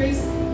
Praise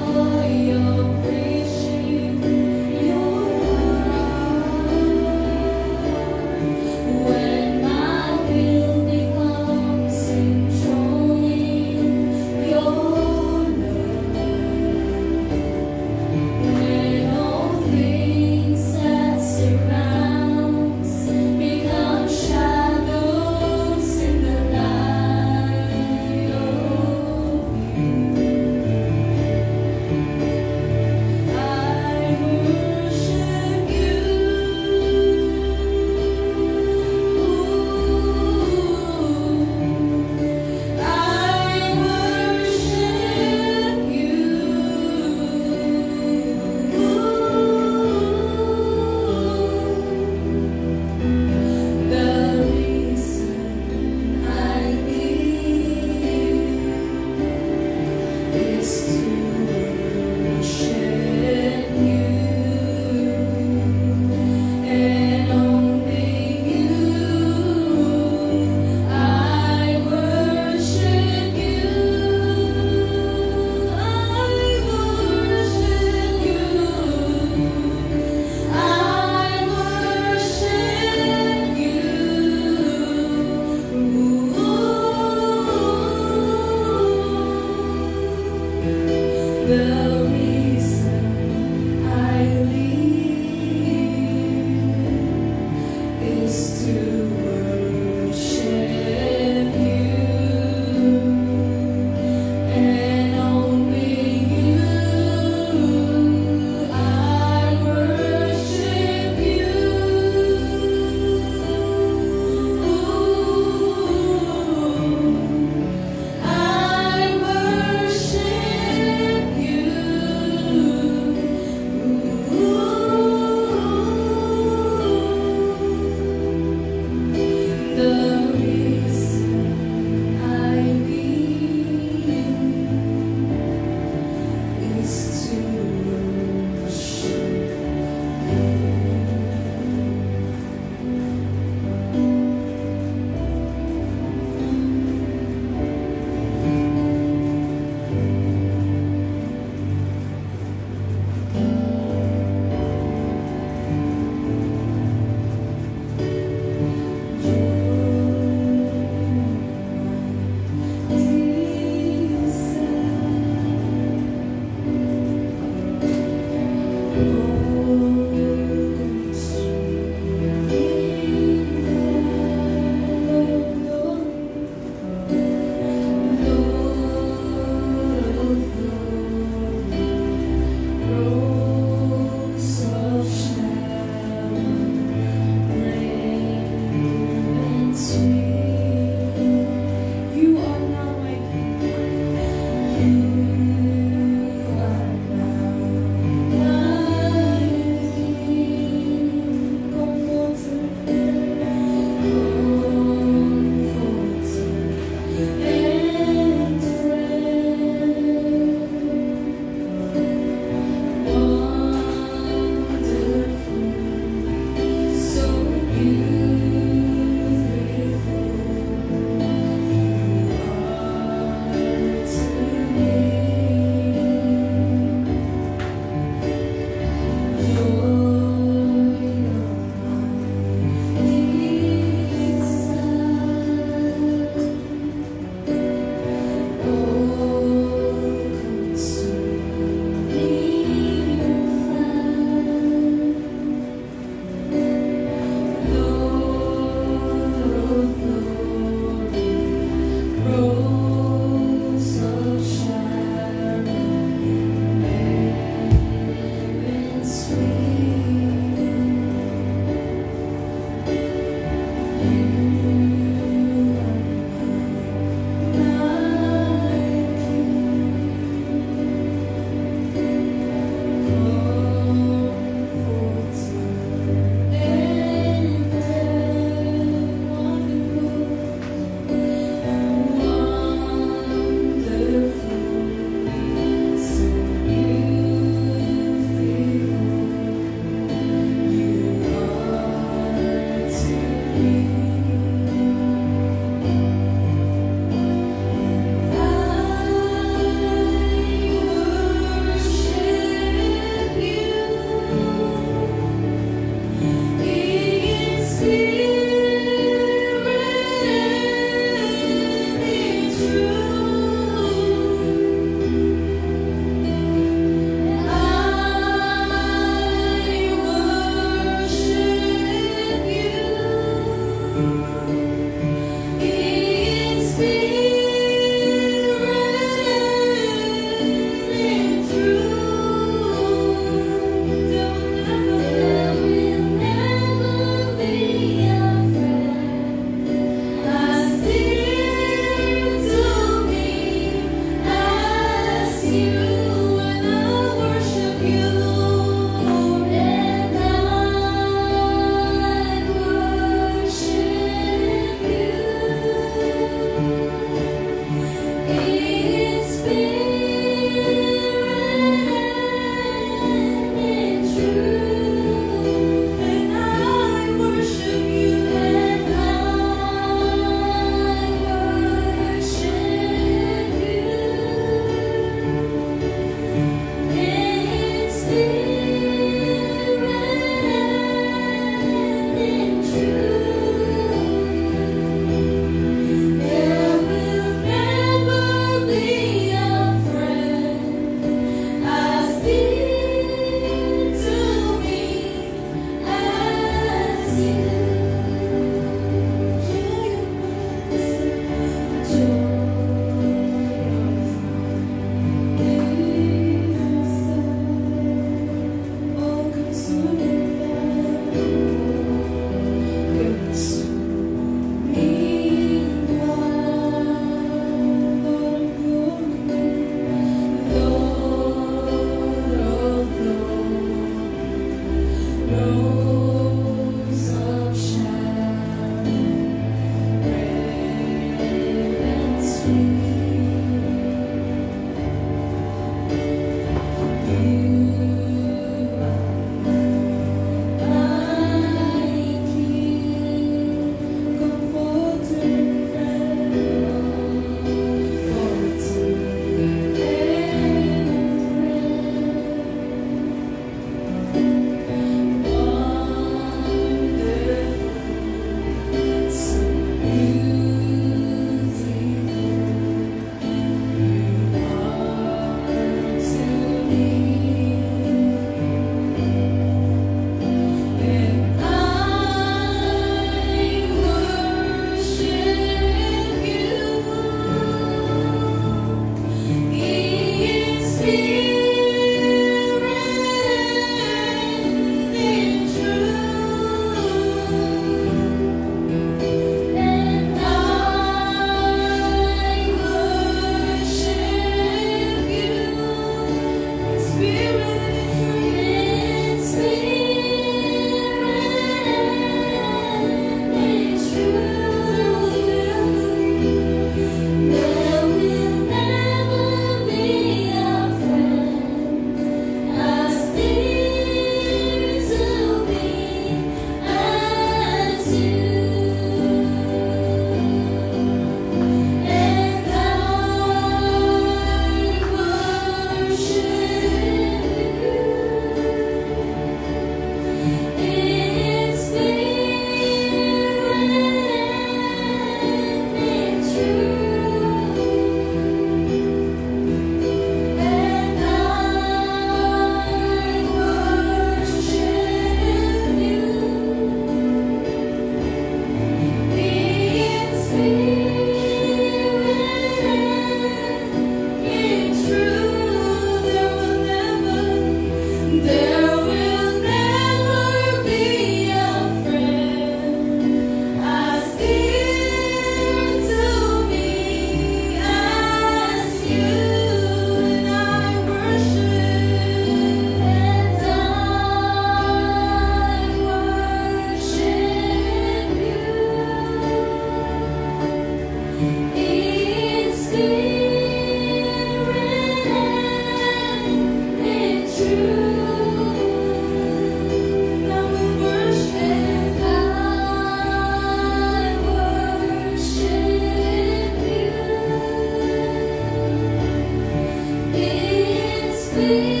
be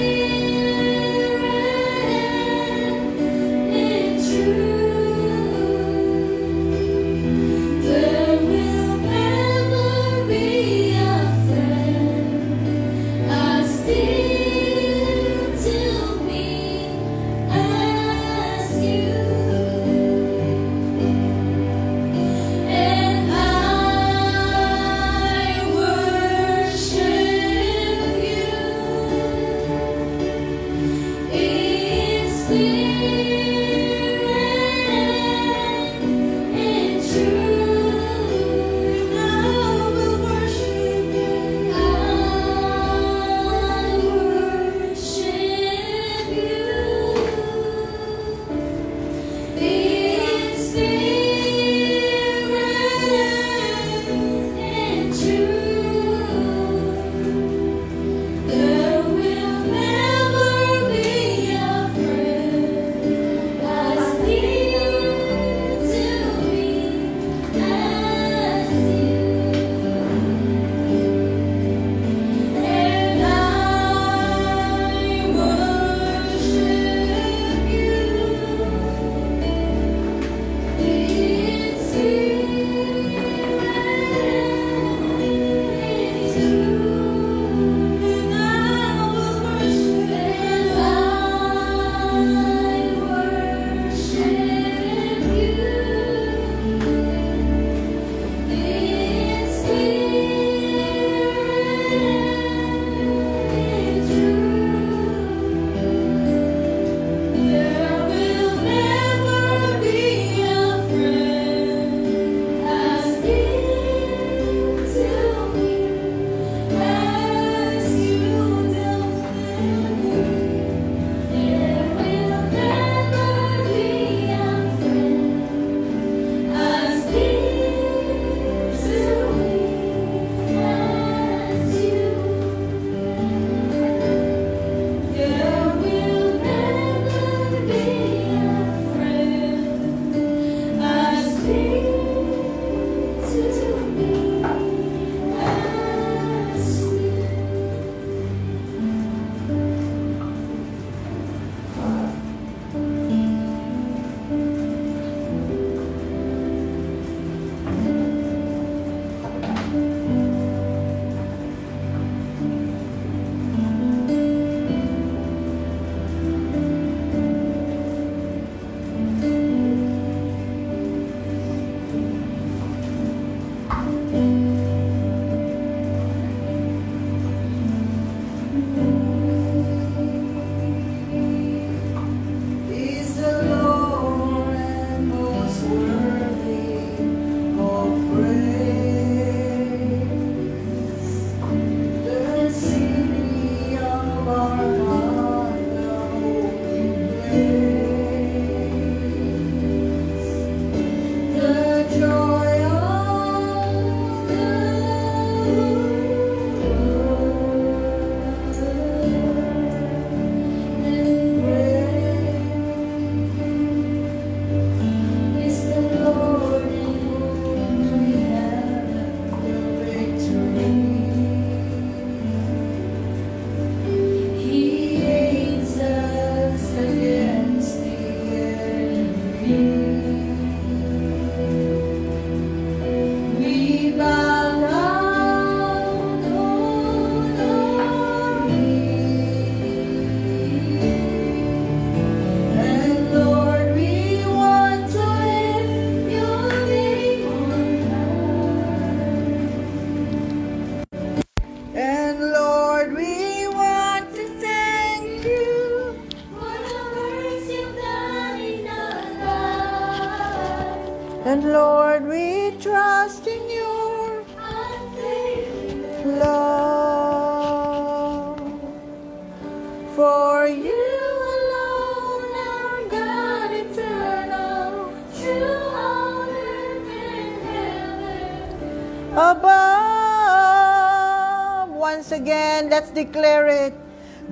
declare it.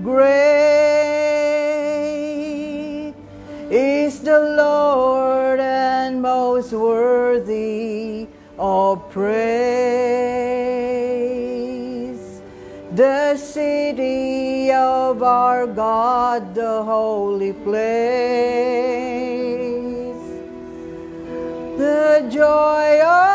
Great is the Lord and most worthy of praise. The city of our God, the holy place. The joy of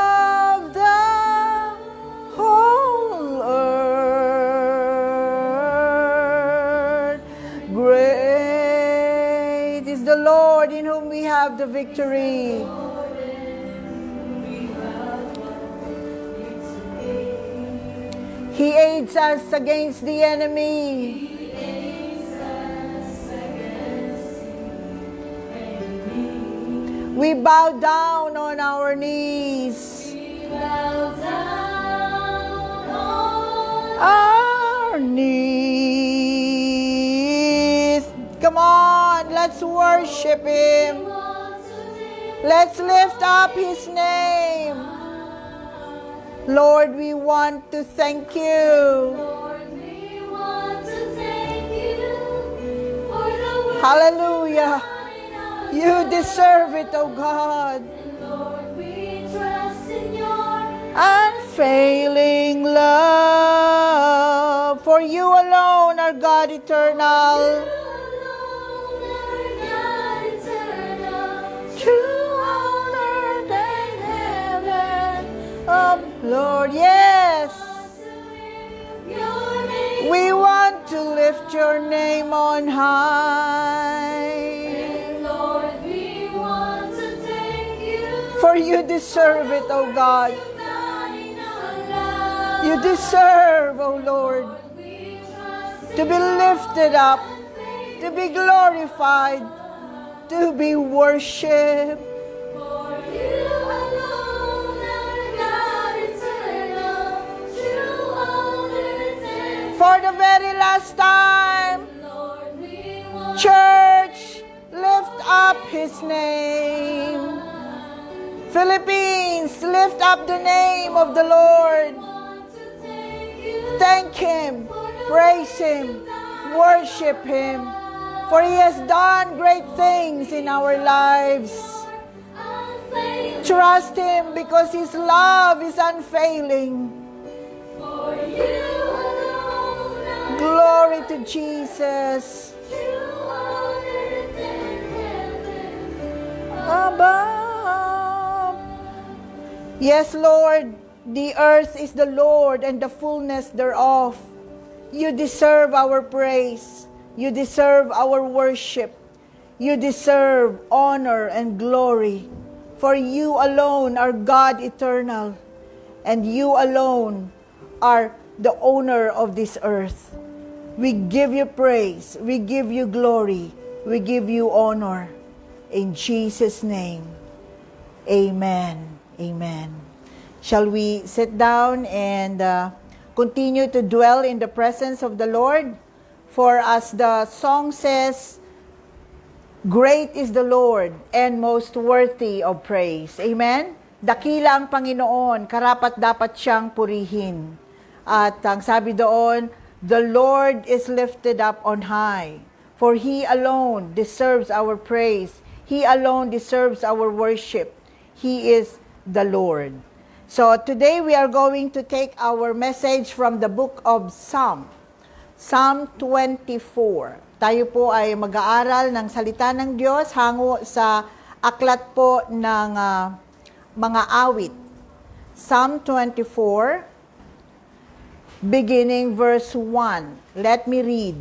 have the victory. He aids us against the enemy. We bow down on our knees. Our knees. Come on, let's worship Him. Let's lift up His name. Lord, we want to thank you. Hallelujah. You deserve it, oh God. Unfailing love. For you alone are God eternal. Lord, yes. We want to lift your name on high. For you deserve it, oh God. You deserve, oh Lord, to be lifted up, to be glorified, to be worshiped. For the very last time, church, lift up his name. Philippines, lift up the name of the Lord. Thank Him, praise Him, worship Him, for He has done great things in our lives. Trust Him because His love is unfailing. Glory to Jesus. Above. Yes, Lord, the earth is the Lord and the fullness thereof. You deserve our praise. You deserve our worship. You deserve honor and glory. For you alone are God eternal, and you alone are the owner of this earth. We give you praise. We give you glory. We give you honor. In Jesus' name, amen. Amen. Shall we sit down and uh, continue to dwell in the presence of the Lord? For as the song says, Great is the Lord and most worthy of praise. Amen? Dakila ang Panginoon, karapat dapat siyang purihin. At ang sabi doon, The Lord is lifted up on high, for He alone deserves our praise. He alone deserves our worship. He is the Lord. So today we are going to take our message from the book of Psalm. Psalm 24. Tayo po ay mag-aaral ng salita ng Diyos hango sa aklat po ng uh, mga awit. Psalm 24, beginning verse 1. Let me read.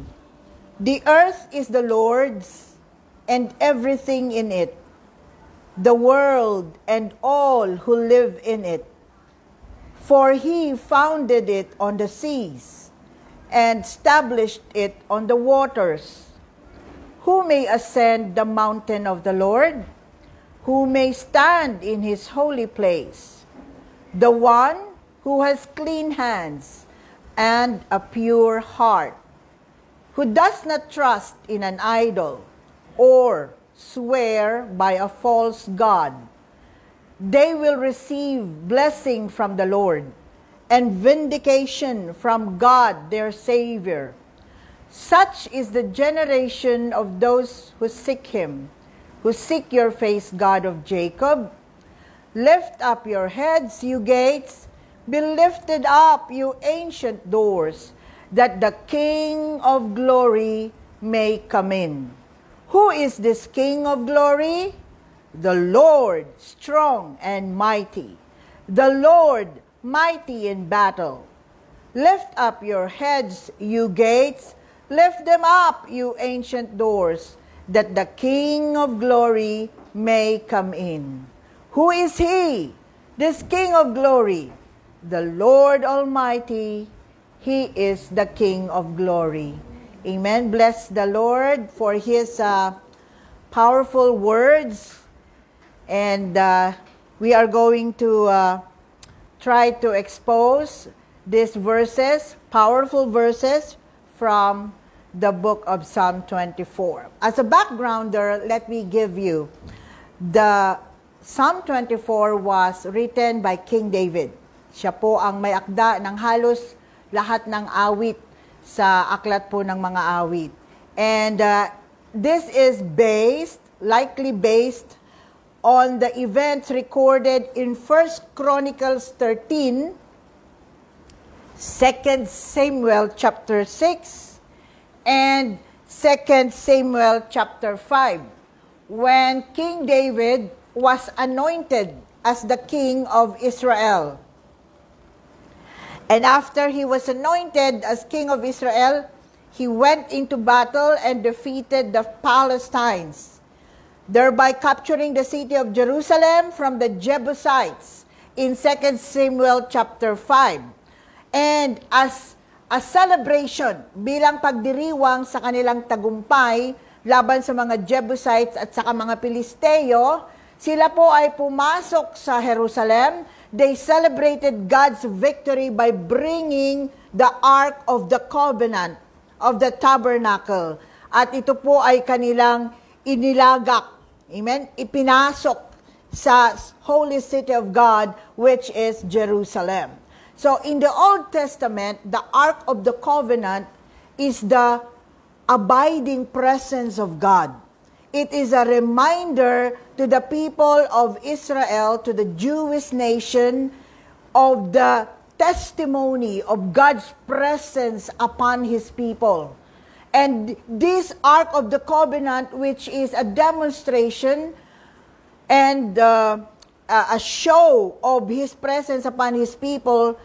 The earth is the Lord's and everything in it, the world and all who live in it. For he founded it on the seas and established it on the waters. Who may ascend the mountain of the Lord? who may stand in his holy place. The one who has clean hands and a pure heart, who does not trust in an idol or swear by a false God. They will receive blessing from the Lord and vindication from God their Savior. Such is the generation of those who seek Him, who seek your face, God of Jacob. Lift up your heads, you gates, be lifted up, you ancient doors, that the King of glory may come in. Who is this King of glory? The Lord, strong and mighty. The Lord, mighty in battle. Lift up your heads, you gates. Lift them up, you ancient doors, that the King of glory may come in. Who is he? This King of glory, the Lord Almighty. He is the King of glory. Amen. Bless the Lord for his uh, powerful words. And uh, we are going to uh, try to expose these verses, powerful verses from the book of Psalm 24. As a backgrounder, let me give you the Psalm 24 was written by King David. Siya po ang may akda ng halos lahat ng awit sa aklat po ng mga awit. And uh, this is based, likely based, on the events recorded in 1 Chronicles 13, 2 Samuel chapter 6, and 2 Samuel chapter 5, when King David was anointed as the king of Israel. And after he was anointed as king of Israel, he went into battle and defeated the Palestines, thereby capturing the city of Jerusalem from the Jebusites in 2 Samuel chapter 5. And as a celebration bilang pagdiriwang sa kanilang tagumpay laban sa mga Jebusites at sa mga Pilisteo, sila po ay pumasok sa Jerusalem they celebrated God's victory by bringing the Ark of the Covenant of the Tabernacle. At ito po ay kanilang inilagak, amen, ipinasok sa Holy City of God, which is Jerusalem. So in the Old Testament, the Ark of the Covenant is the abiding presence of God. It is a reminder to the people of Israel, to the Jewish nation, of the testimony of God's presence upon his people. And this Ark of the Covenant, which is a demonstration and uh, a show of his presence upon his people,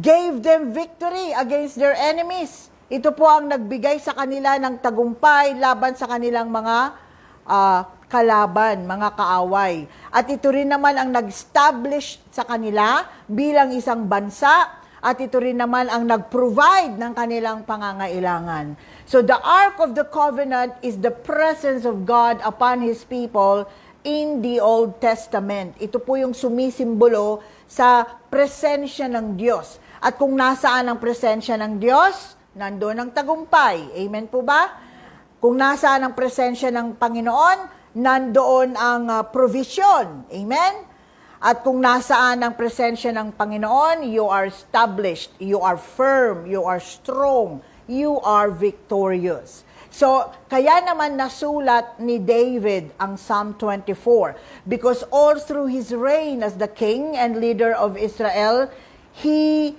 gave them victory against their enemies. Ito po ang nagbigay sa kanila ng tagumpay laban sa kanilang mga uh, kalaban, mga kaaway. At ito rin naman ang nag-establish sa kanila bilang isang bansa at ito rin naman ang nag-provide ng kanilang pangangailangan. So the Ark of the Covenant is the presence of God upon His people in the Old Testament. Ito po yung sumisimbolo sa presensya ng Diyos. At kung nasaan ang presensya ng Diyos, nandoon ang tagumpay. Amen po ba? Kung nasaan ang presensya ng Panginoon, nandoon ang uh, provision. Amen? At kung nasaan ang presensya ng Panginoon, you are established, you are firm, you are strong, you are victorious. So, kaya naman nasulat ni David ang Psalm 24 because all through his reign as the king and leader of Israel, he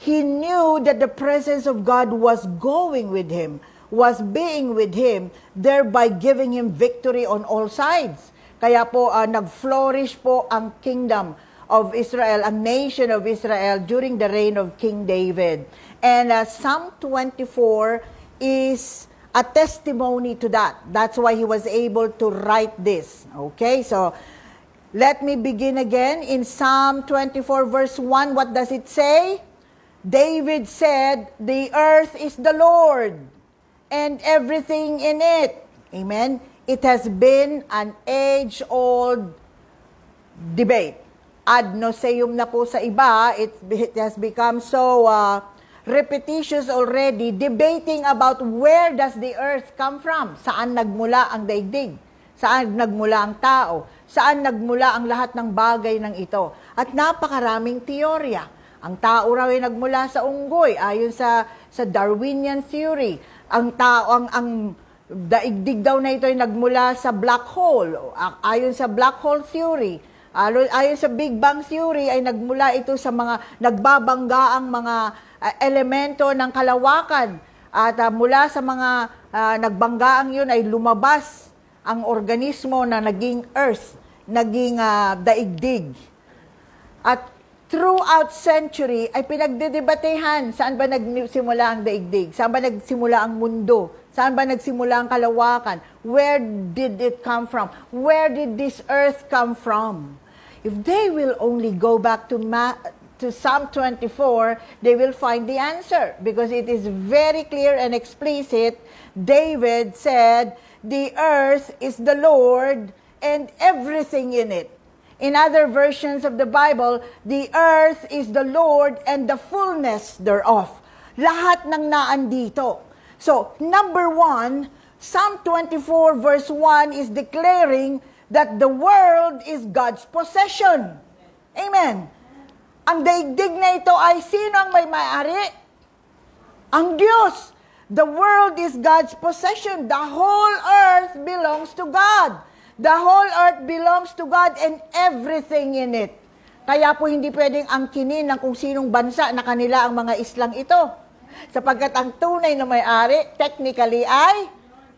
he knew that the presence of God was going with him, was being with him, thereby giving him victory on all sides. Kaya po uh, nag-flourish po ang kingdom of Israel, ang nation of Israel during the reign of King David. And uh, Psalm 24 is a testimony to that. That's why he was able to write this. Okay, so let me begin again in Psalm 24, verse 1. What does it say? David said, The earth is the Lord and everything in it. Amen. it has been an age-old debate. Ad nauseum na po sa iba, it, it has become so uh, repetitious already, debating about where does the earth come from? Saan nagmula ang daigdig? Saan nagmula ang tao? Saan nagmula ang lahat ng bagay ng ito? At napakaraming teorya. Ang tao raw ay nagmula sa unggoy ayon sa sa Darwinian theory. Ang tao ang ang daigdig daw na ito ay nagmula sa black hole ayon sa black hole theory. Ayon sa Big Bang Theory ay nagmula ito sa mga nagbabanggaang mga uh, elemento ng kalawakan. At uh, mula sa mga uh, nagbanggaang yun ay lumabas ang organismo na naging earth, naging uh, daigdig. At throughout century ay pinagdedebatehan saan ba nagsimula ang daigdig, saan ba nagsimula ang mundo, saan ba nagsimula ang kalawakan, where did it come from, where did this earth come from. If they will only go back to, Ma- to Psalm 24, they will find the answer because it is very clear and explicit. David said, The earth is the Lord and everything in it. In other versions of the Bible, the earth is the Lord and the fullness thereof. Lahat ng naandito. So, number one, Psalm 24 verse 1 is declaring that the world is God's possession. Amen. Ang daigdig na ito ay sino ang may may-ari? Ang Diyos. The world is God's possession. The whole earth belongs to God. The whole earth belongs to God and everything in it. Kaya po hindi pwedeng angkinin ng kung sinong bansa na kanila ang mga islang ito. Sapagkat ang tunay na may-ari, technically, ay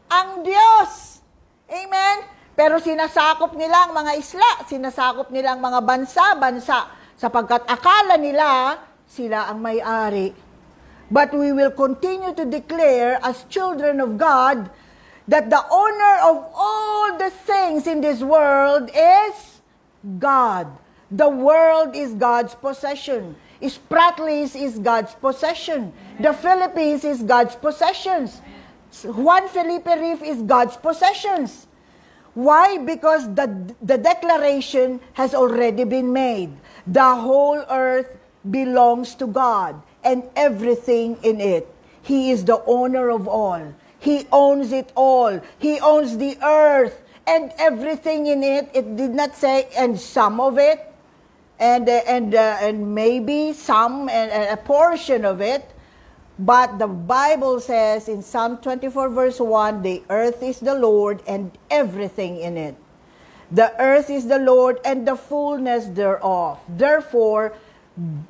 ang Diyos. Amen? Pero sinasakop nila ang mga isla, sinasakop nila ang mga bansa-bansa, sapagkat akala nila sila ang may-ari. But we will continue to declare as children of God that the owner of all the things in this world is God. The world is God's possession. Spratlys is God's possession. The Philippines is God's possessions. Juan Felipe Reef is God's possessions. Why? Because the, the declaration has already been made. The whole earth belongs to God and everything in it. He is the owner of all. He owns it all. He owns the earth and everything in it. It did not say, and some of it, and, uh, and, uh, and maybe some, and, and a portion of it. But the Bible says in Psalm 24, verse 1, the earth is the Lord and everything in it. The earth is the Lord and the fullness thereof. Therefore,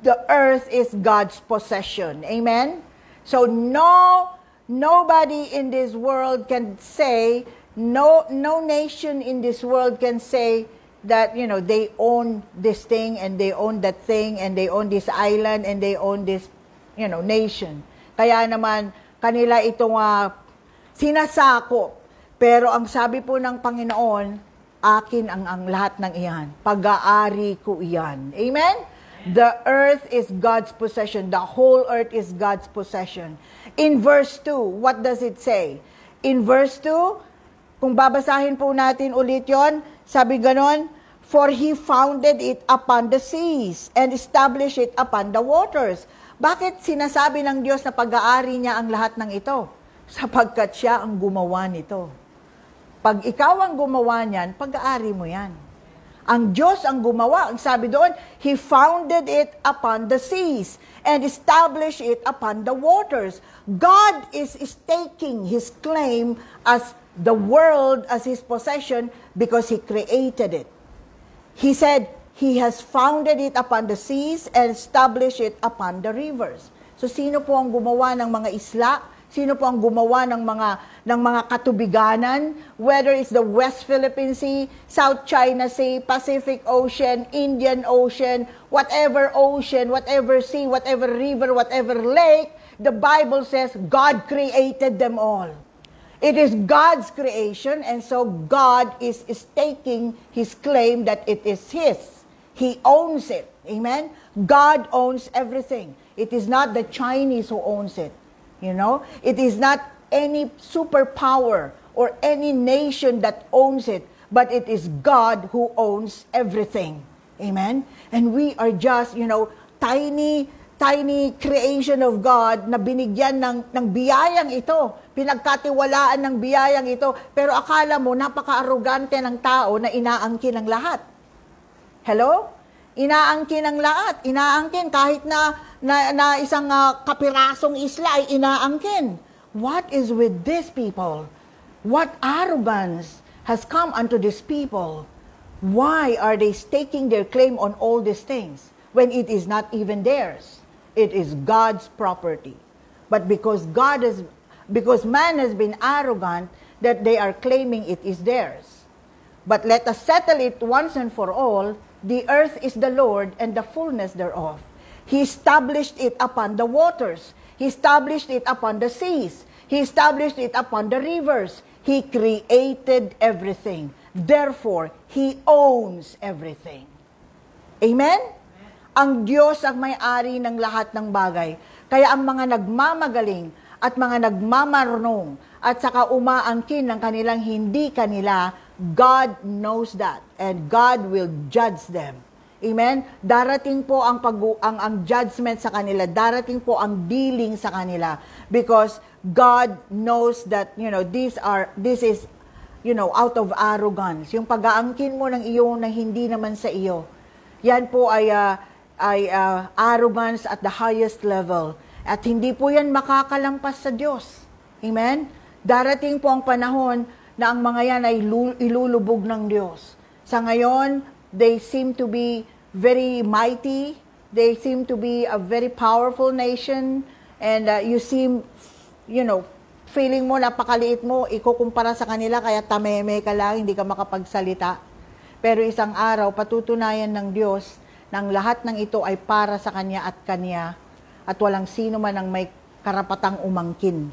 the earth is God's possession. Amen? So, no, nobody in this world can say, no, no nation in this world can say that, you know, they own this thing and they own that thing and they own this island and they own this, you know, nation. Kaya naman, kanila itong uh, sinasakop. Pero ang sabi po ng Panginoon, akin ang, ang lahat ng iyan. Pag-aari ko iyan. Amen? The earth is God's possession. The whole earth is God's possession. In verse 2, what does it say? In verse 2, kung babasahin po natin ulit yon, sabi ganon, For He founded it upon the seas and established it upon the waters. Bakit sinasabi ng Diyos na pag-aari niya ang lahat ng ito? Sapagkat siya ang gumawa nito. Pag ikaw ang gumawa niyan, pag-aari mo yan. Ang Diyos ang gumawa. Ang sabi doon, He founded it upon the seas and established it upon the waters. God is staking His claim as the world as His possession because He created it. He said, He has founded it upon the seas and established it upon the rivers. So sino po ang gumawa ng mga isla? Sino po ang gumawa ng mga ng mga katubiganan? Whether it's the West Philippine Sea, South China Sea, Pacific Ocean, Indian Ocean, whatever ocean, whatever sea, whatever river, whatever lake, the Bible says God created them all. It is God's creation, and so God is staking his claim that it is his. He owns it. Amen? God owns everything. It is not the Chinese who owns it. You know? It is not any superpower or any nation that owns it, but it is God who owns everything. Amen? And we are just, you know, tiny, tiny creation of God na binigyan ng, ng biyayang ito. Pinagkatiwalaan ng biyayang ito. Pero akala mo, napaka-arrogante ng tao na inaangkin ang lahat. Hello? Inaangkin ang lahat. Inaangkin kahit na, na, na isang uh, kapirasong isla ay inaangkin. What is with these people? What arrogance has come unto these people? Why are they staking their claim on all these things when it is not even theirs? It is God's property. But because God is because man has been arrogant that they are claiming it is theirs. But let us settle it once and for all The earth is the Lord and the fullness thereof. He established it upon the waters. He established it upon the seas. He established it upon the rivers. He created everything. Therefore, He owns everything. Amen? Ang Diyos ang may-ari ng lahat ng bagay. Kaya ang mga nagmamagaling at mga nagmamarunong at saka umaangkin ng kanilang hindi kanila God knows that and God will judge them. Amen? Darating po ang pag ang, ang judgment sa kanila, darating po ang dealing sa kanila because God knows that, you know, these are this is you know, out of arrogance. Yung pag-aangkin mo ng iyo na hindi naman sa iyo. Yan po ay uh, ay uh, arrogance at the highest level. At hindi po yan makakalampas sa Diyos. Amen? Darating po ang panahon na ang mga yan ay ilulubog ng Diyos. Sa ngayon, they seem to be very mighty. They seem to be a very powerful nation. And uh, you seem, you know, feeling mo, napakaliit mo, ikukumpara sa kanila, kaya tameme ka lang, hindi ka makapagsalita. Pero isang araw, patutunayan ng Diyos ng lahat ng ito ay para sa Kanya at Kanya at walang sino man ang may karapatang umangkin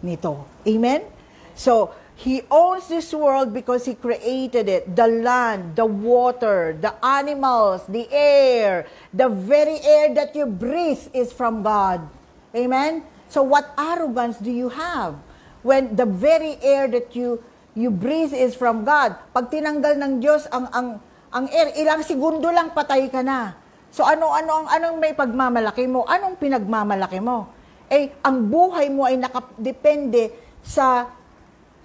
nito. Amen? So, He owns this world because He created it. The land, the water, the animals, the air, the very air that you breathe is from God. Amen? So what arrogance do you have when the very air that you you breathe is from God? Pag tinanggal ng Diyos ang ang ang air, ilang segundo lang patay ka na. So ano ano ang anong may pagmamalaki mo? Anong pinagmamalaki mo? Eh ang buhay mo ay nakadepende sa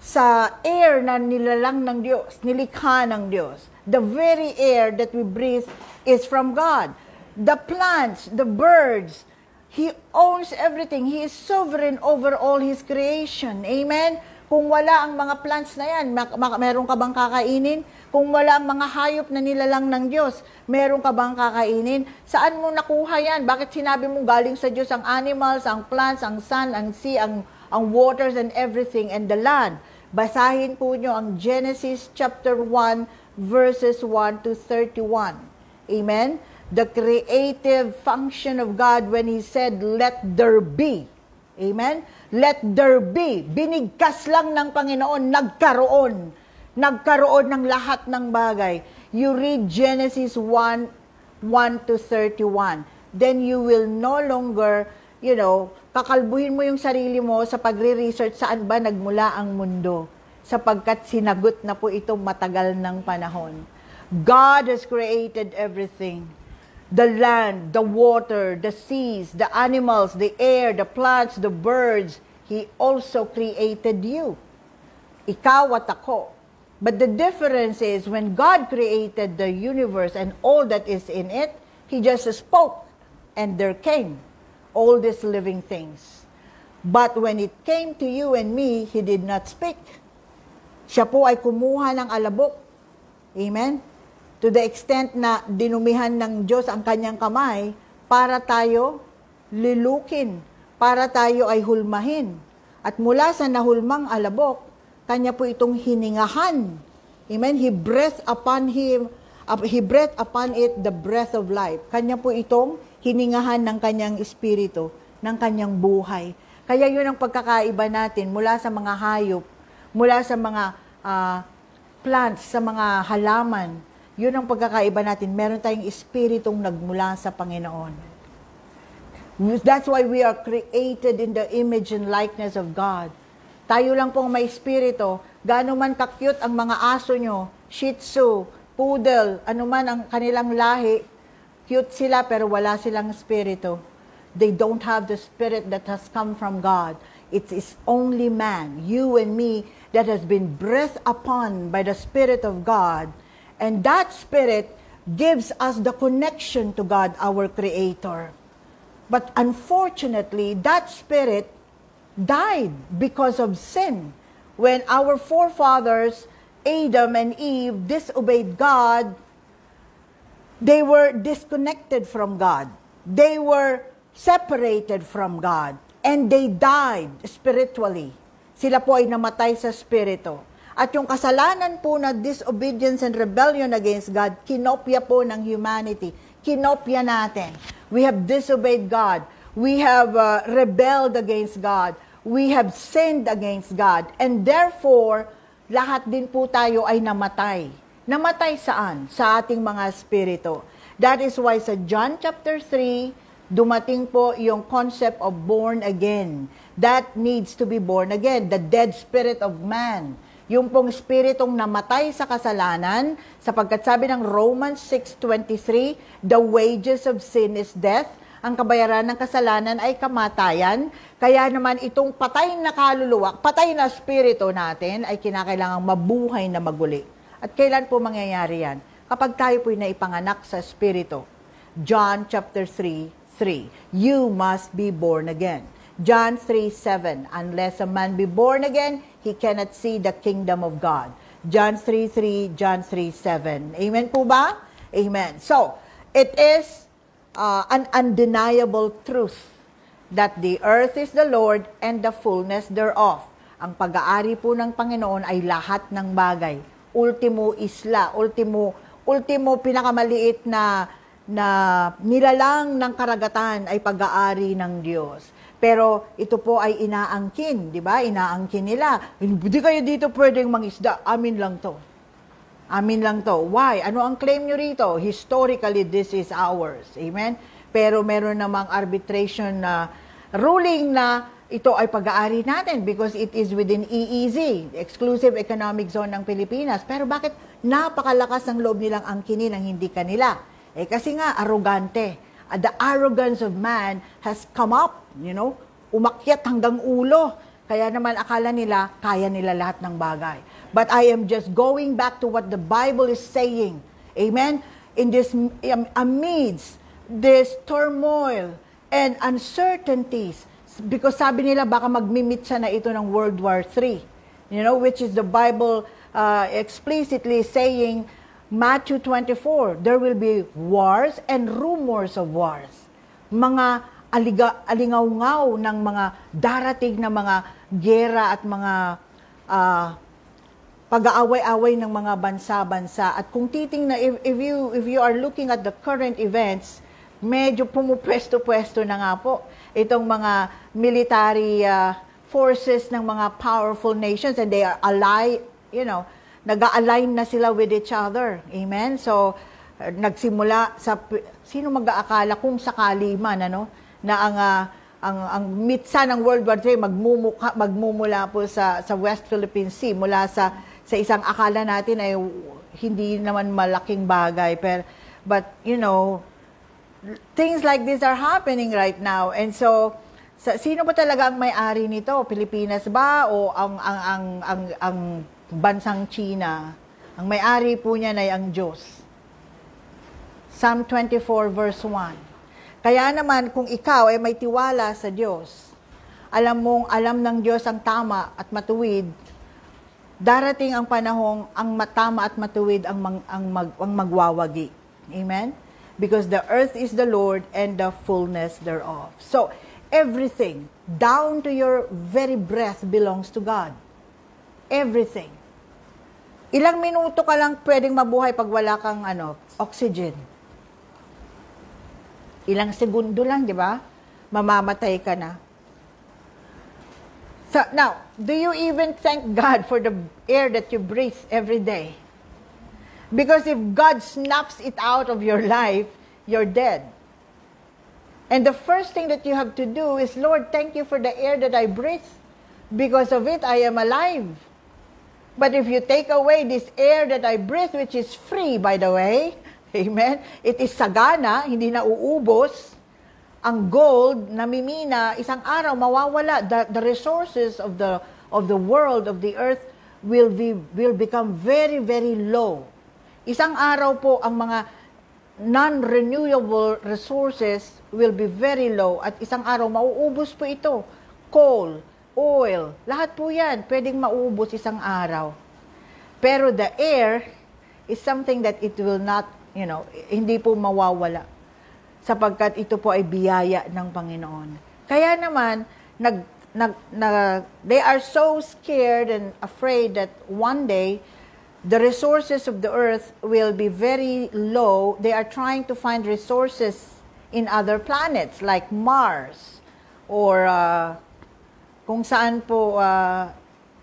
sa air na nilalang ng Diyos, nilikha ng Diyos. The very air that we breathe is from God. The plants, the birds, He owns everything. He is sovereign over all His creation. Amen? Kung wala ang mga plants na yan, meron ka bang kakainin? Kung wala ang mga hayop na nilalang ng Diyos, meron ka bang kakainin? Saan mo nakuha yan? Bakit sinabi mo galing sa Diyos ang animals, ang plants, ang sun, ang sea, ang, ang waters and everything, and the land? Basahin po nyo ang Genesis chapter 1 verses 1 to 31. Amen? The creative function of God when He said, let there be. Amen? Let there be. Binigkas lang ng Panginoon, nagkaroon. Nagkaroon ng lahat ng bagay. You read Genesis 1, 1 to 31. Then you will no longer, you know, kakalbuhin mo yung sarili mo sa pagre-research saan ba nagmula ang mundo sapagkat sinagot na po ito matagal ng panahon. God has created everything. The land, the water, the seas, the animals, the air, the plants, the birds. He also created you. Ikaw at ako. But the difference is when God created the universe and all that is in it, He just spoke and there came all these living things. But when it came to you and me, He did not speak. Siya po ay kumuha ng alabok. Amen? To the extent na dinumihan ng Diyos ang kanyang kamay para tayo lilukin, para tayo ay hulmahin. At mula sa nahulmang alabok, kanya po itong hiningahan. Amen? He breathed upon him, he breathed upon it the breath of life. Kanya po itong hiningahan ng kanyang espiritu, ng kanyang buhay. Kaya yun ang pagkakaiba natin mula sa mga hayop, mula sa mga uh, plants, sa mga halaman. Yun ang pagkakaiba natin. Meron tayong espiritong nagmula sa Panginoon. That's why we are created in the image and likeness of God. Tayo lang pong may espiritu. Gaano man ka-cute ang mga aso nyo, shih tzu, poodle, ano man ang kanilang lahi, cute sila pero wala silang espiritu. They don't have the spirit that has come from God. It is only man, you and me, that has been breathed upon by the Spirit of God. And that Spirit gives us the connection to God, our Creator. But unfortunately, that Spirit died because of sin. When our forefathers, Adam and Eve, disobeyed God, they were disconnected from God. They were separated from God. And they died spiritually. Sila po ay namatay sa spirito. At yung kasalanan po na disobedience and rebellion against God, kinopya po ng humanity. Kinopya natin. We have disobeyed God. We have uh, rebelled against God. We have sinned against God. And therefore, lahat din po tayo ay namatay. Namatay saan? Sa ating mga spirito. That is why sa John chapter 3, dumating po yung concept of born again. That needs to be born again. The dead spirit of man. Yung pong spiritong namatay sa kasalanan, sapagkat sabi ng Romans 6.23, the wages of sin is death, ang kabayaran ng kasalanan ay kamatayan. Kaya naman itong patay na kaluluwa, patay na spirito natin ay kinakailangang mabuhay na maguli. At kailan po mangyayari yan? Kapag tayo po'y naipanganak sa spirito. John chapter 3, 3. You must be born again. John 3, 7. Unless a man be born again, he cannot see the kingdom of God. John 3, 3, John 3, 7. Amen po ba? Amen. So, it is uh, an undeniable truth that the earth is the Lord and the fullness thereof. Ang pag-aari po ng Panginoon ay lahat ng bagay. Ultimo isla, ultimo, ultimo pinakamaliit na na nilalang ng karagatan ay pag-aari ng Diyos. Pero ito po ay inaangkin, di ba? Inaangkin nila. Hindi kayo dito pwedeng mangisda. Amin lang to. Amin lang to. Why? Ano ang claim nyo rito? Historically, this is ours. Amen? Pero meron namang arbitration na ruling na ito ay pag-aari natin because it is within EEZ, Exclusive Economic Zone ng Pilipinas. Pero bakit napakalakas ang loob nilang angkinin ang hindi kanila? Eh kasi nga, arrogante. Uh, the arrogance of man has come up, you know, umakyat hanggang ulo. Kaya naman akala nila, kaya nila lahat ng bagay. But I am just going back to what the Bible is saying. Amen? In this, amidst this turmoil and uncertainties, because sabi nila baka magmimitsa na ito ng World War III, you know, which is the Bible uh, explicitly saying Matthew 24, there will be wars and rumors of wars. Mga aliga, alingaw-ngaw ng mga darating na mga gera at mga uh, pag-aaway-away ng mga bansa-bansa. At kung titingnan, if, if, you, if you are looking at the current events, medyo pumupwesto-pwesto na nga po itong mga military uh, forces ng mga powerful nations and they are ally, you know, nag-align na sila with each other. Amen? So, nagsimula sa, sino mag-aakala kung sakali man, ano, na ang, uh, ang, ang mitsa ng World War III magmumuka, magmumula po sa, sa West Philippine Sea, mula sa, sa isang akala natin ay hindi naman malaking bagay. Pero, but, you know, things like this are happening right now. And so, sa, sino ba talaga ang may-ari nito? Pilipinas ba o ang ang ang ang, ang bansang China, ang may-ari po niya ay ang Diyos. Psalm 24 verse 1. Kaya naman kung ikaw ay may tiwala sa Diyos, alam mong alam ng Diyos ang tama at matuwid, darating ang panahong ang matama at matuwid ang, mag, ang, mag, ang magwawagi. Amen? Because the earth is the Lord and the fullness thereof. So, everything, down to your very breath, belongs to God. Everything. Ilang minuto ka lang pwedeng mabuhay pag wala kang ano, oxygen. Ilang segundo lang, di ba? Mamamatay ka na. So, now, do you even thank God for the air that you breathe every day? Because if God snaps it out of your life, you're dead. And the first thing that you have to do is, Lord, thank you for the air that I breathe. Because of it, I am alive. But if you take away this air that I breathe, which is free, by the way, amen, it is sagana, hindi na uubos, ang gold, namimina, isang araw mawawala. The, the resources of the, of the world, of the earth, will, be, will become very, very low. Isang araw po, ang mga non-renewable resources will be very low at isang araw mauubos po ito. Coal, oil, lahat po yan pwedeng maubos isang araw. Pero the air is something that it will not, you know, hindi po mawawala sapagkat ito po ay biyaya ng Panginoon. Kaya naman, nag, nag, nag, they are so scared and afraid that one day, the resources of the earth will be very low. They are trying to find resources in other planets like Mars or uh, kung saan po uh,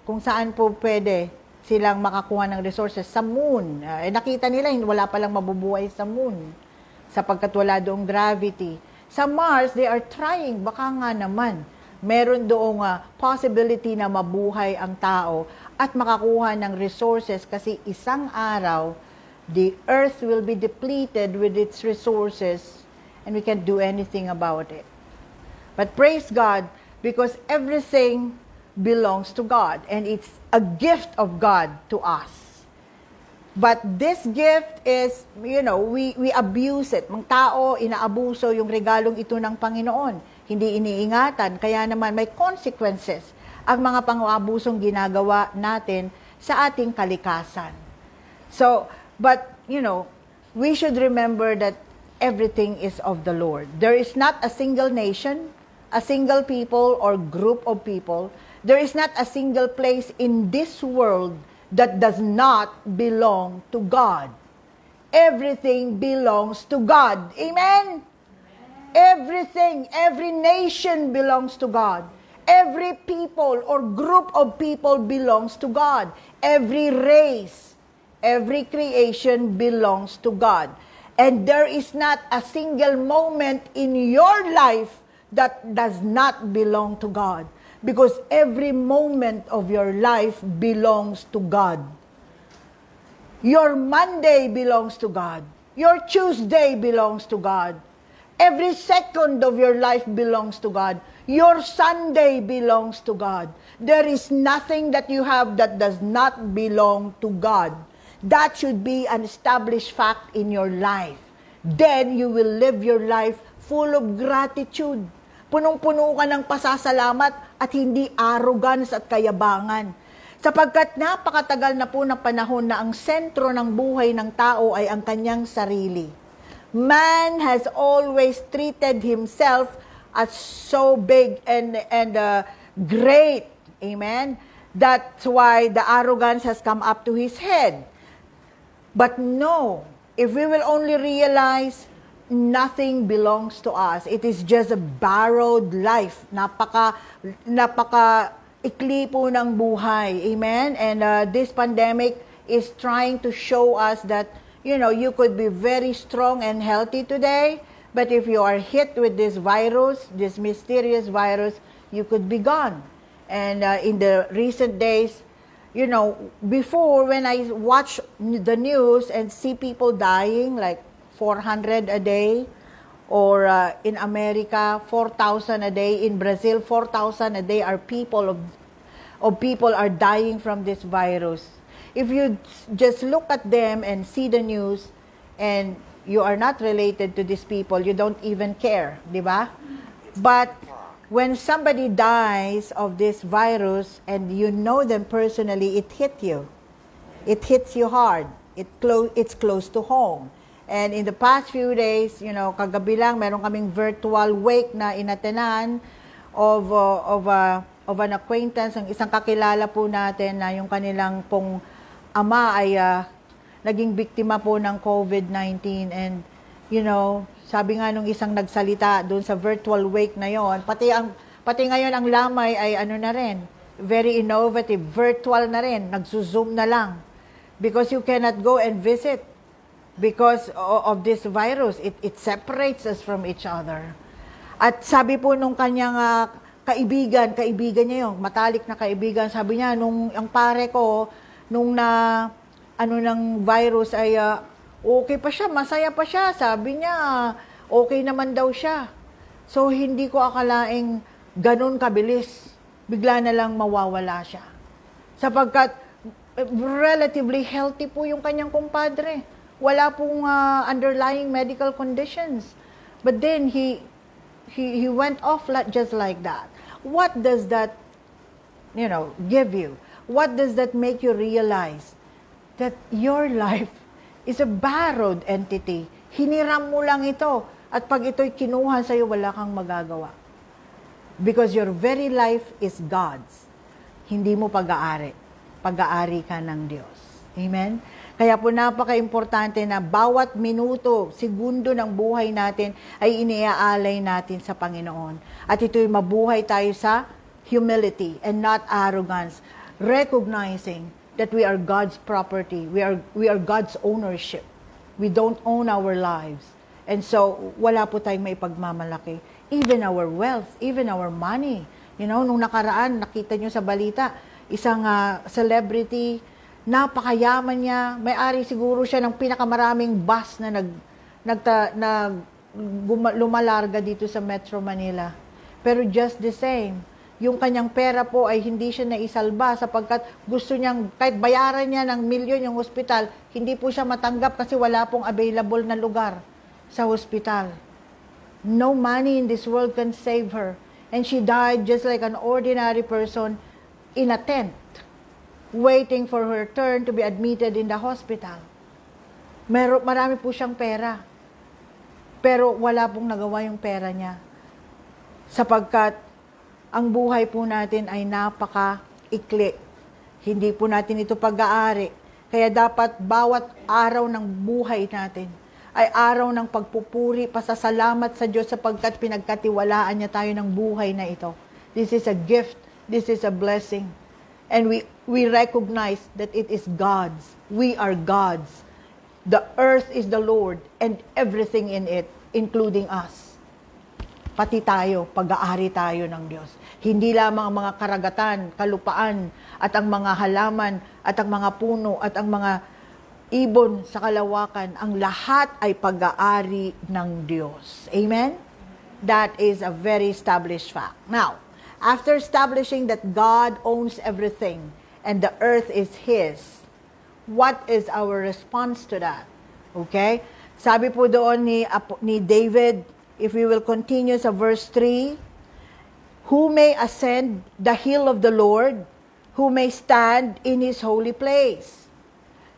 kung saan po pwede silang makakuha ng resources sa moon. Uh, eh, nakita nila wala pa lang mabubuhay sa moon sapagkat wala doong gravity. Sa Mars, they are trying, baka nga naman, meron doong uh, possibility na mabuhay ang tao at makakuha ng resources kasi isang araw, the earth will be depleted with its resources and we can't do anything about it. But praise God because everything belongs to God and it's a gift of God to us. But this gift is, you know, we, we abuse it. Mga tao, inaabuso yung regalong ito ng Panginoon. Hindi iniingatan. Kaya naman may consequences ang mga pang-aabusong ginagawa natin sa ating kalikasan. So, but, you know, we should remember that everything is of the Lord. There is not a single nation, a single people or group of people. There is not a single place in this world that does not belong to God. Everything belongs to God. Amen? Everything, every nation belongs to God. Every people or group of people belongs to God. Every race, every creation belongs to God. And there is not a single moment in your life that does not belong to God because every moment of your life belongs to God. Your Monday belongs to God. Your Tuesday belongs to God. Every second of your life belongs to God. Your Sunday belongs to God. There is nothing that you have that does not belong to God. That should be an established fact in your life. Then you will live your life full of gratitude punong-puno ka ng pasasalamat at hindi arrogance at kayabangan. Sapagkat napakatagal na po ng panahon na ang sentro ng buhay ng tao ay ang kanyang sarili. Man has always treated himself as so big and, and uh, great. Amen? That's why the arrogance has come up to his head. But no, if we will only realize nothing belongs to us. It is just a borrowed life. Napaka, napaka ikli po ng buhay. Amen? And uh, this pandemic is trying to show us that, you know, you could be very strong and healthy today, but if you are hit with this virus, this mysterious virus, you could be gone. And uh, in the recent days, you know, before when I watch the news and see people dying, like 400 a day or uh, in America 4,000 a day in Brazil 4,000 a day are people of of people are dying from this virus if you just look at them and see the news and you are not related to these people you don't even care di ba? But when somebody dies of this virus and you know them personally it hit you. It hits you hard. It close it's close to home. And in the past few days, you know, kagabi lang, meron kaming virtual wake na inatenan of, uh, of, uh, of an acquaintance, ang isang kakilala po natin na yung kanilang pong ama ay uh, naging biktima po ng COVID-19. And, you know, sabi nga nung isang nagsalita doon sa virtual wake na yon, pati, ang, pati ngayon ang lamay ay ano na rin, very innovative, virtual na rin, nagsuzoom na lang. Because you cannot go and visit because of this virus. It, it separates us from each other. At sabi po nung kanyang uh, kaibigan, kaibigan niya yung matalik na kaibigan. Sabi niya, nung ang pare ko, nung na, ano ng virus ay ah, okay pa siya, masaya pa siya. Sabi niya, okay naman daw siya. So, hindi ko akalaing ganun kabilis. Bigla na lang mawawala siya. Sapagkat relatively healthy po yung kanyang kumpadre. Wala pong ah, underlying medical conditions. But then he he he went off like, just like that. What does that you know give you? What does that make you realize that your life is a borrowed entity? Hiniram mo lang ito at pag ito'y kinuha sa iyo wala kang magagawa. Because your very life is God's. Hindi mo pag-aari. Pag-aari ka ng Diyos. Amen? Kaya po napaka-importante na bawat minuto, segundo ng buhay natin ay iniaalay natin sa Panginoon. At ito'y mabuhay tayo sa humility and not arrogance. Recognizing that we are God's property. We are, we are God's ownership. We don't own our lives. And so, wala po tayong may pagmamalaki. Even our wealth, even our money. You know, nung nakaraan, nakita nyo sa balita, isang ah, celebrity, napakayaman niya, may-ari siguro siya ng pinakamaraming bus na nag, nagta, nag, guma- lumalarga dito sa Metro Manila. Pero just the same, yung kanyang pera po ay hindi siya naisalba sapagkat gusto niyang, kahit bayaran niya ng milyon yung hospital, hindi po siya matanggap kasi wala pong available na lugar sa hospital. No money in this world can save her. And she died just like an ordinary person in a tent, waiting for her turn to be admitted in the hospital. Mero, marami po siyang pera. Pero wala pong nagawa yung pera niya. Sapagkat ang buhay po natin ay napaka-ikli. Hindi po natin ito pag-aari. Kaya dapat bawat araw ng buhay natin ay araw ng pagpupuri, pasasalamat sa Diyos sapagkat pinagkatiwalaan niya tayo ng buhay na ito. This is a gift. This is a blessing. And we, we recognize that it is God's. We are God's. The earth is the Lord and everything in it, including us pati tayo, pag-aari tayo ng Diyos. Hindi lamang ang mga karagatan, kalupaan, at ang mga halaman, at ang mga puno, at ang mga ibon sa kalawakan, ang lahat ay pag-aari ng Diyos. Amen? That is a very established fact. Now, after establishing that God owns everything and the earth is His, what is our response to that? Okay? Sabi po doon ni, ni David, if we will continue sa verse 3, Who may ascend the hill of the Lord? Who may stand in His holy place?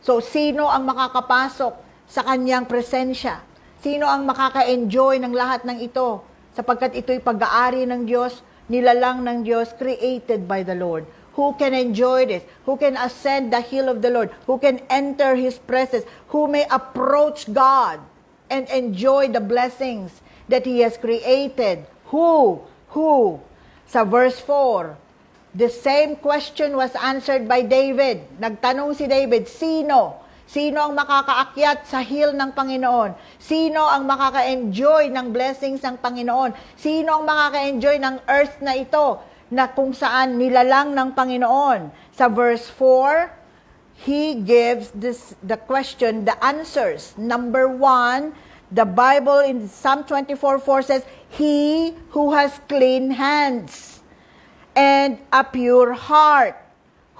So, sino ang makakapasok sa kanyang presensya? Sino ang makaka-enjoy ng lahat ng ito? Sapagkat ito'y pag-aari ng Diyos, nilalang ng Diyos, created by the Lord. Who can enjoy this? Who can ascend the hill of the Lord? Who can enter His presence? Who may approach God and enjoy the blessings that He has created? Who? Who? Sa verse 4, The same question was answered by David. Nagtanong si David, sino? Sino ang makakaakyat sa hill ng Panginoon? Sino ang makaka-enjoy ng blessings ng Panginoon? Sino ang makaka-enjoy ng earth na ito na kung saan nilalang ng Panginoon? Sa verse 4, he gives this the question, the answers. Number one, the Bible in Psalm 24:4 says, He who has clean hands and a pure heart,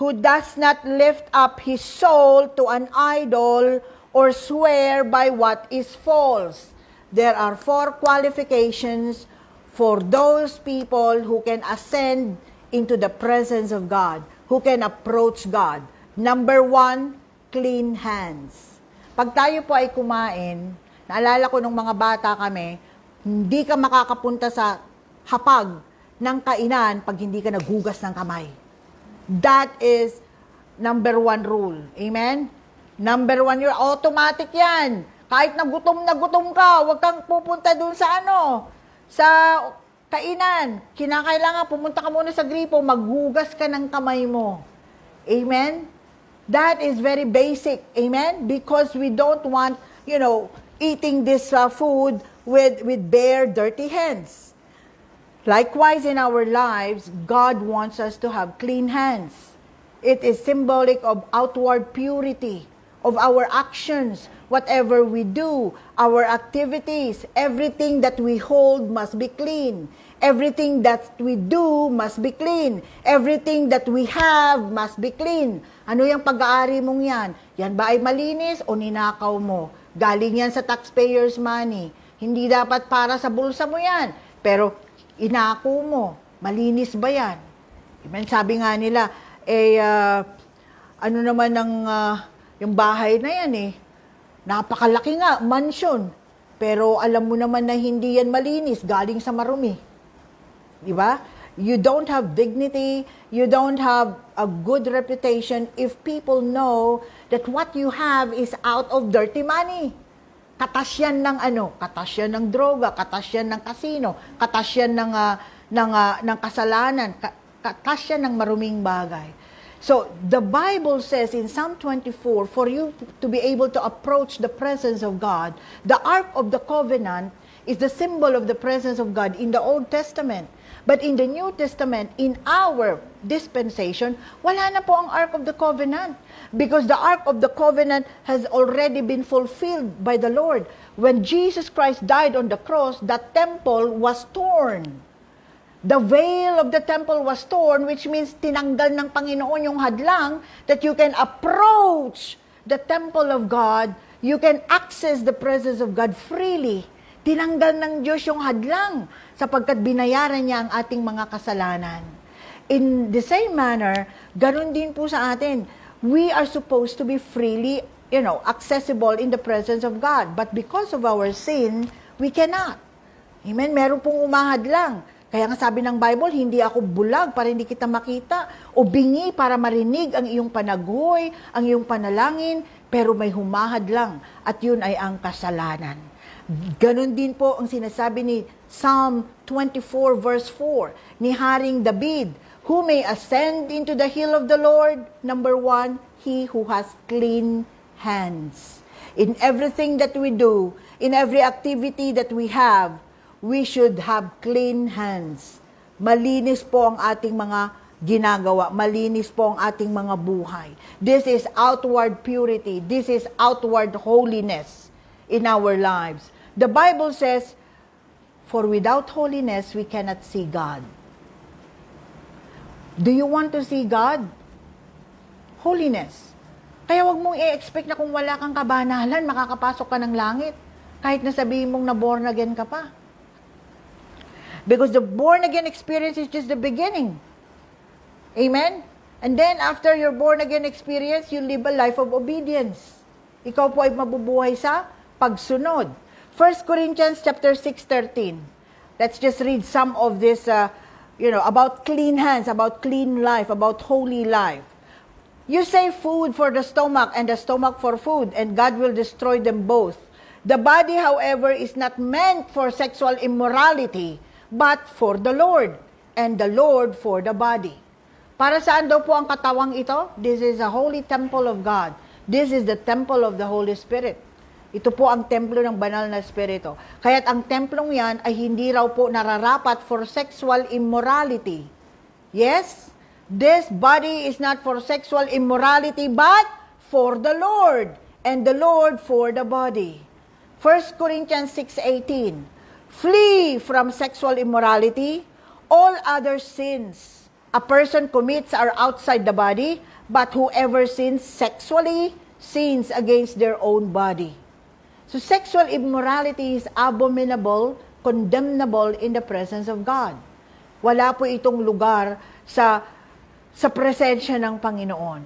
who does not lift up his soul to an idol or swear by what is false. There are four qualifications for those people who can ascend into the presence of God, who can approach God. Number one, clean hands. Pag tayo po ay kumain, naalala ko nung mga bata kami, hindi ka makakapunta sa hapag ng kainan pag hindi ka naghugas ng kamay. That is number one rule. Amen? Number one, you're automatic yan. Kahit na gutom na gutom ka, huwag kang pupunta dun sa ano, sa kainan. Kinakailangan pumunta ka muna sa gripo, maghugas ka ng kamay mo. Amen? That is very basic. Amen? Because we don't want, you know, eating this uh, food with, with bare, dirty hands. Likewise, in our lives, God wants us to have clean hands. It is symbolic of outward purity, of our actions, whatever we do, our activities, everything that we hold must be clean. Everything that we do must be clean. Everything that we have must be clean. Ano yung pag-aari mong yan? Yan ba ay malinis o ninakaw mo? Galing yan sa taxpayers' money. Hindi dapat para sa bulsa mo yan. Pero inako mo, malinis ba yan? Amen? Sabi nga nila, eh, uh, ano naman ng, uh, yung bahay na yan eh, napakalaki nga, mansion. Pero alam mo naman na hindi yan malinis, galing sa marumi. Di ba? You don't have dignity, you don't have a good reputation if people know that what you have is out of dirty money. Katas yan ng ano, katas yan ng droga, katas yan ng kasino, katas yan ng, uh, ng, uh, ng kasalanan, katas yan ng maruming bagay. So, the Bible says in Psalm 24, for you to be able to approach the presence of God, the Ark of the Covenant is the symbol of the presence of God in the Old Testament. But in the New Testament, in our dispensation, wala na po ang Ark of the Covenant. Because the Ark of the Covenant has already been fulfilled by the Lord. When Jesus Christ died on the cross, the temple was torn. The veil of the temple was torn, which means tinanggal ng Panginoon yung hadlang that you can approach the temple of God, you can access the presence of God freely. Tinanggal ng Diyos yung hadlang sapagkat binayaran niya ang ating mga kasalanan. In the same manner, ganun din po sa atin. We are supposed to be freely, you know, accessible in the presence of God. But because of our sin, we cannot. Amen? Meron pong umahad lang. Kaya nga sabi ng Bible, hindi ako bulag para hindi kita makita o bingi para marinig ang iyong panaghoy, ang iyong panalangin, pero may humahad lang at yun ay ang kasalanan. Ganon din po ang sinasabi ni Psalm 24 verse 4 ni Haring David, Who may ascend into the hill of the Lord? Number one, he who has clean hands. In everything that we do, in every activity that we have, we should have clean hands. Malinis po ang ating mga ginagawa. Malinis po ang ating mga buhay. This is outward purity. This is outward holiness in our lives. The Bible says, For without holiness, we cannot see God. Do you want to see God? Holiness. Kaya wag mong i-expect na kung wala kang kabanalan, makakapasok ka ng langit. Kahit na sabihin mong na born again ka pa. Because the born again experience is just the beginning. Amen? And then after your born again experience, you live a life of obedience. Ikaw po ay mabubuhay sa pagsunod. 1 Corinthians chapter 6:13. Let's just read some of this uh, you know, about clean hands, about clean life, about holy life. You say food for the stomach and the stomach for food, and God will destroy them both. The body, however, is not meant for sexual immorality, but for the Lord, and the Lord for the body. Para saan daw po ang katawang ito? This is a holy temple of God. This is the temple of the Holy Spirit. Ito po ang templo ng banal na espiritu. Kaya't ang templong yan ay hindi raw po nararapat for sexual immorality. Yes, this body is not for sexual immorality but for the Lord and the Lord for the body. 1 Corinthians 6:18 Flee from sexual immorality. All other sins a person commits are outside the body, but whoever sins sexually sins against their own body. So sexual immorality is abominable, condemnable in the presence of God. Wala po itong lugar sa sa presensya ng Panginoon.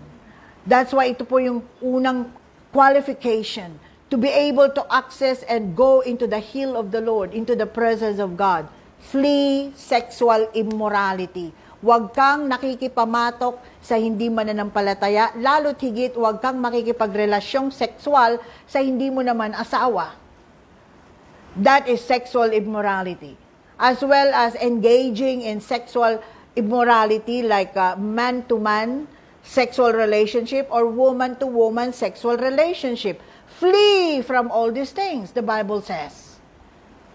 That's why ito po yung unang qualification to be able to access and go into the hill of the Lord, into the presence of God. Flee sexual immorality Huwag kang nakikipamatok sa hindi mananampalataya, lalo't higit huwag kang makikipagrelasyong sexual sa hindi mo naman asawa. That is sexual immorality. As well as engaging in sexual immorality like uh, man-to-man sexual relationship or woman-to-woman sexual relationship. Flee from all these things, the Bible says.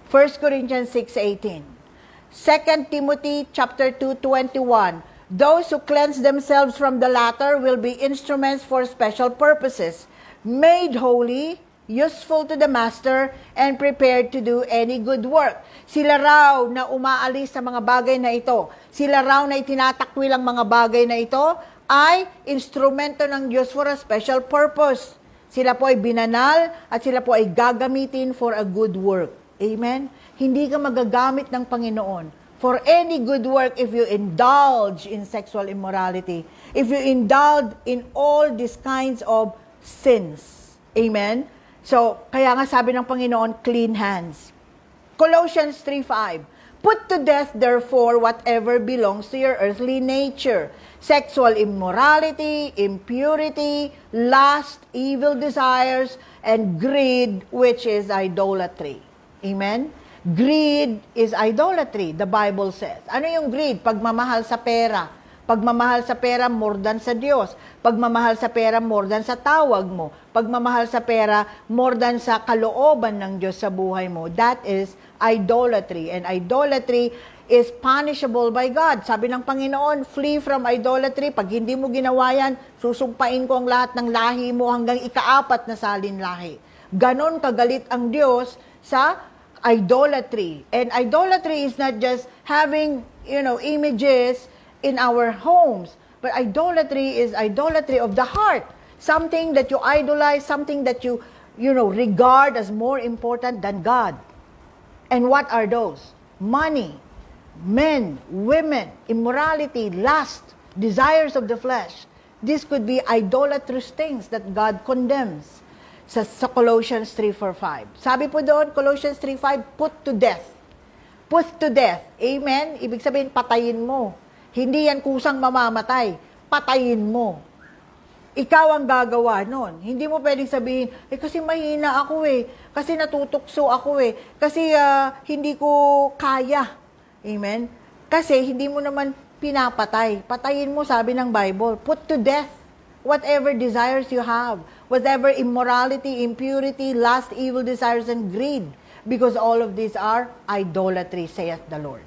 1 Corinthians 6.18 2 Timothy chapter 2, 21. Those who cleanse themselves from the latter will be instruments for special purposes, made holy, useful to the master, and prepared to do any good work. Sila raw na umaalis sa mga bagay na ito, sila raw na itinatakwil ang mga bagay na ito, ay instrumento ng Diyos for a special purpose. Sila po ay binanal at sila po ay gagamitin for a good work. Amen? Hindi ka magagamit ng Panginoon for any good work if you indulge in sexual immorality, if you indulge in all these kinds of sins. Amen? So, kaya nga sabi ng Panginoon, clean hands. Colossians 3.5 Put to death, therefore, whatever belongs to your earthly nature sexual immorality, impurity, lust, evil desires, and greed, which is idolatry. Amen? Greed is idolatry, the Bible says. Ano yung greed? Pagmamahal sa pera. Pagmamahal sa pera more than sa Diyos. Pagmamahal sa pera more than sa tawag mo. Pagmamahal sa pera more than sa kalooban ng Diyos sa buhay mo. That is idolatry. And idolatry is punishable by God. Sabi ng Panginoon, flee from idolatry. Pag hindi mo ginawa yan, susumpain ko ang lahat ng lahi mo hanggang ikaapat na salin lahi. Ganon kagalit ang Diyos sa idolatry. And idolatry is not just having, you know, images in our homes, but idolatry is idolatry of the heart. Something that you idolize, something that you, you know, regard as more important than God. And what are those? Money, men, women, immorality, lust, desires of the flesh. This could be idolatrous things that God condemns sa, sa Colossians 3.4.5. Sabi po doon, Colossians 3.5, put to death. Put to death. Amen? Ibig sabihin, patayin mo. Hindi yan kusang mamamatay. Patayin mo ikaw ang gagawa nun. Hindi mo pwedeng sabihin, eh kasi mahina ako eh, kasi natutukso ako eh, kasi uh, hindi ko kaya. Amen? Kasi hindi mo naman pinapatay. Patayin mo, sabi ng Bible. Put to death whatever desires you have, whatever immorality, impurity, lust, evil desires, and greed. Because all of these are idolatry, saith the Lord.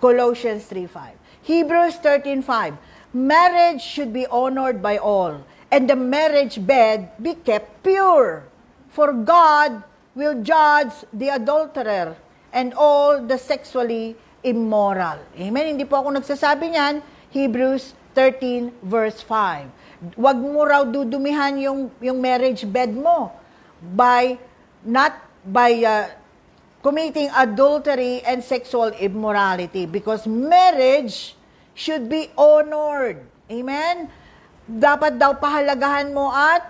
Colossians 3.5. Hebrews 13.5. Marriage should be honored by all and the marriage bed be kept pure. For God will judge the adulterer and all the sexually immoral. Amen? Hindi po ako nagsasabi niyan. Hebrews 13 verse 5. Huwag mo raw dudumihan yung, yung marriage bed mo by not by uh, committing adultery and sexual immorality because marriage should be honored. Amen? dapat daw pahalagahan mo at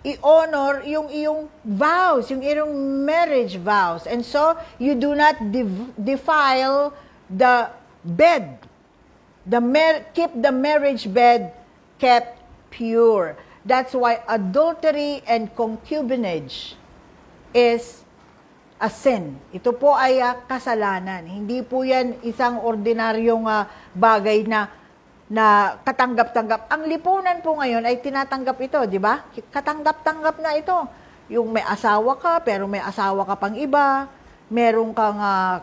i-honor yung iyong vows, yung iyong marriage vows. And so, you do not defile the bed. The keep the marriage bed kept pure. That's why adultery and concubinage is a sin. Ito po ay uh, kasalanan. Hindi po yan isang ordinaryong uh, bagay na na katanggap-tanggap. Ang lipunan po ngayon ay tinatanggap ito, di ba? Katanggap-tanggap na ito. Yung may asawa ka, pero may asawa ka pang iba. Meron kang, uh,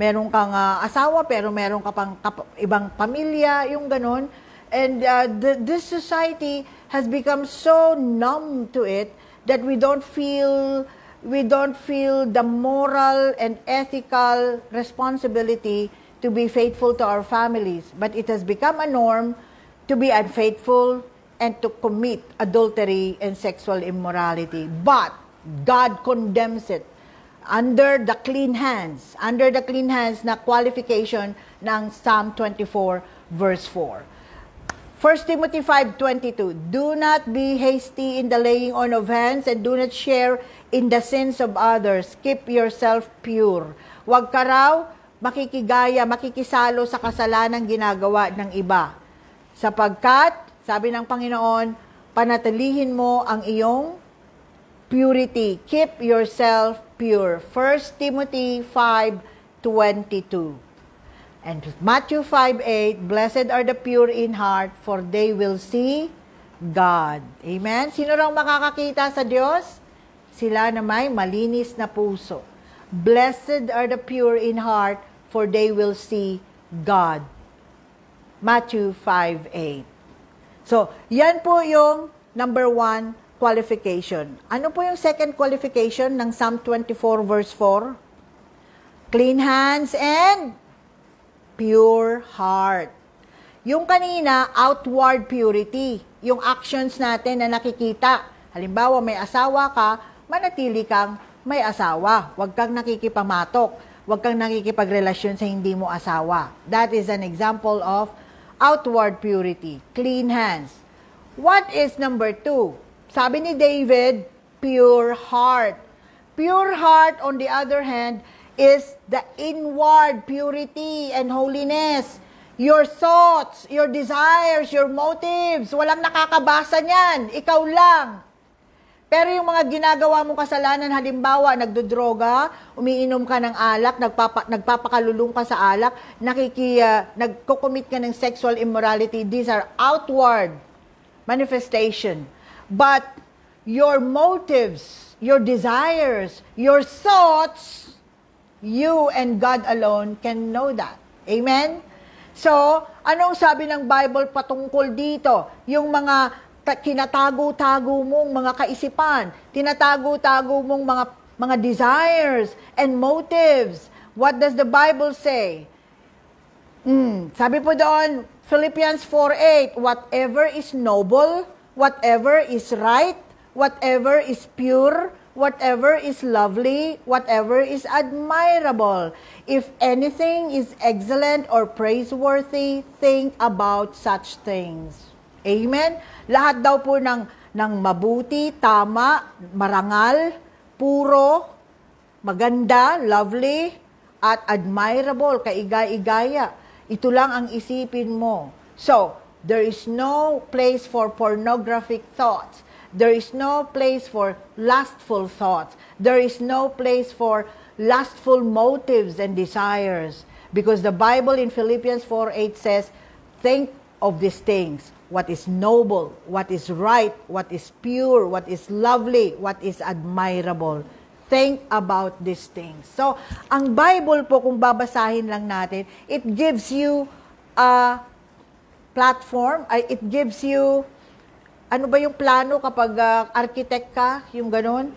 meron kang uh, asawa, pero meron ka pang kap- ibang pamilya, yung ganun. And uh, the, this society has become so numb to it that we don't feel we don't feel the moral and ethical responsibility to be faithful to our families, but it has become a norm to be unfaithful and to commit adultery and sexual immorality. But God condemns it under the clean hands, under the clean hands na qualification ng Psalm 24 verse 4. 1 Timothy 5.22, Do not be hasty in the laying on of hands and do not share in the sins of others. Keep yourself pure. Huwag ka raw makikigaya, makikisalo sa kasalanan ginagawa ng iba. Sapagkat, sabi ng Panginoon, panatilihin mo ang iyong purity. Keep yourself pure. 1 Timothy 5:22. And Matthew 5:8, Blessed are the pure in heart, for they will see God. Amen? Sino raw makakakita sa Diyos? Sila na may malinis na puso. Blessed are the pure in heart, for they will see God. Matthew 5:8. So, yan po yung number one qualification. Ano po yung second qualification ng Psalm 24 verse 4? Clean hands and pure heart. Yung kanina, outward purity. Yung actions natin na nakikita. Halimbawa, may asawa ka, manatili kang may asawa. Huwag kang nakikipamatok. Huwag kang nakikipagrelasyon sa hindi mo asawa. That is an example of outward purity. Clean hands. What is number two? Sabi ni David, pure heart. Pure heart, on the other hand, is the inward purity and holiness. Your thoughts, your desires, your motives, walang nakakabasa niyan. Ikaw lang. Pero yung mga ginagawa mong kasalanan, halimbawa, nagdodroga, umiinom ka ng alak, nagpapa, nagpapakalulong ka sa alak, nakiki, uh, nagko-commit ka ng sexual immorality, these are outward manifestation. But your motives, your desires, your thoughts, you and God alone can know that. Amen? So, anong sabi ng Bible patungkol dito? Yung mga kinatago-tago mong mga kaisipan, tinatago-tago mong mga mga desires and motives. What does the Bible say? Mm, sabi po doon, Philippians 4:8, whatever is noble, whatever is right, whatever is pure, whatever is lovely, whatever is admirable. If anything is excellent or praiseworthy, think about such things. Amen? Lahat daw po ng, ng mabuti, tama, marangal, puro, maganda, lovely, at admirable, kaigay-igaya. Ito lang ang isipin mo. So, there is no place for pornographic thoughts. There is no place for lustful thoughts. There is no place for lustful motives and desires. Because the Bible in Philippians 4 8 says, Think of these things what is noble, what is right, what is pure, what is lovely, what is admirable. Think about these things. So, ang Bible po, kung babasahin lang natin, it gives you a platform, it gives you ano ba yung plano kapag uh, architect ka, yung ganun?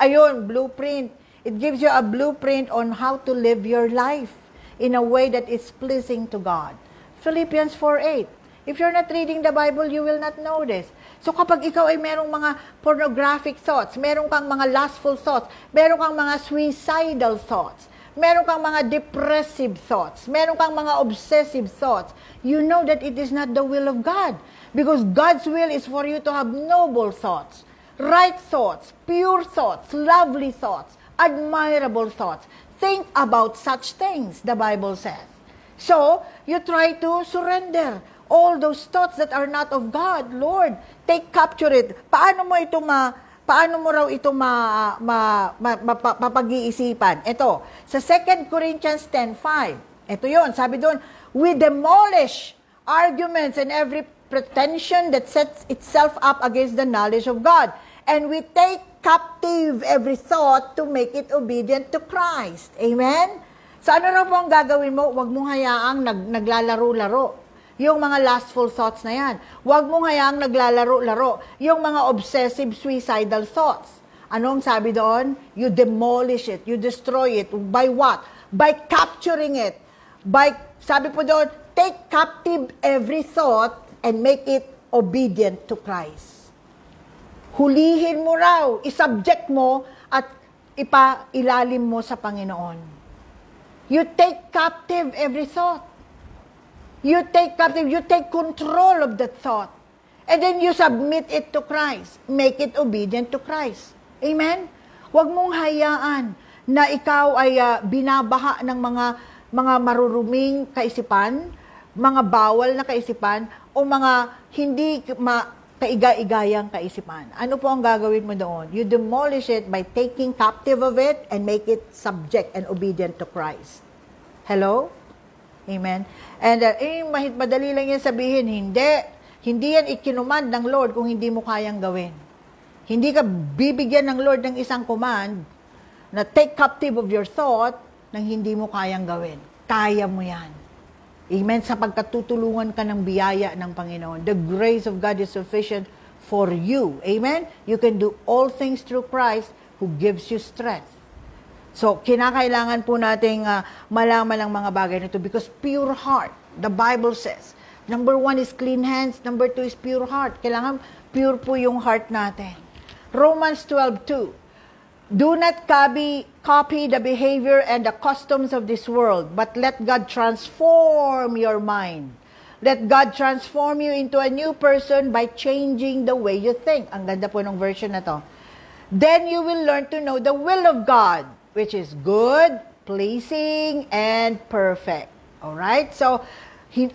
Ayun, blueprint. It gives you a blueprint on how to live your life in a way that is pleasing to God. Philippians 4.8. If you're not reading the Bible, you will not know this. So kapag ikaw ay merong mga pornographic thoughts, meron kang mga lustful thoughts, meron kang mga suicidal thoughts, meron kang mga depressive thoughts, meron kang mga obsessive thoughts, you know that it is not the will of God. Because God's will is for you to have noble thoughts, right thoughts, pure thoughts, lovely thoughts, admirable thoughts. Think about such things, the Bible says. So, you try to surrender all those thoughts that are not of God. Lord, take capture it. Paano mo ito ma paano mo raw ito ma, ma, ma, ma mapag-iisipan? Ito, sa 2 Corinthians 10.5, ito yon sabi doon, we demolish arguments and every pretension that sets itself up against the knowledge of God. And we take captive every thought to make it obedient to Christ. Amen? So ano raw po ang gagawin mo? Huwag mong hayaang nag, naglalaro-laro. Yung mga lustful thoughts na yan. Huwag mong hayaang naglalaro-laro. Yung mga obsessive suicidal thoughts. Anong sabi doon? You demolish it. You destroy it. By what? By capturing it. By, sabi po doon, take captive every thought and make it obedient to Christ. Hulihin mo raw, isubject mo at ipailalim mo sa Panginoon. You take captive every thought. You take captive, you take control of that thought. And then you submit it to Christ. Make it obedient to Christ. Amen? Huwag mong hayaan na ikaw ay uh, binabaha ng mga mga maruruming kaisipan, mga bawal na kaisipan, o mga hindi ma kaiga-igayang kaisipan. Ano po ang gagawin mo doon? You demolish it by taking captive of it and make it subject and obedient to Christ. Hello? Amen? And uh, eh, madali lang yan sabihin, hindi. Hindi yan ikinumand ng Lord kung hindi mo kayang gawin. Hindi ka bibigyan ng Lord ng isang command na take captive of your thought nang hindi mo kayang gawin. Kaya mo yan. Amen. Sapagkat tutulungan ka ng biyaya ng Panginoon. The grace of God is sufficient for you. Amen. You can do all things through Christ who gives you strength. So, kinakailangan po nating uh, malaman ang mga bagay nito because pure heart, the Bible says, number one is clean hands, number two is pure heart. Kailangan pure po yung heart natin. Romans 12.2 Do not copy, copy the behavior and the customs of this world, but let God transform your mind. Let God transform you into a new person by changing the way you think. Ang ganda po ng version na to. Then you will learn to know the will of God, which is good, pleasing, and perfect. All right? So,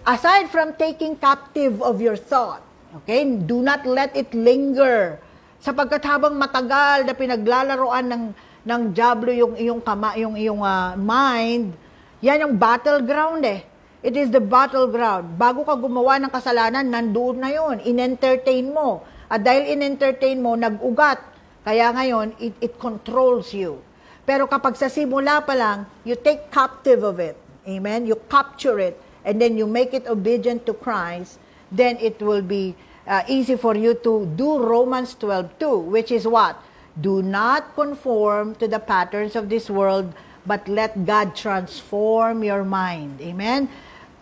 aside from taking captive of your thought, okay, do not let it linger sapagkat habang matagal na pinaglalaroan ng ng diablo yung iyong kama, yung iyong uh, mind, yan yung battleground eh. It is the battleground. Bago ka gumawa ng kasalanan, nandoon na yon. In-entertain mo. At dahil in-entertain mo, nag-ugat. Kaya ngayon, it, it controls you. Pero kapag sa simula pa lang, you take captive of it. Amen? You capture it. And then you make it obedient to Christ. Then it will be uh, easy for you to do Romans 12:2, which is what? Do not conform to the patterns of this world, but let God transform your mind. Amen?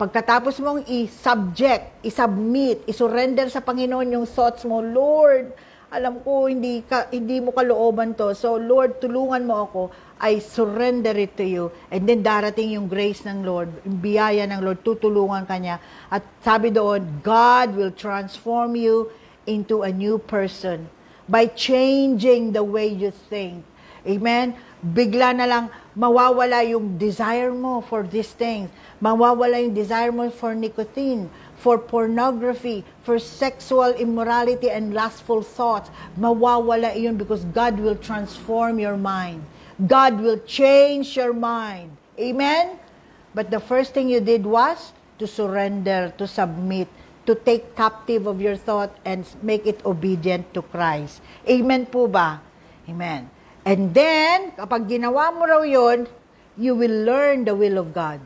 Pagkatapos mong i-subject, i-submit, i-surrender sa Panginoon yung thoughts mo, Lord, alam ko hindi ka hindi mo kalooban to. So Lord, tulungan mo ako. I surrender it to you. And then darating yung grace ng Lord, yung biyaya ng Lord, tutulungan ka niya. At sabi doon, God will transform you into a new person by changing the way you think. Amen? Bigla na lang mawawala yung desire mo for these things. Mawawala yung desire mo for nicotine for pornography, for sexual immorality and lustful thoughts. Mawawala iyon because God will transform your mind. God will change your mind. Amen? But the first thing you did was to surrender, to submit, to take captive of your thought and make it obedient to Christ. Amen po ba? Amen. And then, kapag ginawa mo raw yun, you will learn the will of God.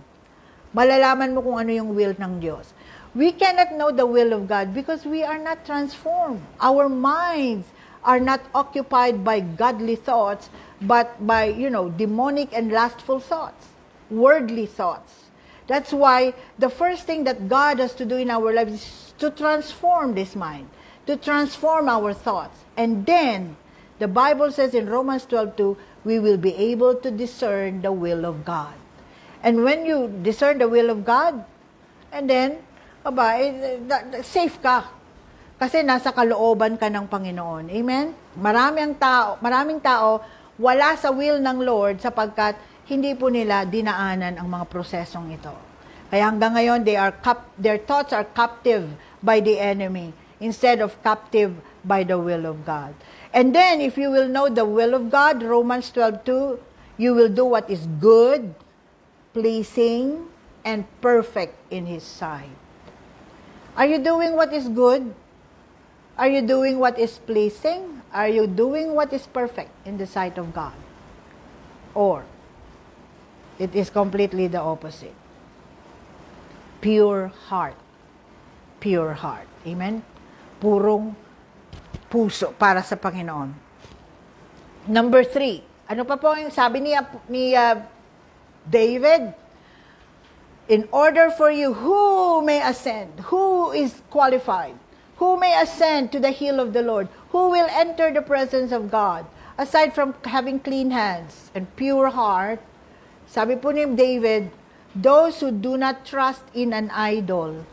Malalaman mo kung ano yung will ng Diyos. We cannot know the will of God because we are not transformed. Our minds are not occupied by godly thoughts, but by, you know, demonic and lustful thoughts, worldly thoughts. That's why the first thing that God has to do in our lives is to transform this mind, to transform our thoughts. And then, the Bible says in Romans 12:2, we will be able to discern the will of God. And when you discern the will of God, and then aba, eh, safe ka. Kasi nasa kalooban ka ng Panginoon. Amen? Marami ang tao, maraming tao wala sa will ng Lord sapagkat hindi po nila dinaanan ang mga prosesong ito. Kaya hanggang ngayon, they are cap- their thoughts are captive by the enemy instead of captive by the will of God. And then, if you will know the will of God, Romans 12:2, you will do what is good, pleasing, and perfect in His sight. Are you doing what is good? Are you doing what is pleasing? Are you doing what is perfect in the sight of God? Or it is completely the opposite. Pure heart. Pure heart. Amen? Purong puso para sa Panginoon. Number three. Ano pa po yung sabi ni, ni uh, David? in order for you, who may ascend? Who is qualified? Who may ascend to the hill of the Lord? Who will enter the presence of God? Aside from having clean hands and pure heart, sabi po ni David, those who do not trust in an idol.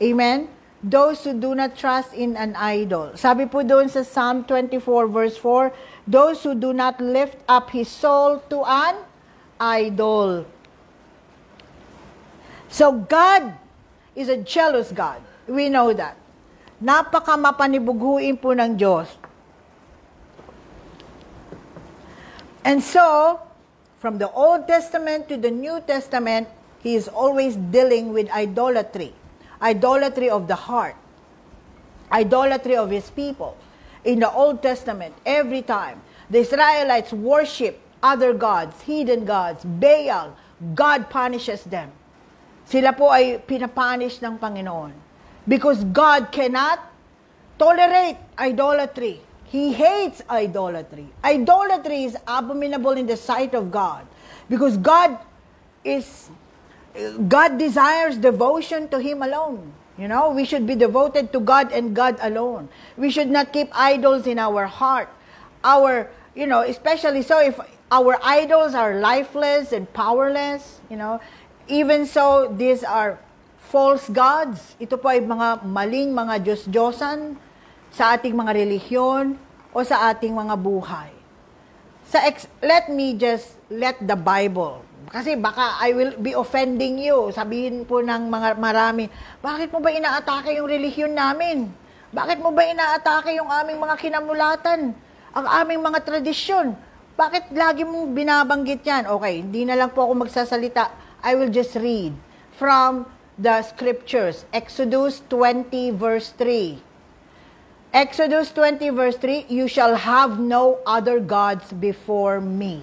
Amen? Those who do not trust in an idol. Sabi po doon sa Psalm 24 verse 4, those who do not lift up his soul to an idol. So God is a jealous God. We know that. Napaka mapanibughuin po ng Diyos. And so, from the Old Testament to the New Testament, He is always dealing with idolatry. Idolatry of the heart. Idolatry of His people. In the Old Testament, every time, the Israelites worship other gods, hidden gods, Baal, God punishes them. Sila po ay pinapunish ng Panginoon. Because God cannot tolerate idolatry. He hates idolatry. Idolatry is abominable in the sight of God. Because God is God desires devotion to Him alone. You know, we should be devoted to God and God alone. We should not keep idols in our heart. Our, you know, especially so if our idols are lifeless and powerless, you know, even so, these are false gods. Ito po ay mga maling mga Diyos-Diyosan sa ating mga relihiyon o sa ating mga buhay. Sa ex- let me just let the Bible kasi baka I will be offending you. Sabihin po ng mga marami, bakit mo ba inaatake yung relihiyon namin? Bakit mo ba inaatake yung aming mga kinamulatan? Ang aming mga tradisyon? Bakit lagi mong binabanggit yan? Okay, hindi na lang po ako magsasalita. I will just read from the scriptures. Exodus 20 verse 3. Exodus 20 verse 3, You shall have no other gods before me.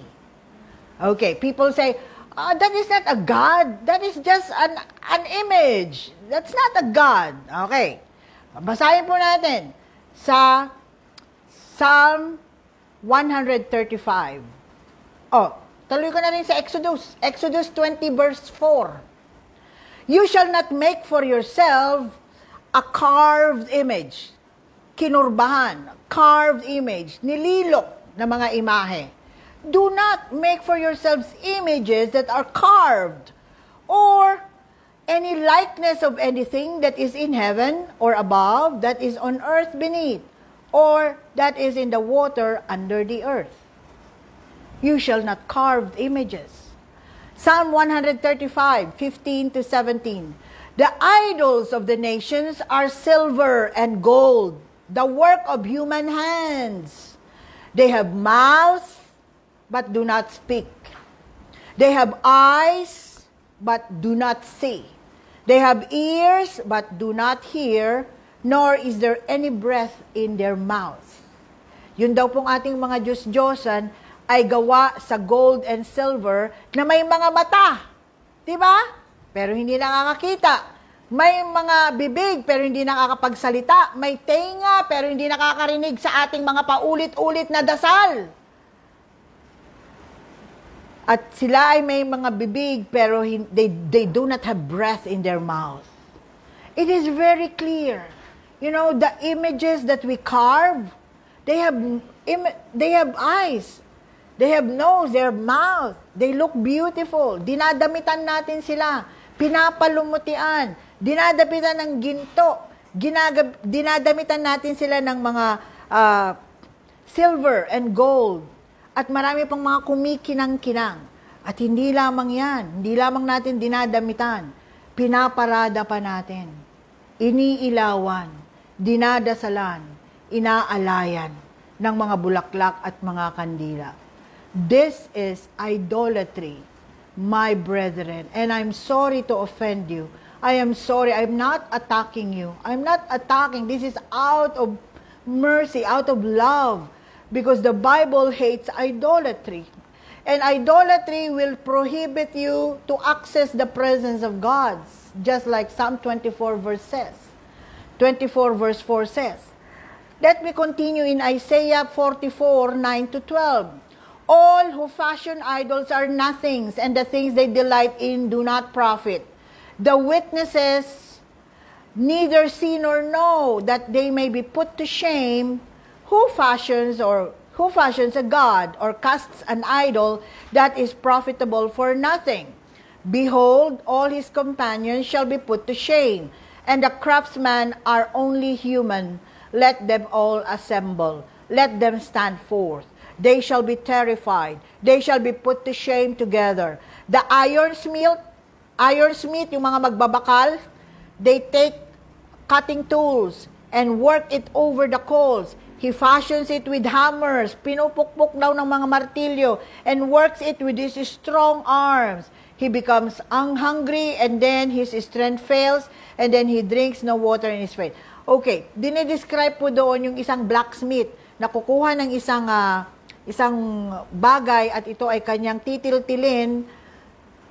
Okay, people say, Uh, that is not a God. That is just an, an image. That's not a God. Okay. Basahin po natin sa Psalm 135. Oh, tuloy ko na rin sa Exodus. Exodus 20 verse 4. You shall not make for yourself a carved image. Kinurbahan. Carved image. Nililok na mga imahe do not make for yourselves images that are carved or any likeness of anything that is in heaven or above, that is on earth beneath, or that is in the water under the earth. You shall not carve images. Psalm 135, 15 to 17. The idols of the nations are silver and gold, the work of human hands. They have mouths but do not speak. They have eyes, but do not see. They have ears, but do not hear, nor is there any breath in their mouth. Yun daw pong ating mga Diyos-Diyosan ay gawa sa gold and silver na may mga mata. Di ba? Pero hindi nakakakita. May mga bibig pero hindi nakakapagsalita. May tenga pero hindi nakakarinig sa ating mga paulit-ulit na dasal. At sila ay may mga bibig pero they, they do not have breath in their mouth. It is very clear. You know, the images that we carve, they have, they have eyes. They have nose, have mouth. They look beautiful. Dinadamitan natin sila. Pinapalumutian. Dinadamitan ng ginto. Ginagab, dinadamitan natin sila ng mga uh, silver and gold at marami pang mga kumikinang-kinang. At hindi lamang yan, hindi lamang natin dinadamitan, pinaparada pa natin, iniilawan, dinadasalan, inaalayan ng mga bulaklak at mga kandila. This is idolatry, my brethren, and I'm sorry to offend you. I am sorry. I'm not attacking you. I'm not attacking. This is out of mercy, out of love because the Bible hates idolatry. And idolatry will prohibit you to access the presence of God, just like Psalm 24 verse says. 24 verse 4 says. Let me continue in Isaiah 44, 9 to 12. All who fashion idols are nothings, and the things they delight in do not profit. The witnesses neither see nor know that they may be put to shame who fashions or who fashions a god or casts an idol that is profitable for nothing. Behold, all his companions shall be put to shame, and the craftsmen are only human. Let them all assemble. Let them stand forth. They shall be terrified. They shall be put to shame together. The ironsmith, ironsmith, yung mga magbabakal, they take cutting tools and work it over the coals He fashions it with hammers, pinupukpok daw ng mga martilyo, and works it with his strong arms. He becomes hungry, and then his strength fails, and then he drinks no water in his face. Okay, dinidescribe po doon yung isang blacksmith na kukuha ng isang, uh, isang bagay at ito ay kanyang titiltilin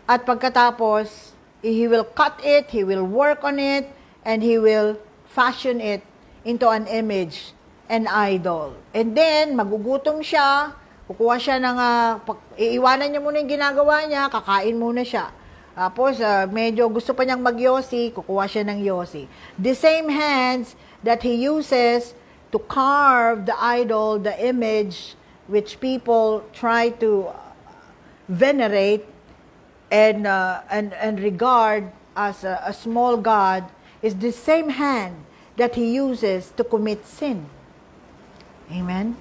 At pagkatapos, he will cut it, he will work on it, and he will fashion it into an image, an idol. And then, magugutom siya, kukuha siya ng, uh, iiwanan niya muna yung ginagawa niya, kakain muna siya. Tapos, uh, medyo gusto pa niyang magyosi, kukuha siya ng yosi. The same hands that he uses to carve the idol, the image which people try to venerate and, uh, and, and regard as a, a small god, is the same hand that he uses to commit sin. Amen?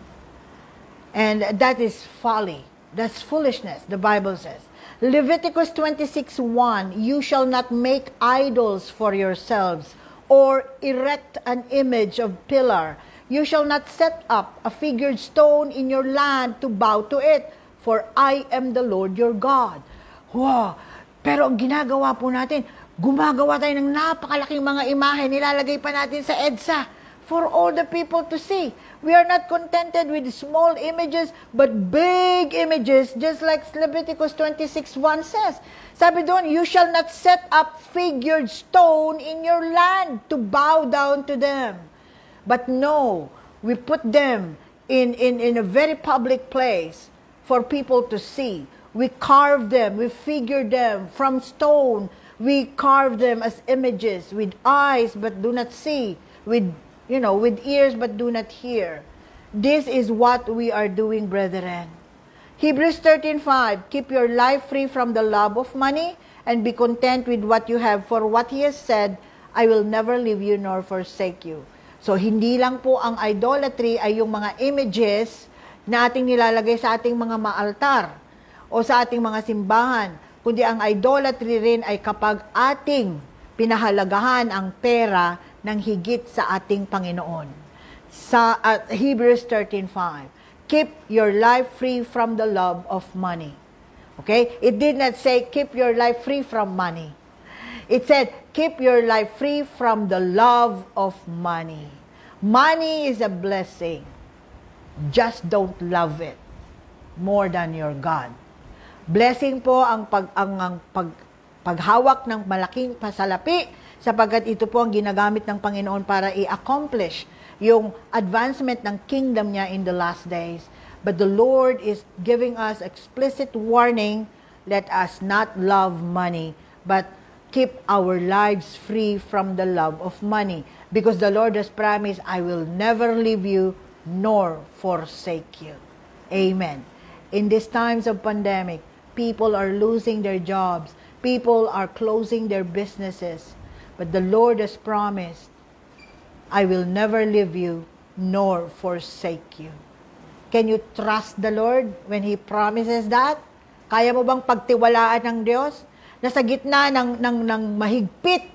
And that is folly. That's foolishness, the Bible says. Leviticus 26 1 You shall not make idols for yourselves or erect an image of pillar. You shall not set up a figured stone in your land to bow to it, for I am the Lord your God. Wow! Pero ang ginagawa po natin, Gumagawa tayo ng napakalaking mga imahe, nilalagay pa natin sa EDSA for all the people to see. We are not contented with small images, but big images, just like Leviticus 26.1 says. Sabi doon, you shall not set up figured stone in your land to bow down to them. But no, we put them in, in, in a very public place for people to see. We carve them, we figure them from stone we carve them as images with eyes but do not see, with you know, with ears but do not hear. This is what we are doing, brethren. Hebrews 13:5 Keep your life free from the love of money and be content with what you have for what he has said, I will never leave you nor forsake you. So hindi lang po ang idolatry ay yung mga images na ating nilalagay sa ating mga maaltar o sa ating mga simbahan kundi ang idolatry rin ay kapag ating pinahalagahan ang pera ng higit sa ating Panginoon. Sa uh, Hebrews 13:5, keep your life free from the love of money. Okay? It did not say keep your life free from money. It said keep your life free from the love of money. Money is a blessing. Just don't love it more than your God. Blessing po ang pag ang, ang pag paghawak ng malaking pasalapi sapagkat ito po ang ginagamit ng Panginoon para i-accomplish yung advancement ng kingdom niya in the last days. But the Lord is giving us explicit warning, let us not love money, but keep our lives free from the love of money. Because the Lord has promised, I will never leave you nor forsake you. Amen. In these times of pandemic, People are losing their jobs. People are closing their businesses. But the Lord has promised, I will never leave you nor forsake you. Can you trust the Lord when He promises that? Kaya mo bang pagtiwalaan ng Diyos? Na sa gitna ng, ng, ng mahigpit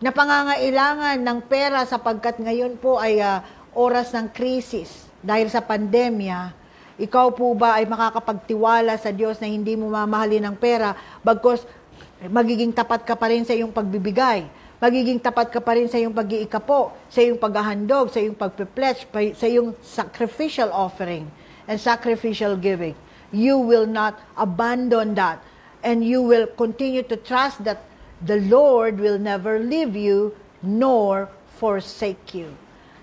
na pangangailangan ng pera sapagkat ngayon po ay uh, oras ng krisis dahil sa pandemya, ikaw po ba ay makakapagtiwala sa Diyos na hindi mo mamahalin ng pera bagkos magiging tapat ka pa rin sa iyong pagbibigay. Magiging tapat ka pa rin sa iyong pag-iikapo, sa iyong paghahandog, sa iyong pagpe-pledge, sa iyong sacrificial offering and sacrificial giving. You will not abandon that and you will continue to trust that the Lord will never leave you nor forsake you.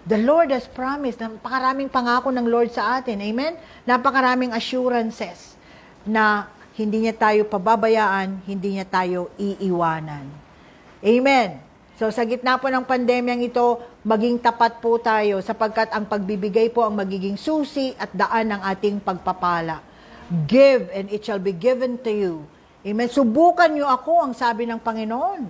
The Lord has promised, napakaraming pangako ng Lord sa atin. Amen? Napakaraming assurances na hindi niya tayo pababayaan, hindi niya tayo iiwanan. Amen. So sa gitna po ng pandemyang ito, maging tapat po tayo sapagkat ang pagbibigay po ang magiging susi at daan ng ating pagpapala. Give and it shall be given to you. Amen. Subukan niyo ako, ang sabi ng Panginoon.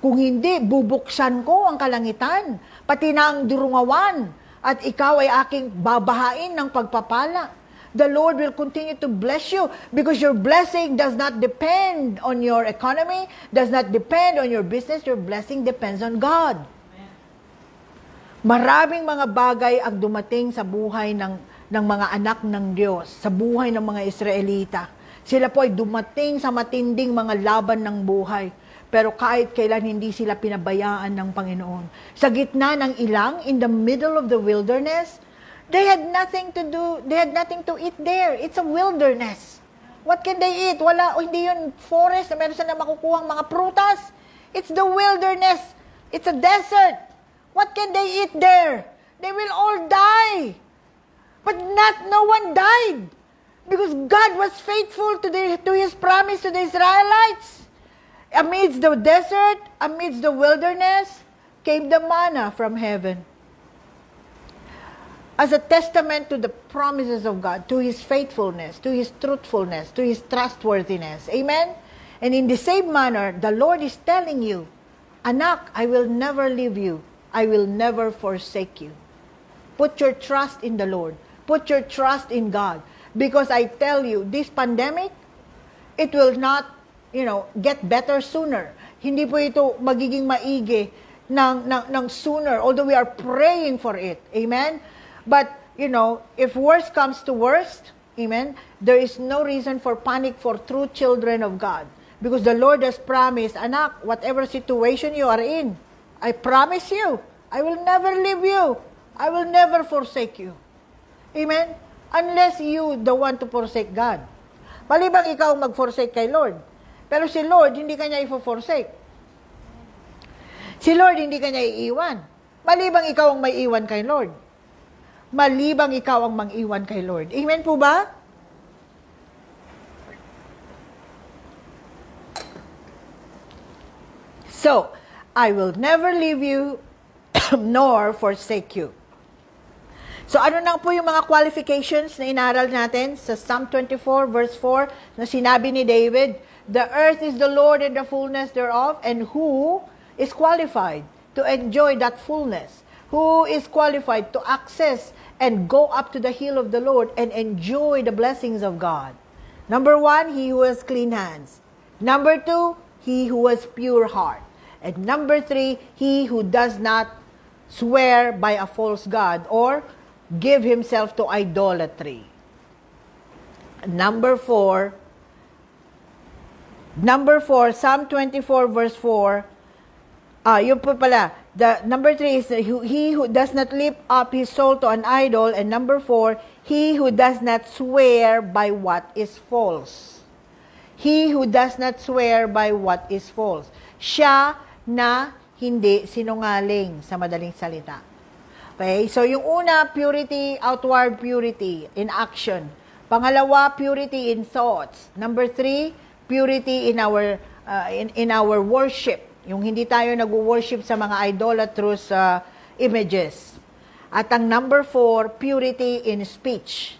Kung hindi, bubuksan ko ang kalangitan, pati na ang durungawan, at ikaw ay aking babahain ng pagpapala. The Lord will continue to bless you because your blessing does not depend on your economy, does not depend on your business. Your blessing depends on God. Maraming mga bagay ang dumating sa buhay ng, ng mga anak ng Diyos, sa buhay ng mga Israelita. Sila po ay dumating sa matinding mga laban ng buhay. Pero kahit kailan hindi sila pinabayaan ng Panginoon. Sa gitna ng ilang, in the middle of the wilderness, they had nothing to do, they had nothing to eat there. It's a wilderness. What can they eat? Wala, o hindi yun forest na meron sila makukuhang mga prutas. It's the wilderness. It's a desert. What can they eat there? They will all die. But not no one died. Because God was faithful to, the, to His promise to the Israelites. Amidst the desert, amidst the wilderness, came the manna from heaven as a testament to the promises of God, to His faithfulness, to His truthfulness, to His trustworthiness. Amen? And in the same manner, the Lord is telling you, Anak, I will never leave you. I will never forsake you. Put your trust in the Lord. Put your trust in God. Because I tell you, this pandemic, it will not, you know, get better sooner. Hindi po ito magiging maigi ng, ng, ng sooner, although we are praying for it. Amen? But, you know, if worst comes to worst, amen, there is no reason for panic for true children of God. Because the Lord has promised, anak, whatever situation you are in, I promise you, I will never leave you. I will never forsake you. Amen? Unless you the one to forsake God. Malibang ikaw mag-forsake kay Lord. Pero si Lord, hindi kanya i-forsake. Si Lord, hindi kanya iiwan. Malibang ikaw ang may iwan kay Lord malibang ikaw ang mang-iwan kay Lord. Amen po ba? So, I will never leave you nor forsake you. So ano na po yung mga qualifications na inaral natin sa Psalm 24 verse 4 na sinabi ni David, The earth is the Lord and the fullness thereof, and who is qualified to enjoy that fullness? Who is qualified to access and go up to the hill of the Lord and enjoy the blessings of God. Number one, he who has clean hands. Number two, he who has pure heart. And number three, he who does not swear by a false God or give himself to idolatry. Number four, number four, Psalm 24 verse 4, ah, yun po pala, The number three is he who does not lift up his soul to an idol, and number four, he who does not swear by what is false. He who does not swear by what is false. Siya na hindi sinungaling sa madaling salita. Okay? So yung una, purity, outward purity in action. Pangalawa, purity in thoughts. Number three, purity in our uh, in, in our worship. Yung hindi tayo nag-worship sa mga idolatrous uh, images. At ang number four, purity in speech.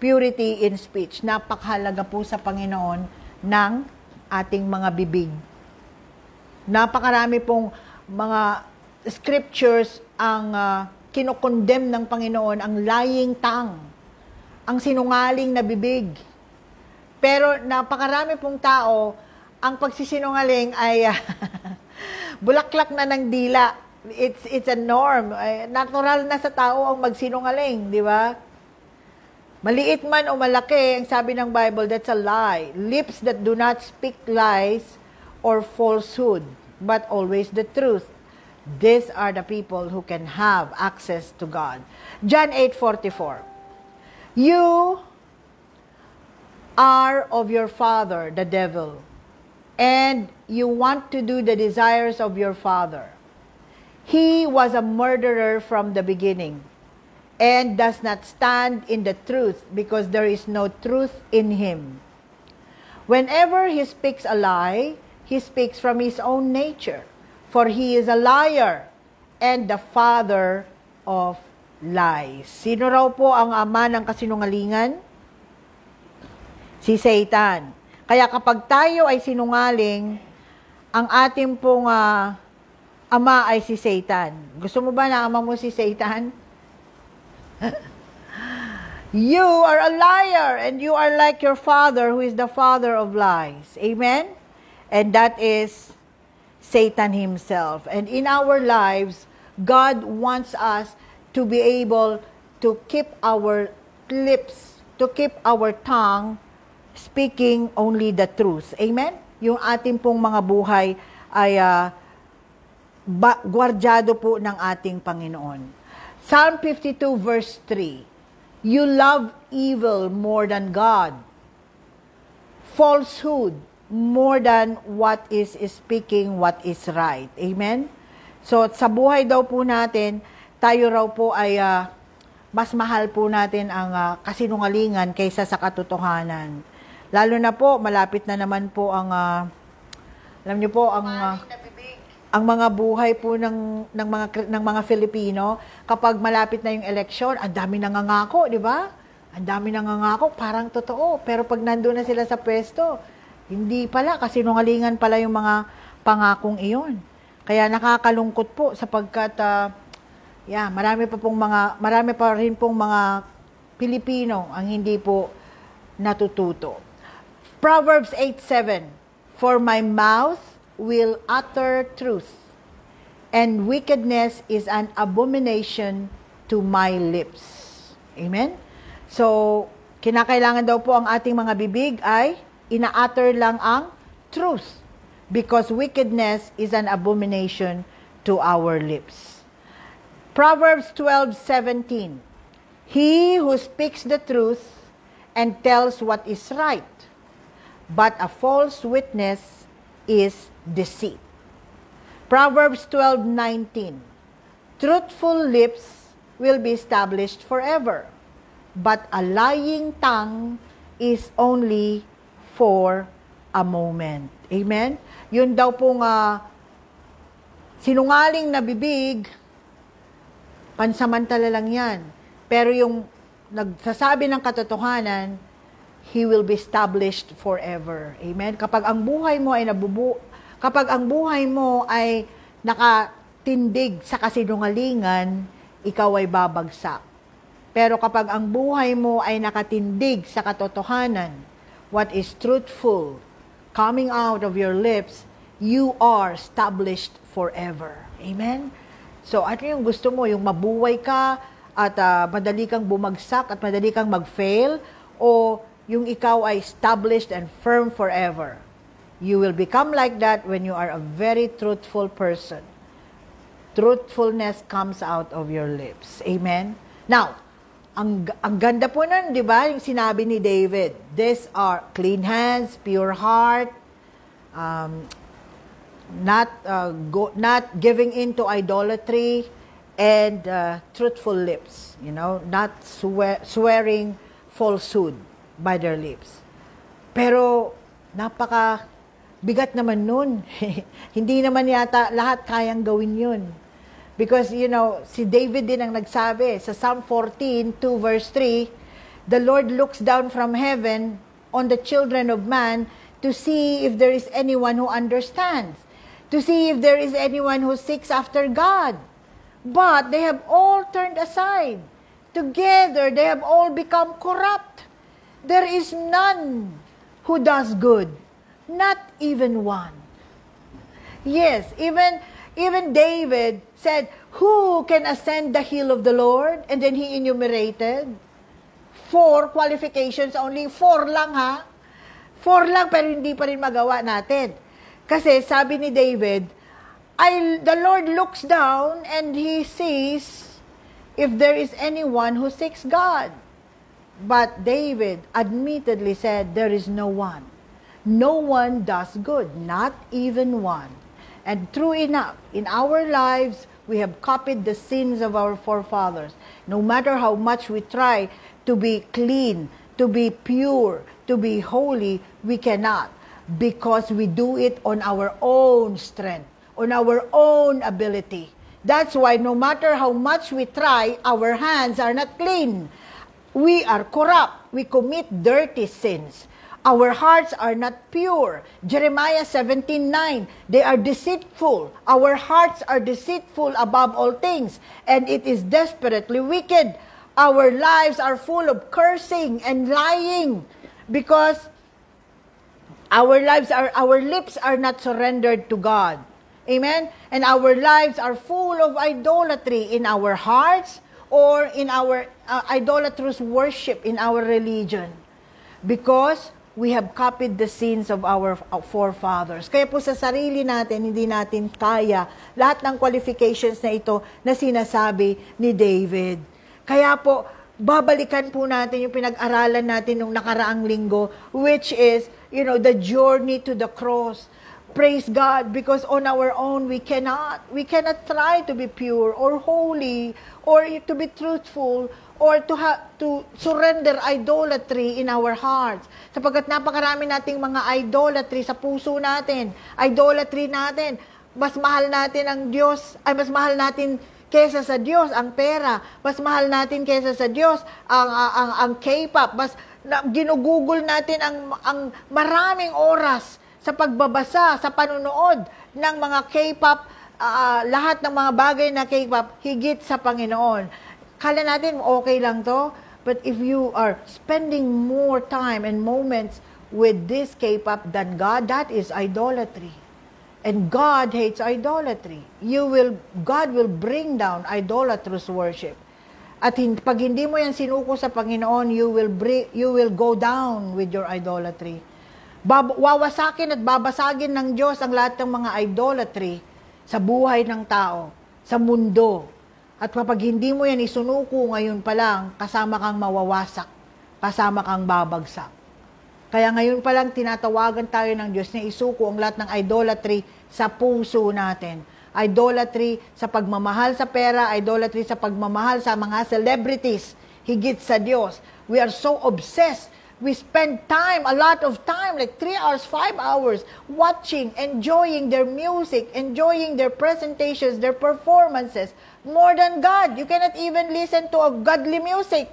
Purity in speech. Napakahalaga po sa Panginoon ng ating mga bibig. Napakarami pong mga scriptures ang uh, kinokondem ng Panginoon, ang lying tongue, ang sinungaling na bibig. Pero napakarami pong tao ang pagsisinungaling ay uh, bulaklak na ng dila. It's it's a norm. Natural na sa tao ang magsinungaling, di ba? Maliit man o malaki, ang sabi ng Bible, that's a lie. Lips that do not speak lies or falsehood, but always the truth. These are the people who can have access to God. John 8:44. You are of your father, the devil, and you want to do the desires of your father. He was a murderer from the beginning and does not stand in the truth because there is no truth in him. Whenever he speaks a lie, he speaks from his own nature, for he is a liar and the father of lies. Sino raw po ang ama ng kasinungalingan? Si Satan. Kaya kapag tayo ay sinungaling, ang ating pong uh, ama ay si Satan. Gusto mo ba na ama mo si Satan? you are a liar and you are like your father who is the father of lies. Amen? And that is Satan himself. And in our lives, God wants us to be able to keep our lips, to keep our tongue speaking only the truth. Amen? Yung ating pong mga buhay ay uh, ba, gwardyado po ng ating Panginoon. Psalm 52 verse 3. You love evil more than God. falsehood more than what is speaking what is right. Amen? So, sa buhay daw po natin, tayo raw po ay ah, mas mahal po natin ang ah, kasinungalingan kaysa sa katotohanan. Lalo na po, malapit na naman po ang, ah, alam niyo po, ang, ah, ang mga buhay po ng, ng, mga, ng mga Filipino, kapag malapit na yung eleksyon, ang dami nangangako, di ba? Ang dami nangangako, parang totoo. Pero pag nandun na sila sa pwesto, hindi pala, kasi nungalingan pala yung mga pangakong iyon. Kaya nakakalungkot po sapagkat ah, yeah, marami pa pong mga marami pa rin pong mga Pilipino ang hindi po natututo. Proverbs 8:7 For my mouth will utter truth and wickedness is an abomination to my lips. Amen? So, kinakailangan daw po ang ating mga bibig ay ina-utter lang ang truth because wickedness is an abomination to our lips. Proverbs 12:17 He who speaks the truth and tells what is right, but a false witness is deceit. Proverbs 12:19 Truthful lips will be established forever, but a lying tongue is only for a moment. Amen? Yun daw pong ah, sinungaling na bibig, pansamantala lang yan. Pero yung nagsasabi ng katotohanan, he will be established forever. Amen? Kapag ang buhay mo ay nabubu kapag ang buhay mo ay nakatindig sa kasinungalingan, ikaw ay babagsak. Pero kapag ang buhay mo ay nakatindig sa katotohanan, what is truthful coming out of your lips, you are established forever. Amen? So, ano yung gusto mo? Yung mabuhay ka at ah, madali kang bumagsak at madali kang mag-fail? O yung ikaw ay established and firm forever? You will become like that when you are a very truthful person. Truthfulness comes out of your lips. Amen? Now, ang, ang ganda po nun, di ba? Yung sinabi ni David, these are clean hands, pure heart, um, not uh, go, not giving in to idolatry and uh, truthful lips you know? Not swear, swearing falsehood by their lips. Pero napaka bigat naman nun. Hindi naman yata lahat kayang gawin yun because you know si David din ang nagsabi sa Psalm 14 2 verse 3 the Lord looks down from heaven on the children of man to see if there is anyone who understands to see if there is anyone who seeks after God. But they have all turned aside. Together they have all become corrupt. There is none who does good, not even one. Yes, even even David said, "Who can ascend the hill of the Lord?" And then he enumerated four qualifications only, four lang ha. Four lang pero hindi pa rin magawa natin. Kasi sabi ni David, I, the Lord looks down and He sees if there is anyone who seeks God. But David admittedly said, there is no one. No one does good, not even one. And true enough, in our lives, we have copied the sins of our forefathers. No matter how much we try to be clean, to be pure, to be holy, we cannot because we do it on our own strength, on our own ability. That's why no matter how much we try, our hands are not clean. We are corrupt. We commit dirty sins. Our hearts are not pure. Jeremiah 17:9. They are deceitful. Our hearts are deceitful above all things, and it is desperately wicked. Our lives are full of cursing and lying because our lives are our lips are not surrendered to God. Amen? And our lives are full of idolatry in our hearts or in our uh, idolatrous worship in our religion. Because we have copied the sins of our forefathers. Kaya po sa sarili natin, hindi natin kaya lahat ng qualifications na ito na sinasabi ni David. Kaya po, babalikan po natin yung pinag-aralan natin nung nakaraang linggo, which is, you know, the journey to the cross. Praise God, because on our own, we cannot. We cannot try to be pure or holy or to be truthful or to ha- to surrender idolatry in our hearts. Sapagkat napakarami nating mga idolatry sa puso natin. Idolatry natin. Mas mahal natin ang Diyos, ay mas mahal natin kesa sa Diyos ang pera. Mas mahal natin kesa sa Diyos ang ang, ang, ang K-pop. Mas na, ginugugol natin ang ang maraming oras sa pagbabasa, sa panunood ng mga K-pop, ah, lahat ng mga bagay na K-pop higit sa Panginoon. Kala natin okay lang to, but if you are spending more time and moments with this K-pop than God, that is idolatry. And God hates idolatry. You will, God will bring down idolatrous worship. At hin- pag hindi mo yan sinuko sa Panginoon, you will bring, you will go down with your idolatry. Bab- wawasakin at babasagin ng Diyos ang lahat ng mga idolatry sa buhay ng tao, sa mundo. At kapag hindi mo yan isunuko ngayon pa lang, kasama kang mawawasak, kasama kang babagsak. Kaya ngayon pa lang tinatawagan tayo ng Diyos na isuko ang lahat ng idolatry sa puso natin. Idolatry sa pagmamahal sa pera, idolatry sa pagmamahal sa mga celebrities, higit sa Diyos. We are so obsessed. We spend time, a lot of time, like three hours, five hours, watching, enjoying their music, enjoying their presentations, their performances, more than God. You cannot even listen to a godly music.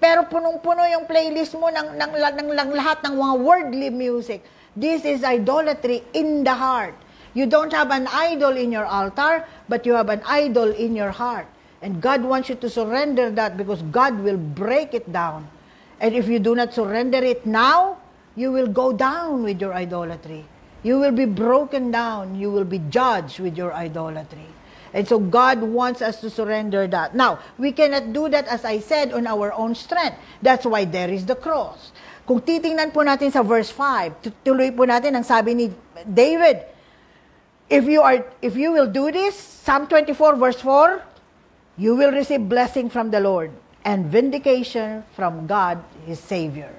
Pero punong-puno yung playlist mo ng, ng, ng, ng lahat ng mga worldly music. This is idolatry in the heart. You don't have an idol in your altar, but you have an idol in your heart. And God wants you to surrender that because God will break it down. And if you do not surrender it now, you will go down with your idolatry. You will be broken down. You will be judged with your idolatry. And so God wants us to surrender that. Now, we cannot do that, as I said, on our own strength. That's why there is the cross. Kung titingnan po natin sa verse 5, tuloy po natin ang sabi ni David, if you are if you will do this, Psalm 24 verse 4, you will receive blessing from the Lord and vindication from God his savior.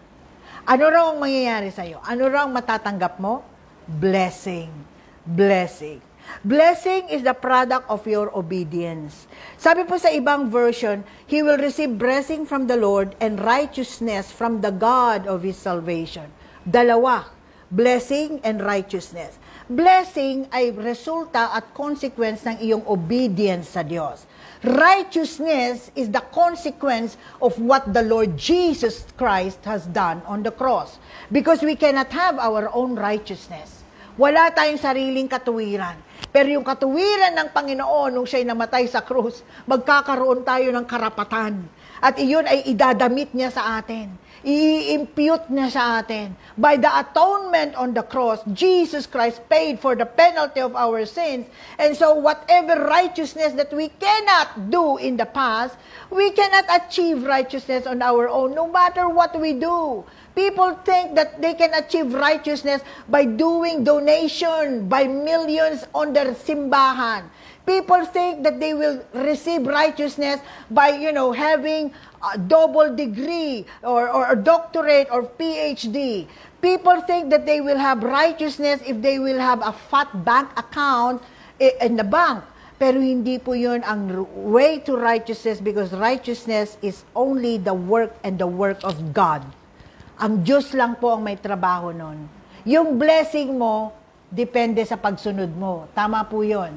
Ano raw ang mangyayari sa iyo? Ano raw ang matatanggap mo? Blessing. Blessing. Blessing is the product of your obedience. Sabi po sa ibang version, he will receive blessing from the Lord and righteousness from the God of his salvation. Dalawa, blessing and righteousness. Blessing ay resulta at consequence ng iyong obedience sa Diyos. Righteousness is the consequence of what the Lord Jesus Christ has done on the cross. Because we cannot have our own righteousness. Wala tayong sariling katuwiran. Pero yung katuwiran ng Panginoon nung siya'y namatay sa krus, magkakaroon tayo ng karapatan. At iyon ay idadamit niya sa atin i-impute niya sa atin. By the atonement on the cross, Jesus Christ paid for the penalty of our sins. And so whatever righteousness that we cannot do in the past, we cannot achieve righteousness on our own, no matter what we do. People think that they can achieve righteousness by doing donation by millions on their simbahan. People think that they will receive righteousness by, you know, having a double degree or, or a doctorate or PhD. People think that they will have righteousness if they will have a fat bank account in the bank. Pero hindi po yun ang way to righteousness because righteousness is only the work and the work of God. Ang Diyos lang po ang may trabaho nun. Yung blessing mo, depende sa pagsunod mo. Tama po yun.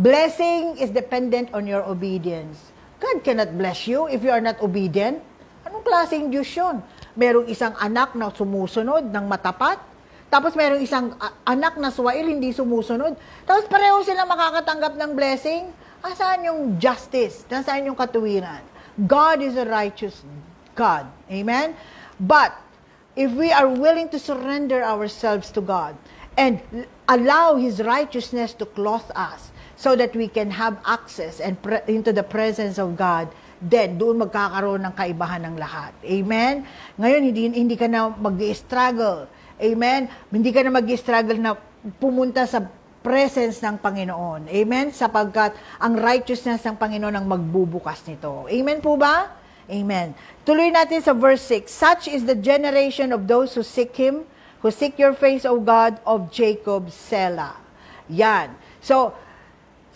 Blessing is dependent on your obedience. God cannot bless you if you are not obedient. Anong klaseng Diyos yun? Merong isang anak na sumusunod ng matapat, tapos merong isang anak na swail, hindi sumusunod. Tapos pareho sila makakatanggap ng blessing. Asaan yung justice? Nasaan yung katuwiran? God is a righteous God. Amen? But, if we are willing to surrender ourselves to God and allow His righteousness to clothe us, so that we can have access and pre- into the presence of God, then doon magkakaroon ng kaibahan ng lahat. Amen? Ngayon, hindi, hindi ka na mag-struggle. Amen? Hindi ka na mag-struggle na pumunta sa presence ng Panginoon. Amen? Sapagkat ang righteousness ng Panginoon ang magbubukas nito. Amen po ba? Amen. Tuloy natin sa verse 6. Such is the generation of those who seek Him, who seek your face, O God of Jacob, Selah. Yan. So,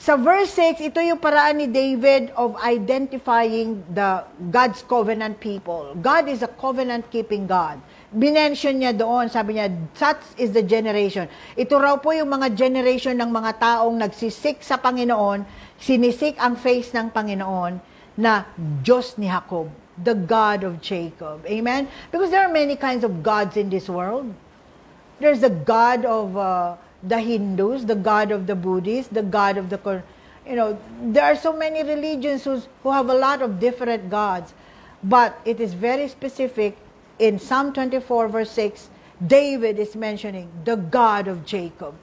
sa verse 6, ito yung paraan ni David of identifying the God's covenant people. God is a covenant-keeping God. Binention niya doon, sabi niya, such is the generation. Ito raw po yung mga generation ng mga taong nagsisik sa Panginoon, sinisik ang face ng Panginoon na Diyos ni Jacob, the God of Jacob. Amen? Because there are many kinds of gods in this world. There's the God of... Uh, the Hindus, the God of the Buddhists, the God of the, you know, there are so many religions who's, who have a lot of different gods. But it is very specific in Psalm 24, verse 6, David is mentioning the God of Jacob,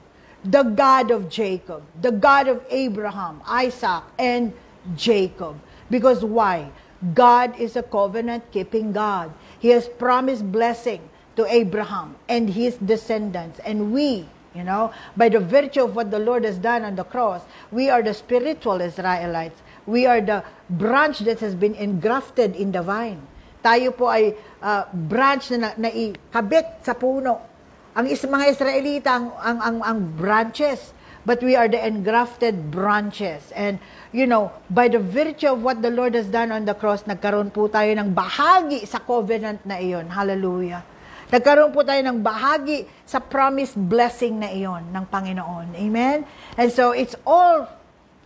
the God of Jacob, the God of Abraham, Isaac, and Jacob. Because why? God is a covenant keeping God. He has promised blessing to Abraham and his descendants. And we, You know, by the virtue of what the Lord has done on the cross, we are the spiritual Israelites. We are the branch that has been engrafted in the vine. Tayo po ay uh, branch na naikabit sa puno. Ang is, mga Israelita ang, ang, ang, ang branches, but we are the engrafted branches. And, you know, by the virtue of what the Lord has done on the cross, nagkaroon po tayo ng bahagi sa covenant na iyon. Hallelujah. Nagkaroon po tayo ng bahagi sa promised blessing na iyon ng Panginoon. Amen? And so, it's all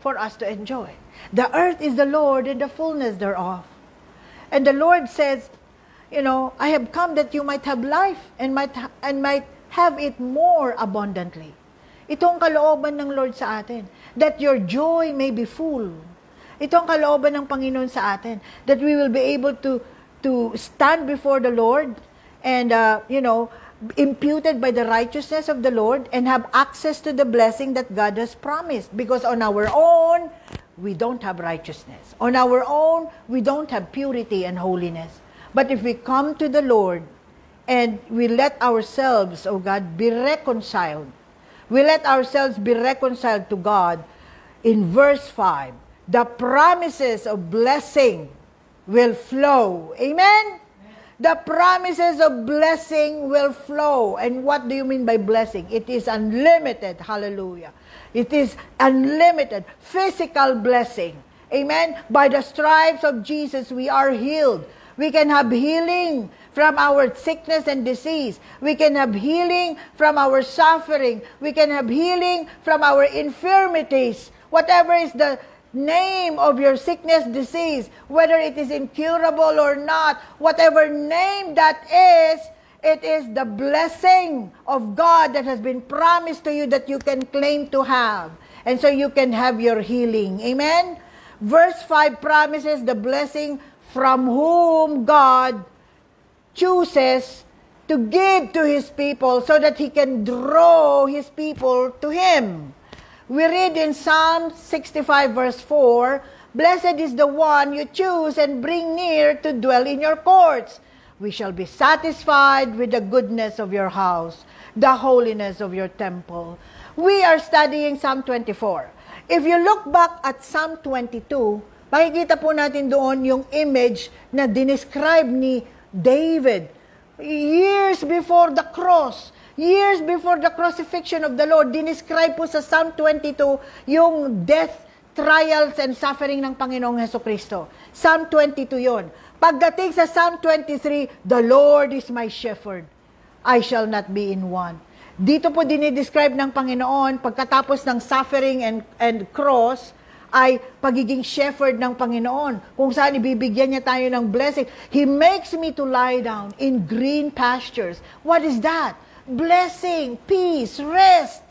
for us to enjoy. The earth is the Lord and the fullness thereof. And the Lord says, you know, I have come that you might have life and might, and might have it more abundantly. Ito ang kalooban ng Lord sa atin. That your joy may be full. Ito ang kalooban ng Panginoon sa atin. That we will be able to, to stand before the Lord and, uh, you know, imputed by the righteousness of the Lord and have access to the blessing that God has promised. Because on our own, we don't have righteousness. On our own, we don't have purity and holiness. But if we come to the Lord and we let ourselves, oh God, be reconciled, we let ourselves be reconciled to God, in verse 5, the promises of blessing will flow. Amen? The promises of blessing will flow. And what do you mean by blessing? It is unlimited. Hallelujah. It is unlimited physical blessing. Amen. By the stripes of Jesus, we are healed. We can have healing from our sickness and disease. We can have healing from our suffering. We can have healing from our infirmities. Whatever is the name of your sickness, disease, whether it is incurable or not, whatever name that is, it is the blessing of God that has been promised to you that you can claim to have. And so you can have your healing. Amen? Verse 5 promises the blessing from whom God chooses to give to his people so that he can draw his people to him. We read in Psalm 65 verse 4, Blessed is the one you choose and bring near to dwell in your courts. We shall be satisfied with the goodness of your house, the holiness of your temple. We are studying Psalm 24. If you look back at Psalm 22, makikita po natin doon yung image na dinescribe ni David years before the cross Years before the crucifixion of the Lord, dinescribe po sa Psalm 22 yung death, trials, and suffering ng Panginoong Heso Kristo. Psalm 22 yon. Pagdating sa Psalm 23, The Lord is my shepherd. I shall not be in want. Dito po dinidescribe ng Panginoon, pagkatapos ng suffering and, and cross, ay pagiging shepherd ng Panginoon. Kung saan ibibigyan niya tayo ng blessing. He makes me to lie down in green pastures. What is that? Blessing, peace, rest.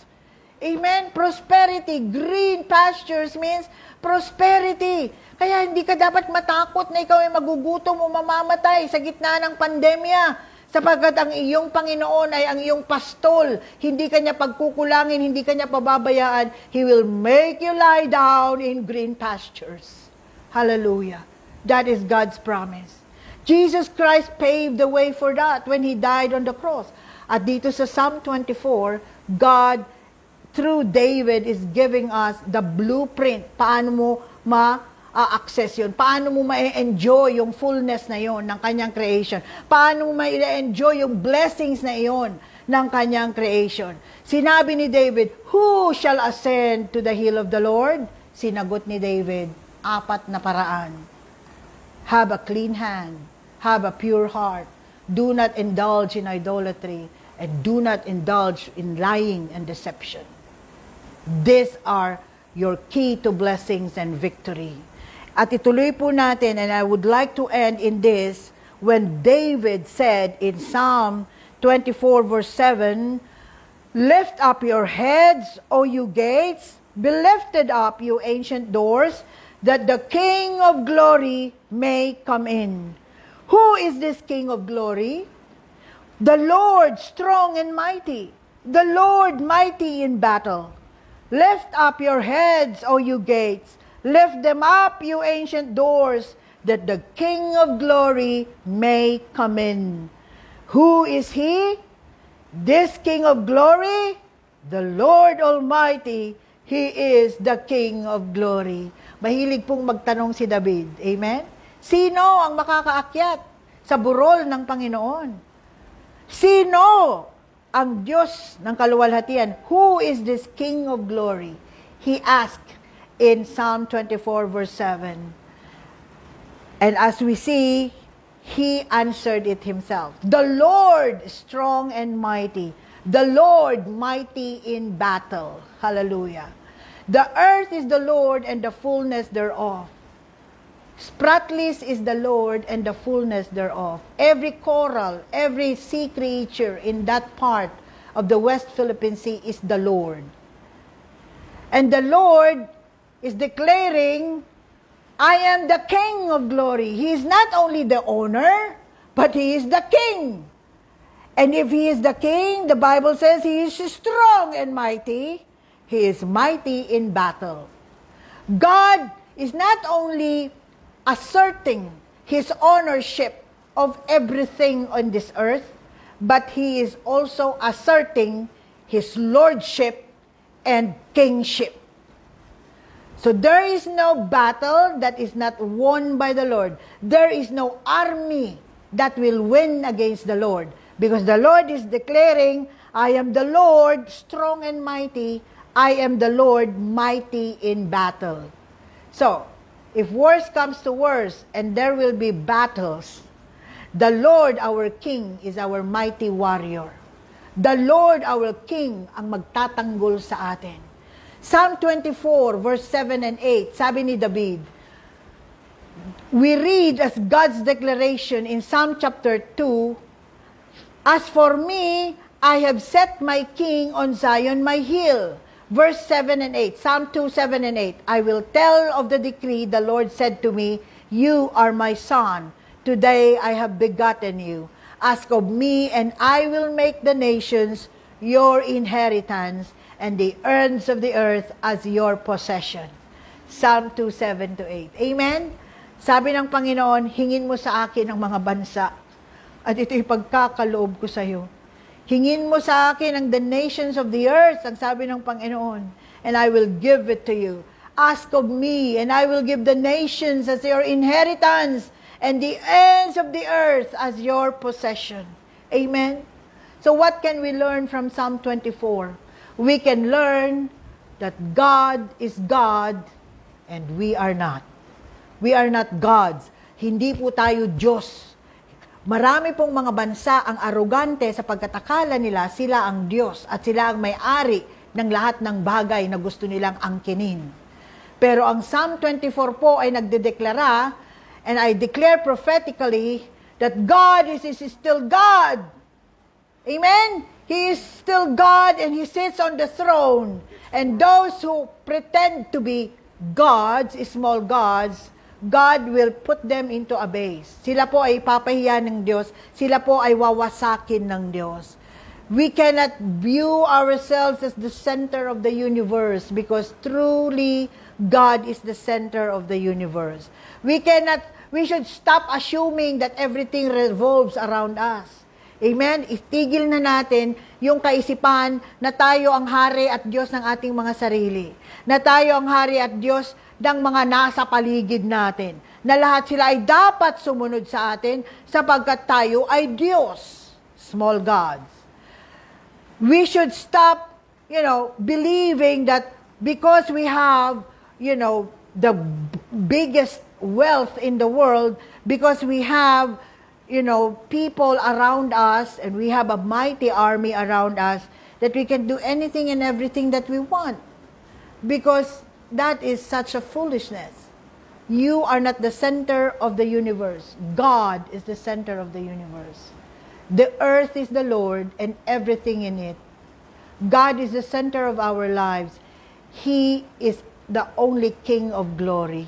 Amen? Prosperity. Green pastures means prosperity. Kaya hindi ka dapat matakot na ikaw ay magugutom o mamamatay sa gitna ng pandemya sapagkat ang iyong Panginoon ay ang iyong pastol. Hindi kanya pagkukulangin, hindi kanya pababayaan. He will make you lie down in green pastures. Hallelujah. That is God's promise. Jesus Christ paved the way for that when He died on the cross. At dito sa Psalm 24, God, through David, is giving us the blueprint. Paano mo ma, a-access yun? Paano mo ma-enjoy yung fullness na yon ng kanyang creation? Paano mo ma-enjoy yung blessings na yon ng kanyang creation? Sinabi ni David, Who shall ascend to the hill of the Lord? Sinagot ni David, apat na paraan. Have a clean hand. Have a pure heart. Do not indulge in idolatry. And do not indulge in lying and deception. These are your key to blessings and victory. At ituloy po natin, and I would like to end in this, when David said in Psalm 24 verse 7, Lift up your heads, O you gates, be lifted up, you ancient doors, that the King of glory may come in. Who is this King of glory? The Lord strong and mighty, the Lord mighty in battle. Lift up your heads, O you gates, Lift them up, you ancient doors, that the King of glory may come in. Who is he? This King of glory? The Lord Almighty. He is the King of glory. Mahilig pong magtanong si David. Amen? Sino ang makakaakyat sa burol ng Panginoon? Sino ang Diyos ng kaluwalhatian? Who is this King of glory? He asked in Psalm 24, verse 7. And as we see, he answered it himself. The Lord strong and mighty. The Lord mighty in battle. Hallelujah. The earth is the Lord and the fullness thereof. Spratlys is the Lord and the fullness thereof. Every coral, every sea creature in that part of the West Philippine Sea is the Lord. And the Lord is declaring, I am the King of glory. He is not only the owner, but He is the King. And if He is the King, the Bible says He is strong and mighty. He is mighty in battle. God is not only asserting His ownership of everything on this earth, but He is also asserting His lordship and kingship. So there is no battle that is not won by the Lord. There is no army that will win against the Lord. Because the Lord is declaring, I am the Lord, strong and mighty. I am the Lord, mighty in battle. So, if worse comes to worse, and there will be battles, the Lord, our King, is our mighty warrior. The Lord, our King, ang magtatanggol sa atin. Psalm 24, verse 7 and 8, sabi ni David, we read as God's declaration in Psalm chapter 2, As for me, I have set my king on Zion, my hill. Verse 7 and 8, Psalm 2, 7 and 8, I will tell of the decree the Lord said to me, You are my son. Today I have begotten you. Ask of me, and I will make the nations your inheritance and the earths of the earth as your possession. Psalm 2, 7 to 8. Amen? Sabi ng Panginoon, hingin mo sa akin ang mga bansa at ito'y pagkakaloob ko sa iyo. Hingin mo sa akin ang the nations of the earth, ang sabi ng Panginoon, and I will give it to you. Ask of me, and I will give the nations as your inheritance, and the ends of the earth as your possession. Amen? So what can we learn from Psalm 24? we can learn that God is God and we are not. We are not gods. Hindi po tayo Diyos. Marami pong mga bansa ang arugante sa pagkatakala nila sila ang Diyos at sila ang may-ari ng lahat ng bagay na gusto nilang angkinin. Pero ang Psalm 24 po ay nagdedeklara, and I declare prophetically that God is, is still God. Amen? He is still God and He sits on the throne. And those who pretend to be gods, small gods, God will put them into a base. Sila po ay papahiya ng Diyos. Sila po ay wawasakin ng Diyos. We cannot view ourselves as the center of the universe because truly God is the center of the universe. We cannot, we should stop assuming that everything revolves around us. Amen? Itigil na natin yung kaisipan na tayo ang hari at Diyos ng ating mga sarili. Na tayo ang hari at Diyos ng mga nasa paligid natin. Na lahat sila ay dapat sumunod sa atin sapagkat tayo ay Diyos. Small gods. We should stop, you know, believing that because we have, you know, the biggest wealth in the world, because we have you know, people around us and we have a mighty army around us that we can do anything and everything that we want. Because that is such a foolishness. You are not the center of the universe. God is the center of the universe. The earth is the Lord and everything in it. God is the center of our lives. He is the only King of glory.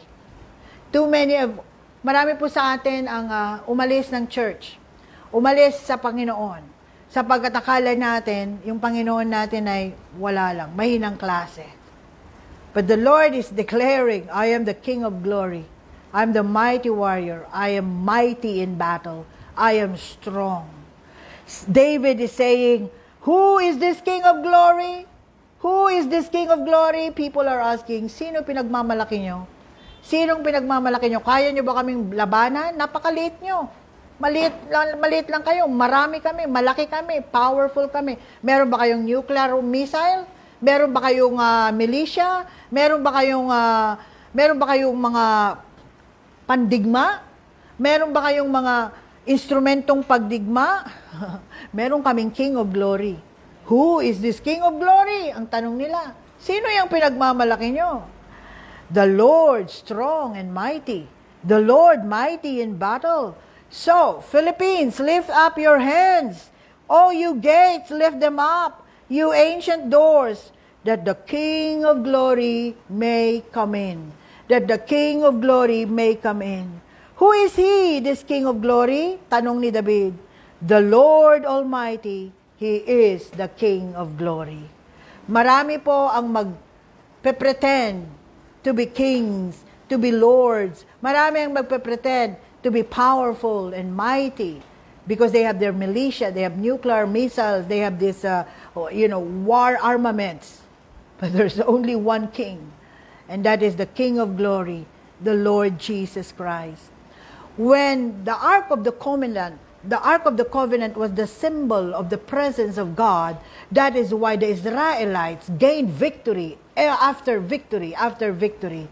Too many of Marami po sa atin ang uh, umalis ng church. Umalis sa Panginoon. Sapagkat akala natin, yung Panginoon natin ay wala lang, mahinang klase. But the Lord is declaring, I am the King of glory. I am the mighty warrior. I am mighty in battle. I am strong. David is saying, Who is this King of glory? Who is this King of glory? People are asking, sino pinagmamalaki nyo? Sinong pinagmamalaki nyo? Kaya nyo ba kaming labanan? Napakaliit nyo. Maliit lang, maliit lang kayo. Marami kami, malaki kami, powerful kami. Meron ba kayong nuclear missile? Meron ba kayong uh, militia? Meron ba kayong uh, meron ba kayong mga pandigma? Meron ba kayong mga instrumentong pagdigma? meron kaming King of Glory. Who is this King of Glory? Ang tanong nila. Sino yung pinagmamalaki nyo? The Lord strong and mighty. The Lord mighty in battle. So, Philippines, lift up your hands. O you gates, lift them up. You ancient doors, that the King of glory may come in. That the King of glory may come in. Who is he, this King of glory? Tanong ni David. The Lord Almighty, He is the King of glory. Marami po ang mag-pretend to be kings, to be lords. Marami ang magpe-pretend to be powerful and mighty because they have their militia, they have nuclear missiles, they have this, uh, you know, war armaments. But there's only one king, and that is the King of glory, the Lord Jesus Christ. When the Ark of the Covenant, the Ark of the Covenant was the symbol of the presence of God, that is why the Israelites gained victory Eh, after victory, after victory.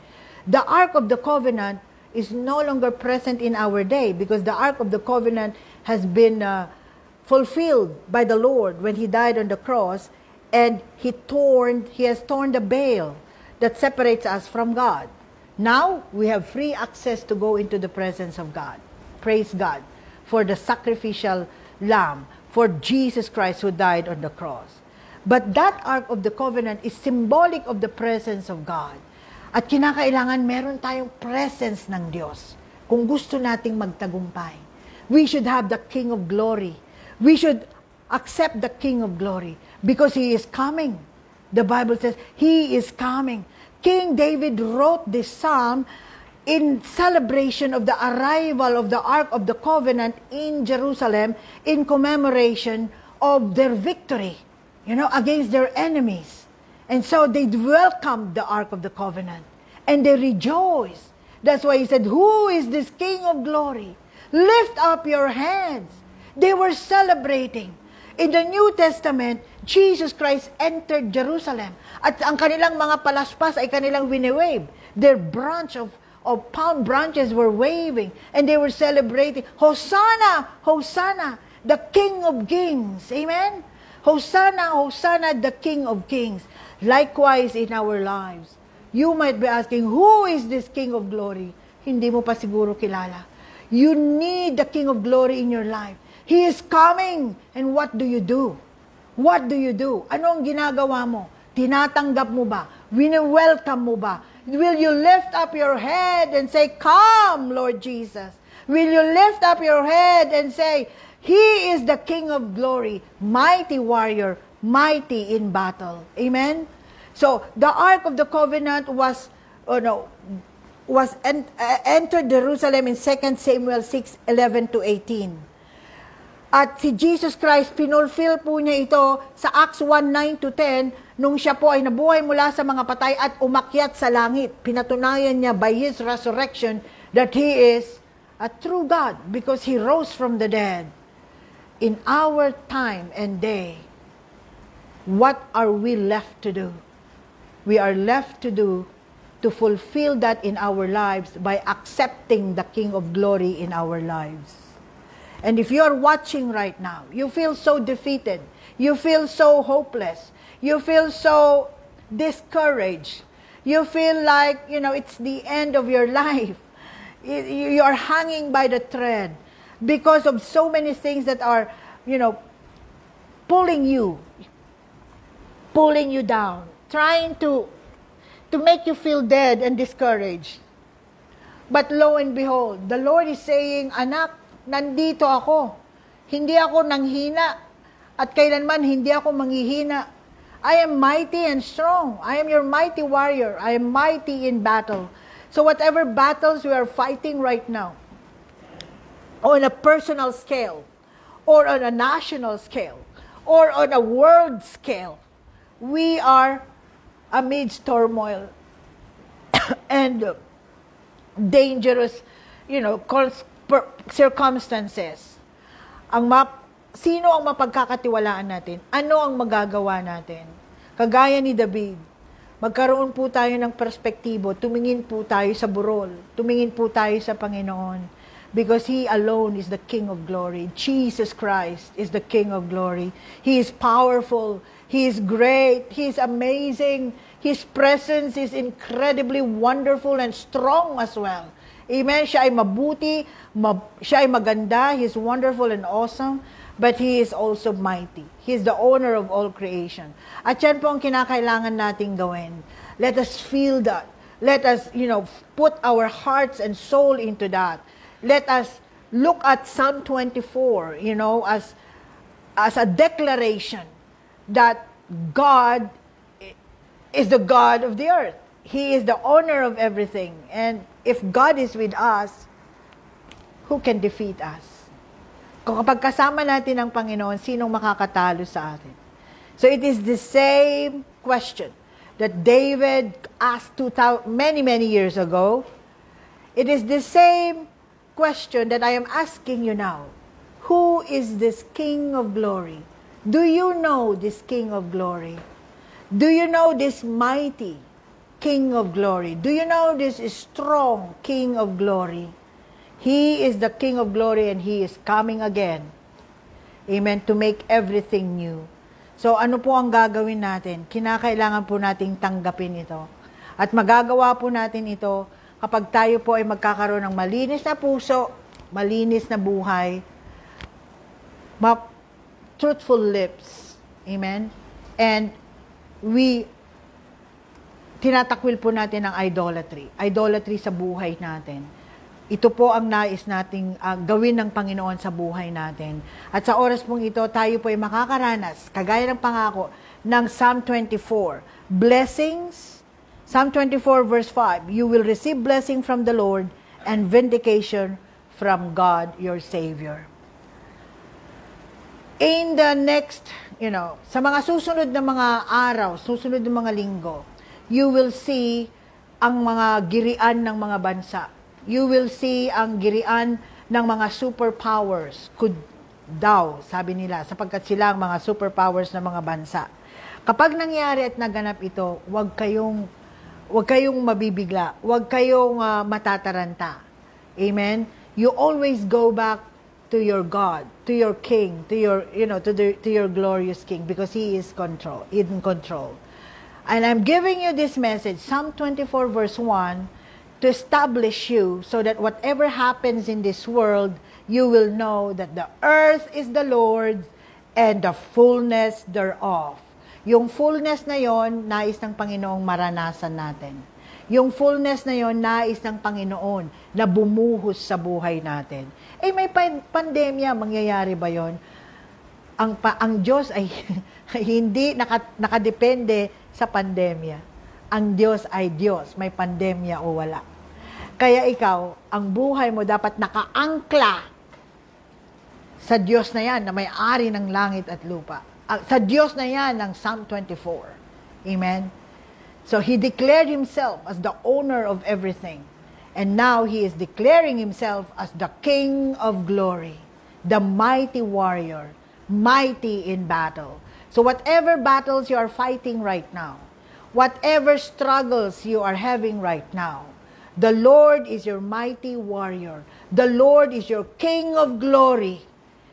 The Ark of the Covenant is no longer present in our day because the Ark of the Covenant has been uh, fulfilled by the Lord when He died on the cross and He torn, He has torn the veil that separates us from God. Now we have free access to go into the presence of God. Praise God for the sacrificial lamb, for Jesus Christ who died on the cross. But that Ark of the Covenant is symbolic of the presence of God. At kinakailangan meron tayong presence ng Diyos kung gusto nating magtagumpay. We should have the King of Glory. We should accept the King of Glory because He is coming. The Bible says He is coming. King David wrote this psalm in celebration of the arrival of the Ark of the Covenant in Jerusalem in commemoration of their victory you know, against their enemies. And so they welcomed the Ark of the Covenant and they rejoiced. That's why he said, Who is this King of glory? Lift up your hands. They were celebrating. In the New Testament, Jesus Christ entered Jerusalem. At ang kanilang mga palaspas ay kanilang winiwave. Their branch of, of palm branches were waving. And they were celebrating, Hosanna! Hosanna! The King of Kings. Amen? Hosanna, Hosanna, the King of Kings. Likewise in our lives. You might be asking, who is this King of Glory? Hindi mo pa siguro kilala. You need the King of Glory in your life. He is coming. And what do you do? What do you do? Ano ang ginagawa mo? Tinatanggap mo ba? Wini-welcome mo ba? Will you lift up your head and say, Come, Lord Jesus? Will you lift up your head and say, He is the King of glory, mighty warrior, mighty in battle. Amen? So, the Ark of the Covenant was, oh no, was en- uh, entered Jerusalem in 2 Samuel 6, 11 to 18. At si Jesus Christ, pinulfill po niya ito sa Acts 1:9 to 10, nung siya po ay nabuhay mula sa mga patay at umakyat sa langit. Pinatunayan niya by His resurrection that He is a true God because He rose from the dead. In our time and day, what are we left to do? We are left to do to fulfill that in our lives by accepting the King of Glory in our lives. And if you're watching right now, you feel so defeated, you feel so hopeless, you feel so discouraged, you feel like, you know, it's the end of your life. You are hanging by the thread because of so many things that are, you know, pulling you, pulling you down, trying to to make you feel dead and discouraged. But lo and behold, the Lord is saying, Anak, nandito ako. Hindi ako nanghina. At kailanman hindi ako manghihina. I am mighty and strong. I am your mighty warrior. I am mighty in battle. So whatever battles we are fighting right now, on a personal scale, or on a national scale, or on a world scale, we are amidst turmoil and dangerous, you know, circumstances. Ang map, sino ang mapagkakatiwalaan natin? Ano ang magagawa natin? Kagaya ni David, magkaroon po tayo ng perspektibo, tumingin po tayo sa burol, tumingin po tayo sa Panginoon. Because He alone is the King of glory. Jesus Christ is the King of glory. He is powerful. He is great. He is amazing. His presence is incredibly wonderful and strong as well. Amen. Siya ay mabuti, ma- siya ay maganda, He is wonderful and awesome, but He is also mighty. He is the owner of all creation. At yan po ang kinakailangan nating gawin. Let us feel that. Let us, you know, put our hearts and soul into that. Let us look at Psalm 24, you know, as as a declaration that God is the God of the earth. He is the owner of everything. And if God is with us, who can defeat us? Kung kapag kasama natin ang Panginoon, sinong makakatalo sa atin? So it is the same question that David asked 2000, many, many years ago. It is the same question that I am asking you now. Who is this King of glory? Do you know this King of glory? Do you know this mighty King of glory? Do you know this strong King of glory? He is the King of glory and He is coming again. Amen. To make everything new. So ano po ang gagawin natin? Kinakailangan po nating tanggapin ito. At magagawa po natin ito kapag tayo po ay magkakaroon ng malinis na puso, malinis na buhay, truthful lips. Amen? And we tinatakwil po natin ang idolatry. Idolatry sa buhay natin. Ito po ang nais nating uh, gawin ng Panginoon sa buhay natin. At sa oras pong ito, tayo po ay makakaranas, kagaya ng pangako, ng Psalm 24. Blessings, Psalm 24 verse 5, You will receive blessing from the Lord and vindication from God your Savior. In the next you know, sa mga susunod na mga araw, susunod na mga linggo, you will see ang mga girian ng mga bansa. You will see ang girian ng mga superpowers could daw, sabi nila, sapagkat sila ang mga superpowers ng mga bansa. Kapag nangyari at naganap ito, huwag kayong huwag kayong mabibigla, huwag kayong uh, matataranta. Amen. You always go back to your God, to your King, to your you know to the to your glorious King because He is control in control. And I'm giving you this message, Psalm 24 verse 1, to establish you so that whatever happens in this world, you will know that the earth is the Lord's and the fullness thereof. Yung fullness na yon, nais ng Panginoong maranasan natin. Yung fullness na yon, nais ng Panginoon na bumuhos sa buhay natin. Eh may pandemya, mangyayari ba yon? Ang, pa, ang Diyos ay hindi naka, nakadepende sa pandemya. Ang Diyos ay Diyos, may pandemya o wala. Kaya ikaw, ang buhay mo dapat nakaangkla Sa Diyos na yan na may-ari ng langit at lupa. Ah, sa Diyos na yan ng Psalm 24. Amen? So he declared himself as the owner of everything. And now he is declaring himself as the King of glory, the mighty warrior, mighty in battle. So whatever battles you are fighting right now, whatever struggles you are having right now, the Lord is your mighty warrior. The Lord is your King of glory.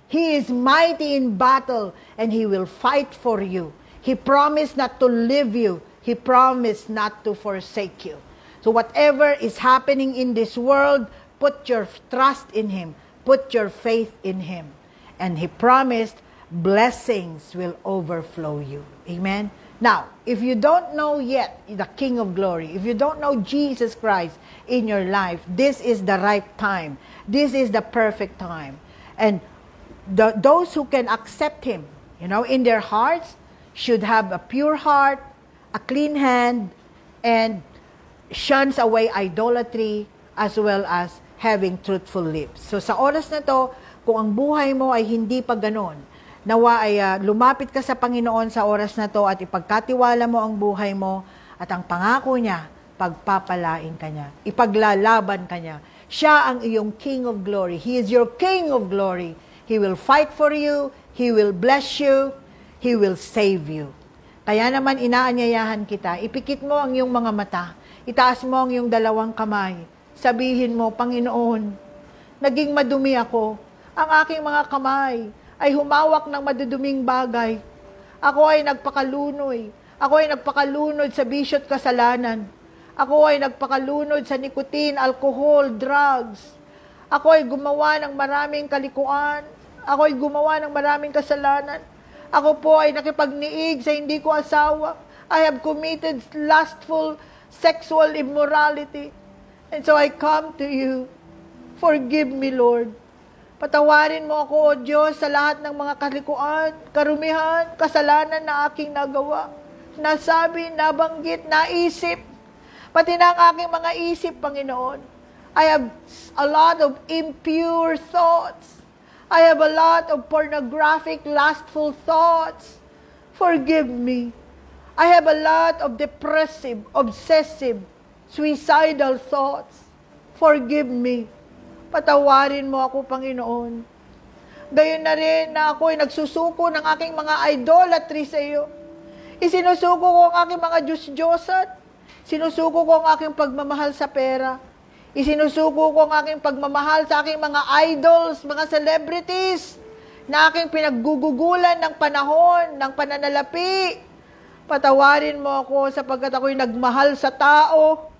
He is mighty in battle and he will fight for you. He promised not to leave you. He promised not to forsake you. So whatever is happening in this world, put your trust in him. Put your faith in him. And he promised blessings will overflow you. Amen. Now, if you don't know yet the King of Glory, if you don't know Jesus Christ in your life, this is the right time. This is the perfect time. And the, those who can accept Him, you know, in their hearts, should have a pure heart, a clean hand, and shuns away idolatry as well as having truthful lips. So sa oras na to, kung ang buhay mo ay hindi pa ganon, nawa ay uh, lumapit ka sa Panginoon sa oras na to at ipagkatiwala mo ang buhay mo at ang pangako niya, pagpapalain ka niya, ipaglalaban ka niya. Siya ang iyong King of Glory. He is your King of Glory. He will fight for you. He will bless you. He will save you. Kaya naman inaanyayahan kita, ipikit mo ang iyong mga mata. Itaas mo ang iyong dalawang kamay. Sabihin mo, Panginoon, naging madumi ako. Ang aking mga kamay ay humawak ng maduduming bagay. Ako ay nagpakalunoy. Ako ay nagpakalunod sa bisyot kasalanan. Ako ay nagpakalunod sa nicotine, alcohol, drugs. Ako ay gumawa ng maraming kalikuan. Ako ay gumawa ng maraming kasalanan. Ako po ay nakipagniig sa hindi ko asawa. I have committed lustful sexual immorality. And so I come to you. Forgive me, Lord. Patawarin mo ako, O Diyos, sa lahat ng mga kalikuan, karumihan, kasalanan na aking nagawa. Nasabi, nabanggit, naisip. Pati na ang aking mga isip, Panginoon. I have a lot of impure thoughts. I have a lot of pornographic, lustful thoughts. Forgive me. I have a lot of depressive, obsessive, suicidal thoughts. Forgive me. Patawarin mo ako, Panginoon. Gayon na rin na ako ay nagsusuko ng aking mga idolatry sa iyo. Isinusuko ko ang aking mga Diyos-Diyosan. Sinusuko ko ang aking pagmamahal sa pera Isinusuko ko ang aking pagmamahal sa aking mga idols, mga celebrities, na aking pinaggugugulan ng panahon, ng pananalapi. Patawarin mo ako sapagkat ako'y nagmahal sa tao.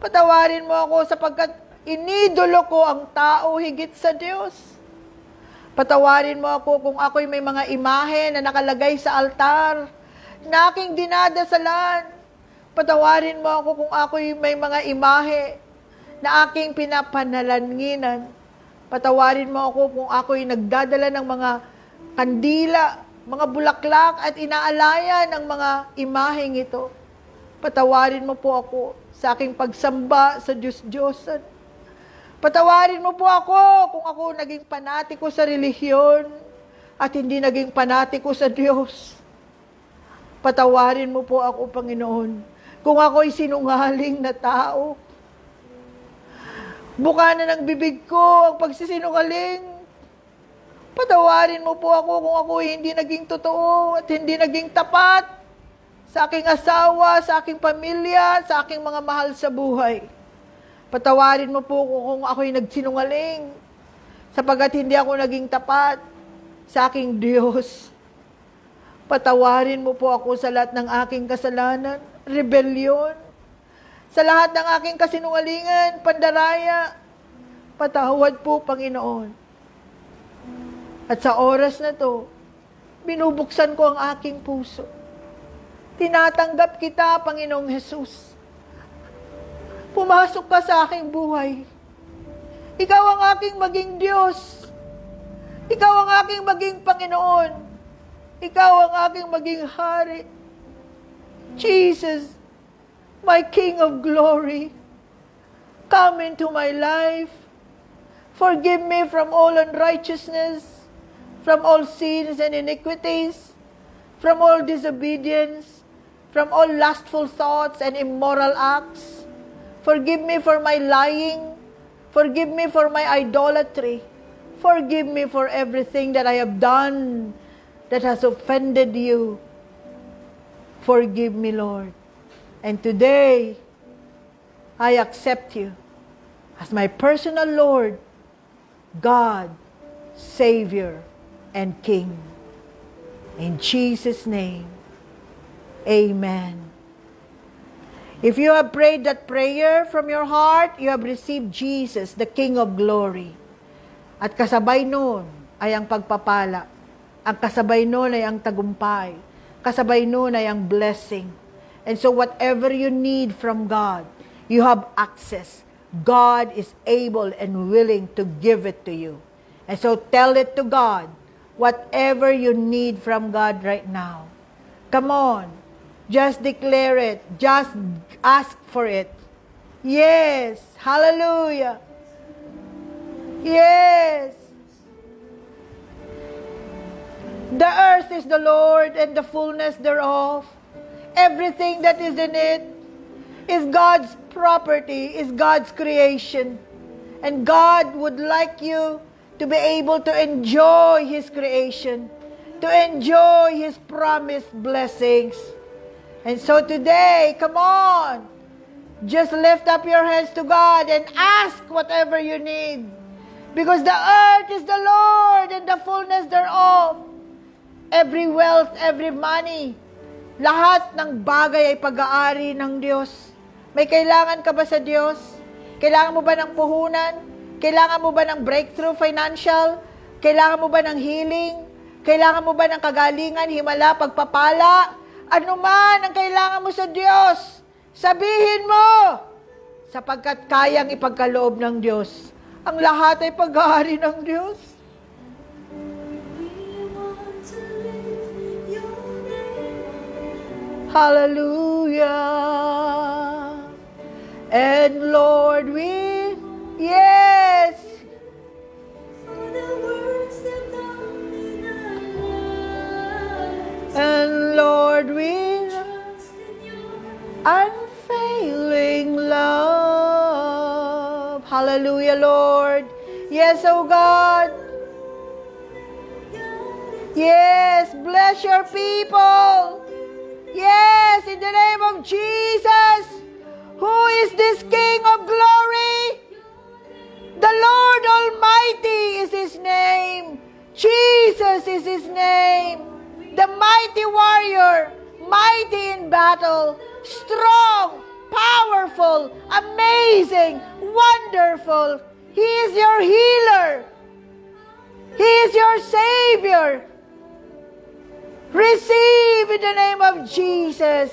Patawarin mo ako sapagkat inidolo ko ang tao higit sa Diyos. Patawarin mo ako kung ako'y may mga imahe na nakalagay sa altar na aking dinadasalan. Patawarin mo ako kung ako'y may mga imahe na aking pinapanalanginan. Patawarin mo ako kung ako'y nagdadala ng mga kandila, mga bulaklak at inaalaya ng mga imaheng ito. Patawarin mo po ako sa aking pagsamba sa Diyos-Diyosan. Patawarin mo po ako kung ako naging panatiko sa relihiyon at hindi naging panatiko sa Diyos. Patawarin mo po ako, Panginoon, kung ako'y sinungaling na tao Buka na ng bibig ko ang pagsisinungaling. Patawarin mo po ako kung ako hindi naging totoo at hindi naging tapat sa aking asawa, sa aking pamilya, sa aking mga mahal sa buhay. Patawarin mo po kung ako'y nagsinungaling sapagat hindi ako naging tapat sa aking Diyos. Patawarin mo po ako sa lahat ng aking kasalanan, rebellion, sa lahat ng aking kasinungalingan, pandaraya, patawad po, Panginoon. At sa oras na to, binubuksan ko ang aking puso. Tinatanggap kita, Panginoong Jesus. Pumasok ka sa aking buhay. Ikaw ang aking maging Diyos. Ikaw ang aking maging Panginoon. Ikaw ang aking maging Hari. Jesus, my King of glory, come into my life. Forgive me from all unrighteousness, from all sins and iniquities, from all disobedience, from all lustful thoughts and immoral acts. Forgive me for my lying. Forgive me for my idolatry. Forgive me for everything that I have done that has offended you. Forgive me, Lord. And today, I accept you as my personal Lord, God, Savior, and King. In Jesus' name, Amen. If you have prayed that prayer from your heart, you have received Jesus, the King of glory. At kasabay noon ay ang pagpapala. Ang kasabay noon ay ang tagumpay. Kasabay noon ay ang blessing. And so whatever you need from God, you have access. God is able and willing to give it to you. And so tell it to God, whatever you need from God right now. Come on, just declare it. Just ask for it. Yes, hallelujah. Yes. The earth is the Lord and the fullness thereof. Everything that is in it is God's property, is God's creation. And God would like you to be able to enjoy His creation, to enjoy His promised blessings. And so today, come on, just lift up your hands to God and ask whatever you need. Because the earth is the Lord and the fullness thereof. Every wealth, every money, lahat ng bagay ay pag-aari ng Diyos. May kailangan ka ba sa Diyos? Kailangan mo ba ng puhunan? Kailangan mo ba ng breakthrough financial? Kailangan mo ba ng healing? Kailangan mo ba ng kagalingan, himala, pagpapala? Ano man ang kailangan mo sa Diyos, sabihin mo! Sapagkat kayang ipagkaloob ng Diyos. Ang lahat ay pag-aari ng Diyos. Hallelujah. And Lord, we, yes, and Lord, we, unfailing love. Hallelujah, Lord. Yes, oh God. Yes, bless your people. Yes, in the name of Jesus. Who is this King of glory? The Lord Almighty is His name. Jesus is His name. The mighty warrior, mighty in battle, strong, powerful, amazing, wonderful. He is your healer. He is your Savior. Receive in the name of Jesus.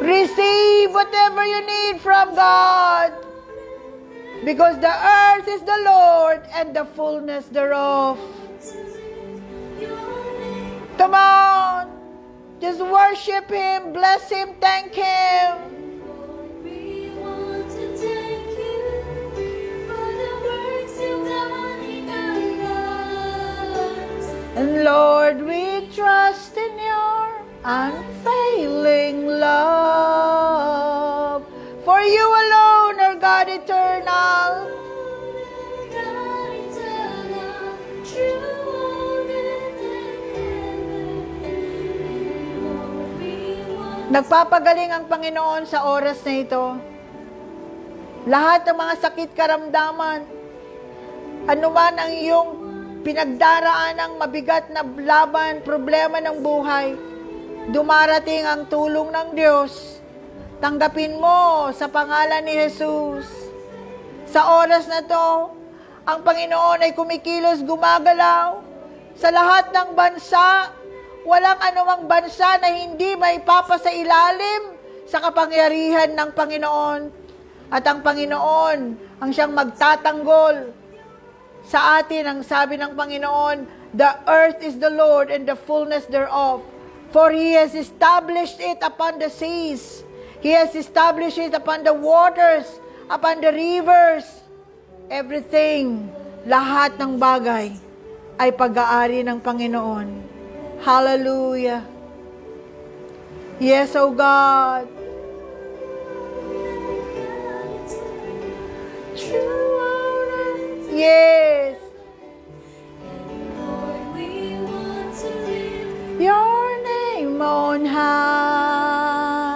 Receive whatever you need from God. Because the earth is the Lord and the fullness thereof. Come on. Just worship Him, bless Him, thank Him. And Lord, we trust in your unfailing love. For you alone are God eternal. God eternal, Nagpapagaling ang Panginoon sa oras na ito. Lahat ng mga sakit karamdaman, anuman ang iyong pinagdaraan ng mabigat na laban, problema ng buhay, dumarating ang tulong ng Diyos. Tanggapin mo sa pangalan ni Jesus. Sa oras na to, ang Panginoon ay kumikilos, gumagalaw sa lahat ng bansa. Walang anumang bansa na hindi may papasa ilalim sa kapangyarihan ng Panginoon. At ang Panginoon ang siyang magtatanggol sa atin ang sabi ng Panginoon, The earth is the Lord and the fullness thereof. For He has established it upon the seas. He has established it upon the waters, upon the rivers. everything, lahat ng bagay ay pag-aari ng Panginoon. Hallelujah. Yes, oh God. Yes. Your name on high.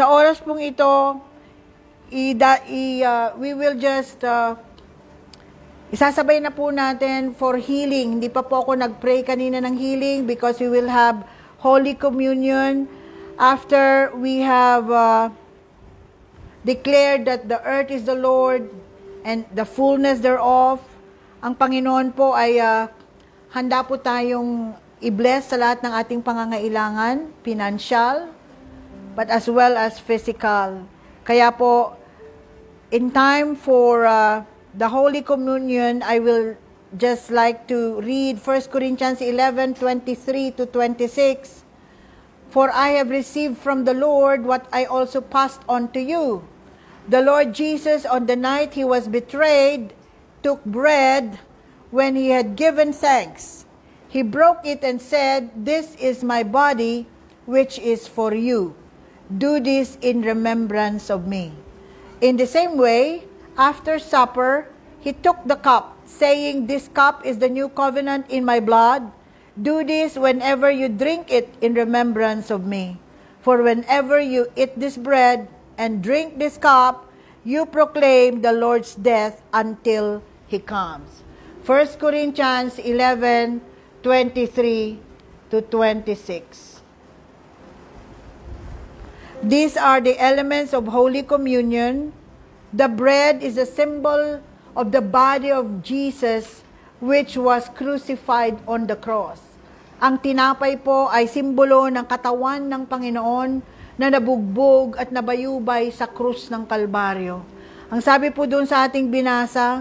Sa oras pong ito, ida, i, uh, we will just, uh, isasabay na po natin for healing. Hindi pa po ako nag-pray kanina ng healing because we will have Holy Communion after we have uh, declared that the earth is the Lord and the fullness thereof. Ang Panginoon po ay uh, handa po tayong i-bless sa lahat ng ating pangangailangan, financial, but as well as physical. Kaya po, in time for uh, the Holy Communion, I will just like to read 1 Corinthians 11, 23 to 26. For I have received from the Lord what I also passed on to you. The Lord Jesus, on the night he was betrayed, took bread when he had given thanks. He broke it and said, This is my body, which is for you. Do this in remembrance of me. In the same way, after supper, he took the cup, saying, This cup is the new covenant in my blood. Do this whenever you drink it in remembrance of me. For whenever you eat this bread and drink this cup, you proclaim the Lord's death until he comes. 1 Corinthians 11 23 to 26. These are the elements of Holy Communion. The bread is a symbol of the body of Jesus which was crucified on the cross. Ang tinapay po ay simbolo ng katawan ng Panginoon na nabugbog at nabayubay sa krus ng Kalbaryo. Ang sabi po doon sa ating binasa,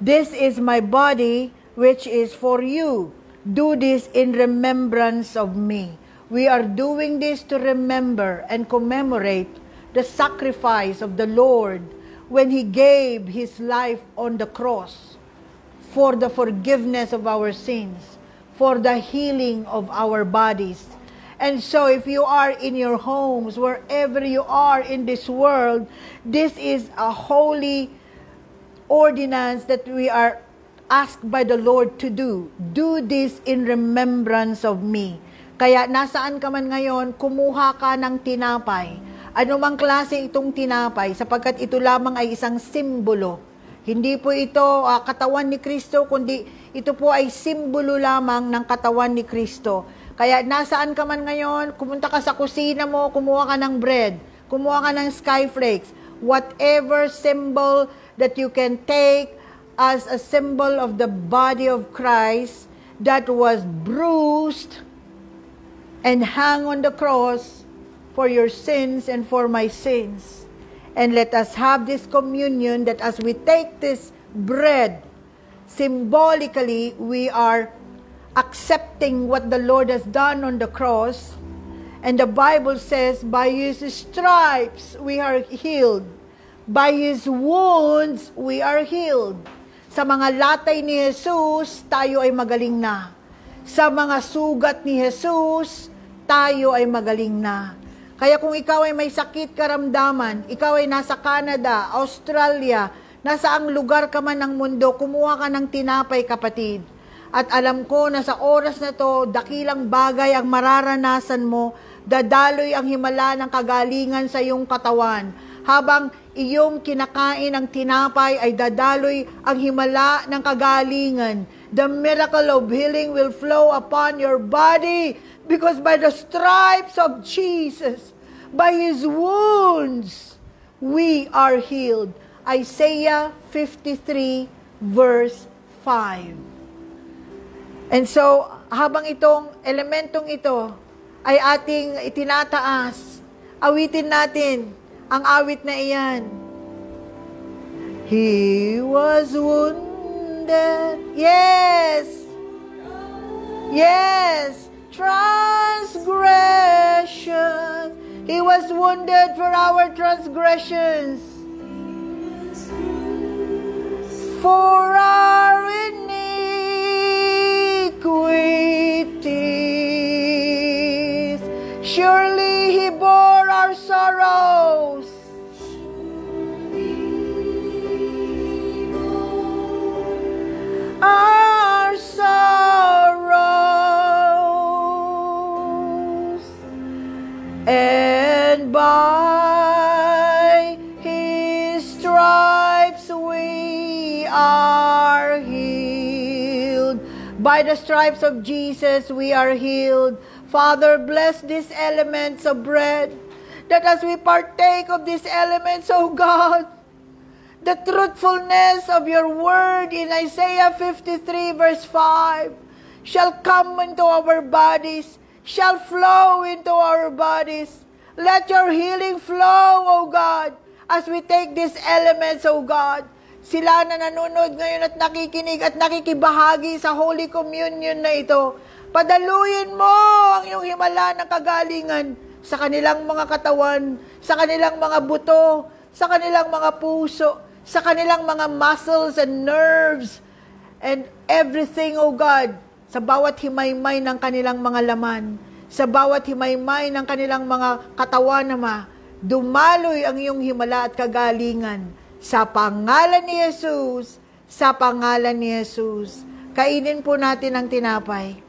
This is my body which is for you. Do this in remembrance of me. We are doing this to remember and commemorate the sacrifice of the Lord when He gave His life on the cross for the forgiveness of our sins, for the healing of our bodies. And so, if you are in your homes, wherever you are in this world, this is a holy ordinance that we are asked by the Lord to do. Do this in remembrance of me. Kaya nasaan ka man ngayon, kumuha ka ng tinapay. Ano mang klase itong tinapay, sapagkat ito lamang ay isang simbolo. Hindi po ito ah, katawan ni Kristo, kundi ito po ay simbolo lamang ng katawan ni Kristo. Kaya nasaan ka man ngayon, kumunta ka sa kusina mo, kumuha ka ng bread, kumuha ka ng skyflakes, whatever symbol that you can take as a symbol of the body of Christ that was bruised and hang on the cross for your sins and for my sins. And let us have this communion that as we take this bread, symbolically we are accepting what the Lord has done on the cross. And the Bible says, by His stripes we are healed. By His wounds we are healed. Sa mga latay ni Jesus, tayo ay magaling na. Sa mga sugat ni Jesus, tayo ay magaling na. Kaya kung ikaw ay may sakit karamdaman, ikaw ay nasa Canada, Australia, nasa ang lugar ka man ng mundo, kumuha ka ng tinapay kapatid. At alam ko na sa oras na to, dakilang bagay ang mararanasan mo, dadaloy ang himala ng kagalingan sa iyong katawan. Habang iyong kinakain ang tinapay ay dadaloy ang himala ng kagalingan. The miracle of healing will flow upon your body because by the stripes of Jesus, by His wounds, we are healed. Isaiah 53 verse 5. And so, habang itong elementong ito ay ating itinataas, awitin natin ang awit na iyan. He was wounded. Yes. Yes. Transgression. He was wounded for our transgressions. For our iniquities. Surely he bore our sorrows. Our sorrows. And by his stripes we are healed. By the stripes of Jesus we are healed. Father, bless these elements of bread. That as we partake of these elements, O God, the truthfulness of your word in Isaiah 53 verse 5 shall come into our bodies, shall flow into our bodies. Let your healing flow, O God, as we take these elements, O God. Sila na nanonood ngayon at nakikinig at nakikibahagi sa Holy Communion na ito. Padaluyin mo ang iyong himala ng kagalingan sa kanilang mga katawan, sa kanilang mga buto, sa kanilang mga puso, sa kanilang mga muscles and nerves, and everything, O God, sa bawat himaymay ng kanilang mga laman, sa bawat himaymay ng kanilang mga katawan nama, dumaloy ang iyong himala at kagalingan sa pangalan ni Jesus, sa pangalan ni Jesus. Kainin po natin ang tinapay.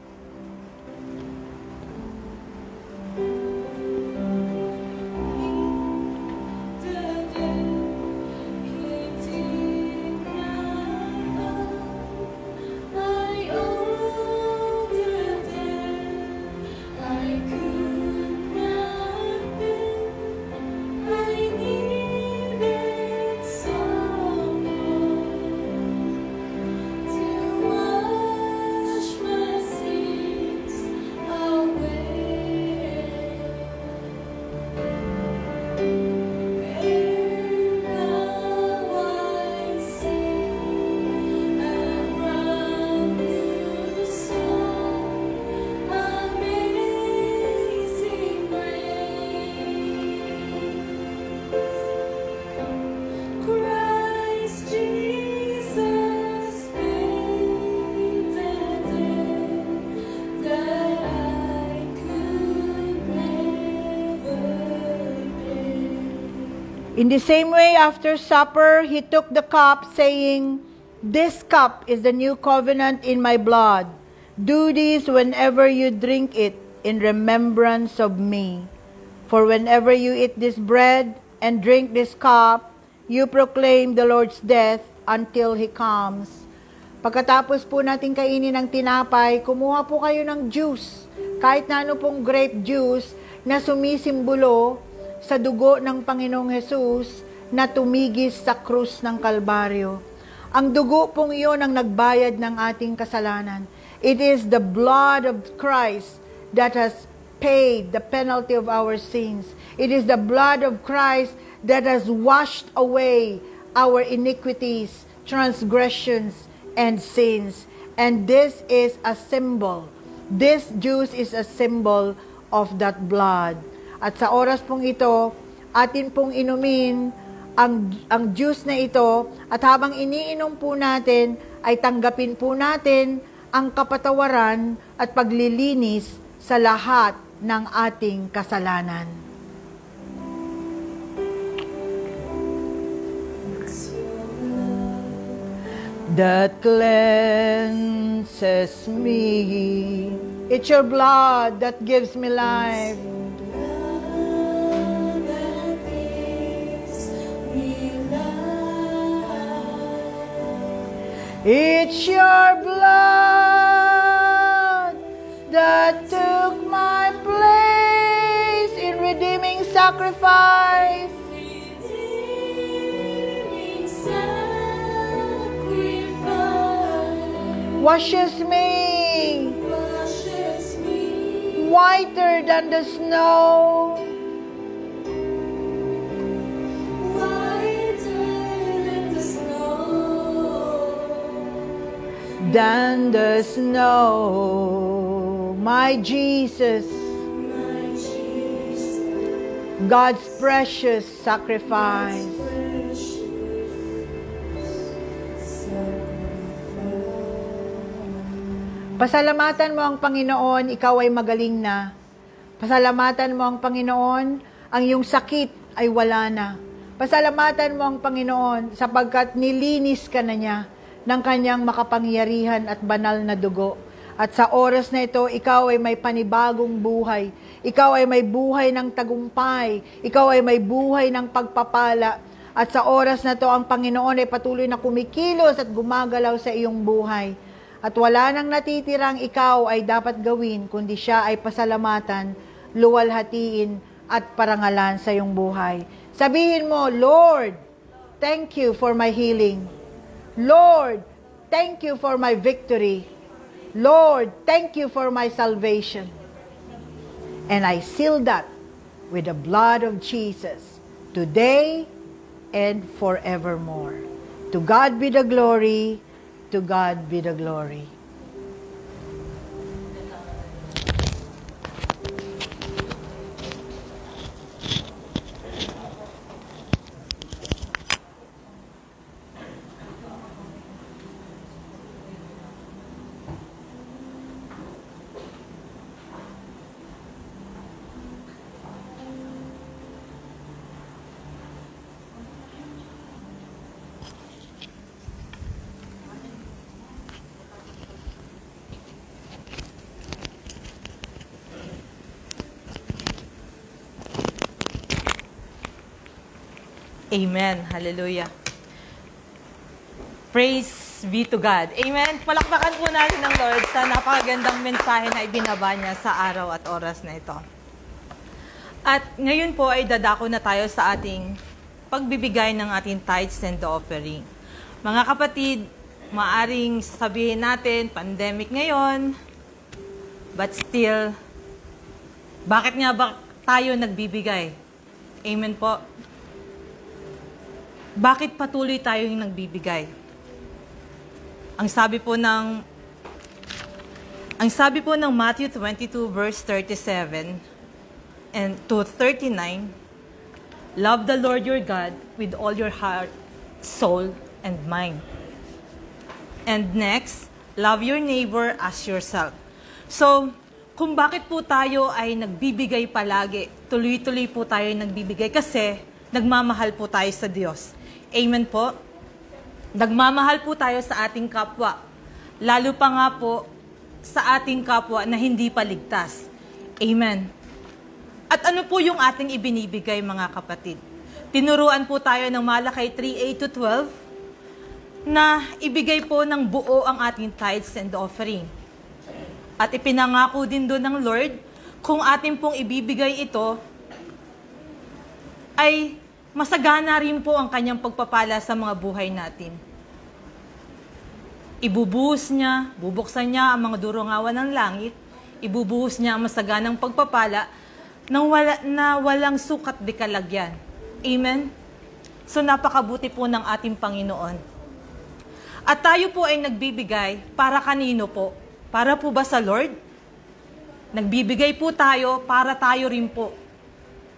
In the same way, after supper, he took the cup, saying, This cup is the new covenant in my blood. Do this whenever you drink it in remembrance of me. For whenever you eat this bread and drink this cup, you proclaim the Lord's death until He comes. Pagkatapos po natin kainin ng tinapay, kumuha po kayo ng juice. Kahit na ano pong grape juice na sumisimbolo sa dugo ng Panginoong Hesus na tumigis sa krus ng Kalbaryo. Ang dugo pong iyon ang nagbayad ng ating kasalanan. It is the blood of Christ that has paid the penalty of our sins. It is the blood of Christ that has washed away our iniquities, transgressions, and sins. And this is a symbol. This juice is a symbol of that blood. At sa oras pong ito, atin pong inumin ang, ang juice na ito at habang iniinom po natin ay tanggapin po natin ang kapatawaran at paglilinis sa lahat ng ating kasalanan. That cleanses me. It's your blood that gives me life. It's your blood that took my place in redeeming sacrifice. Washes me whiter than the snow. Than the snow, my Jesus, My Jesus, God's precious sacrifice. precious sacrifice. Pasalamatan mo ang Panginoon, ikaw ay magaling na. Pasalamatan mo ang Panginoon, ang iyong sakit ay wala na. Pasalamatan mo ang Panginoon sapagkat nilinis ka na niya ng kanyang makapangyarihan at banal na dugo. At sa oras na ito, ikaw ay may panibagong buhay. Ikaw ay may buhay ng tagumpay. Ikaw ay may buhay ng pagpapala. At sa oras na to, ang Panginoon ay patuloy na kumikilos at gumagalaw sa iyong buhay. At wala nang natitirang ikaw ay dapat gawin, kundi siya ay pasalamatan, luwalhatiin, at parangalan sa iyong buhay. Sabihin mo, Lord, thank you for my healing. Lord, thank you for my victory. Lord, thank you for my salvation. And I seal that with the blood of Jesus today and forevermore. To God be the glory. To God be the glory. Amen. Hallelujah. Praise be to God. Amen. Palakpakan po natin ng Lord sa napakagandang mensahe na ibinaba niya sa araw at oras na ito. At ngayon po ay dadako na tayo sa ating pagbibigay ng ating tithes and offering. Mga kapatid, maaring sabihin natin, pandemic ngayon, but still, bakit nga ba tayo nagbibigay? Amen po. Bakit patuloy tayong nagbibigay? Ang sabi po ng ang sabi po ng Matthew 22 verse 37 and to 39, love the Lord your God with all your heart, soul, and mind. And next, love your neighbor as yourself. So, kung bakit po tayo ay nagbibigay palagi, tuloy-tuloy po tayo nagbibigay kasi nagmamahal po tayo sa Diyos. Amen po. Nagmamahal po tayo sa ating kapwa. Lalo pa nga po sa ating kapwa na hindi pa ligtas. Amen. At ano po yung ating ibinibigay mga kapatid? Tinuruan po tayo ng Malakay 3, 8 to 12 na ibigay po ng buo ang ating tithes and offering. At ipinangako din doon ng Lord, kung atin pong ibibigay ito, ay masagana rin po ang kanyang pagpapala sa mga buhay natin. Ibubuhos niya, bubuksan niya ang mga durungawan ng langit, ibubuhos niya ang masaganang pagpapala nang wala, na walang sukat di kalagyan. Amen? So napakabuti po ng ating Panginoon. At tayo po ay nagbibigay para kanino po? Para po ba sa Lord? Nagbibigay po tayo para tayo rin po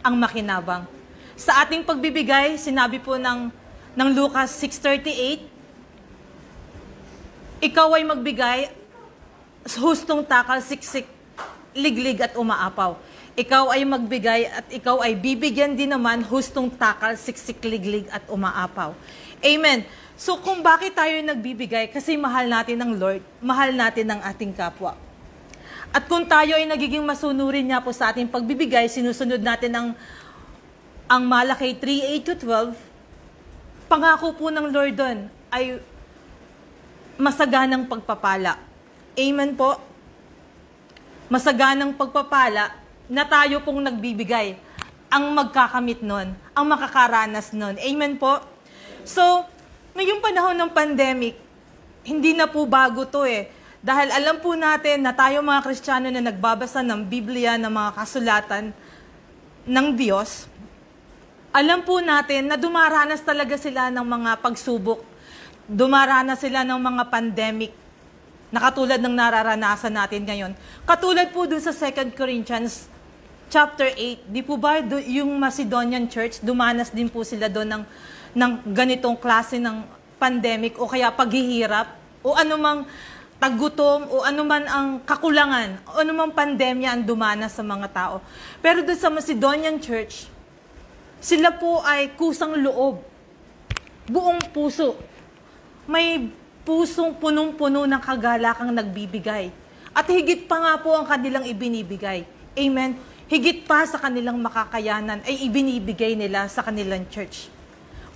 ang makinabang. Sa ating pagbibigay, sinabi po ng, ng Lucas 6.38, ikaw ay magbigay, hustong takal, siksik, liglig at umaapaw. Ikaw ay magbigay at ikaw ay bibigyan din naman hustong takal, siksik, liglig at umaapaw. Amen. So kung bakit tayo nagbibigay, kasi mahal natin ng Lord, mahal natin ng ating kapwa. At kung tayo ay nagiging masunurin niya po sa ating pagbibigay, sinusunod natin ang ang Malakay 3, 8 to 12, pangako po ng Lord doon ay masaganang pagpapala. Amen po. Masaganang pagpapala na tayo pong nagbibigay ang magkakamit nun, ang makakaranas nun. Amen po. So, ngayong panahon ng pandemic, hindi na po bago to eh. Dahil alam po natin na tayo mga Kristiyano na nagbabasa ng Biblia, ng mga kasulatan ng Diyos, alam po natin na dumaranas talaga sila ng mga pagsubok. Dumaranas sila ng mga pandemic na katulad ng nararanasan natin ngayon. Katulad po dun sa 2 Corinthians chapter 8, di po ba yung Macedonian church, dumanas din po sila doon ng, ng ganitong klase ng pandemic o kaya paghihirap o anumang tagutom o anuman ang kakulangan o anumang pandemya ang dumanas sa mga tao. Pero doon sa Macedonian church, sila po ay kusang loob, buong puso. May pusong punong-puno ng kagalakang nagbibigay. At higit pa nga po ang kanilang ibinibigay. Amen. Higit pa sa kanilang makakayanan ay ibinibigay nila sa kanilang church.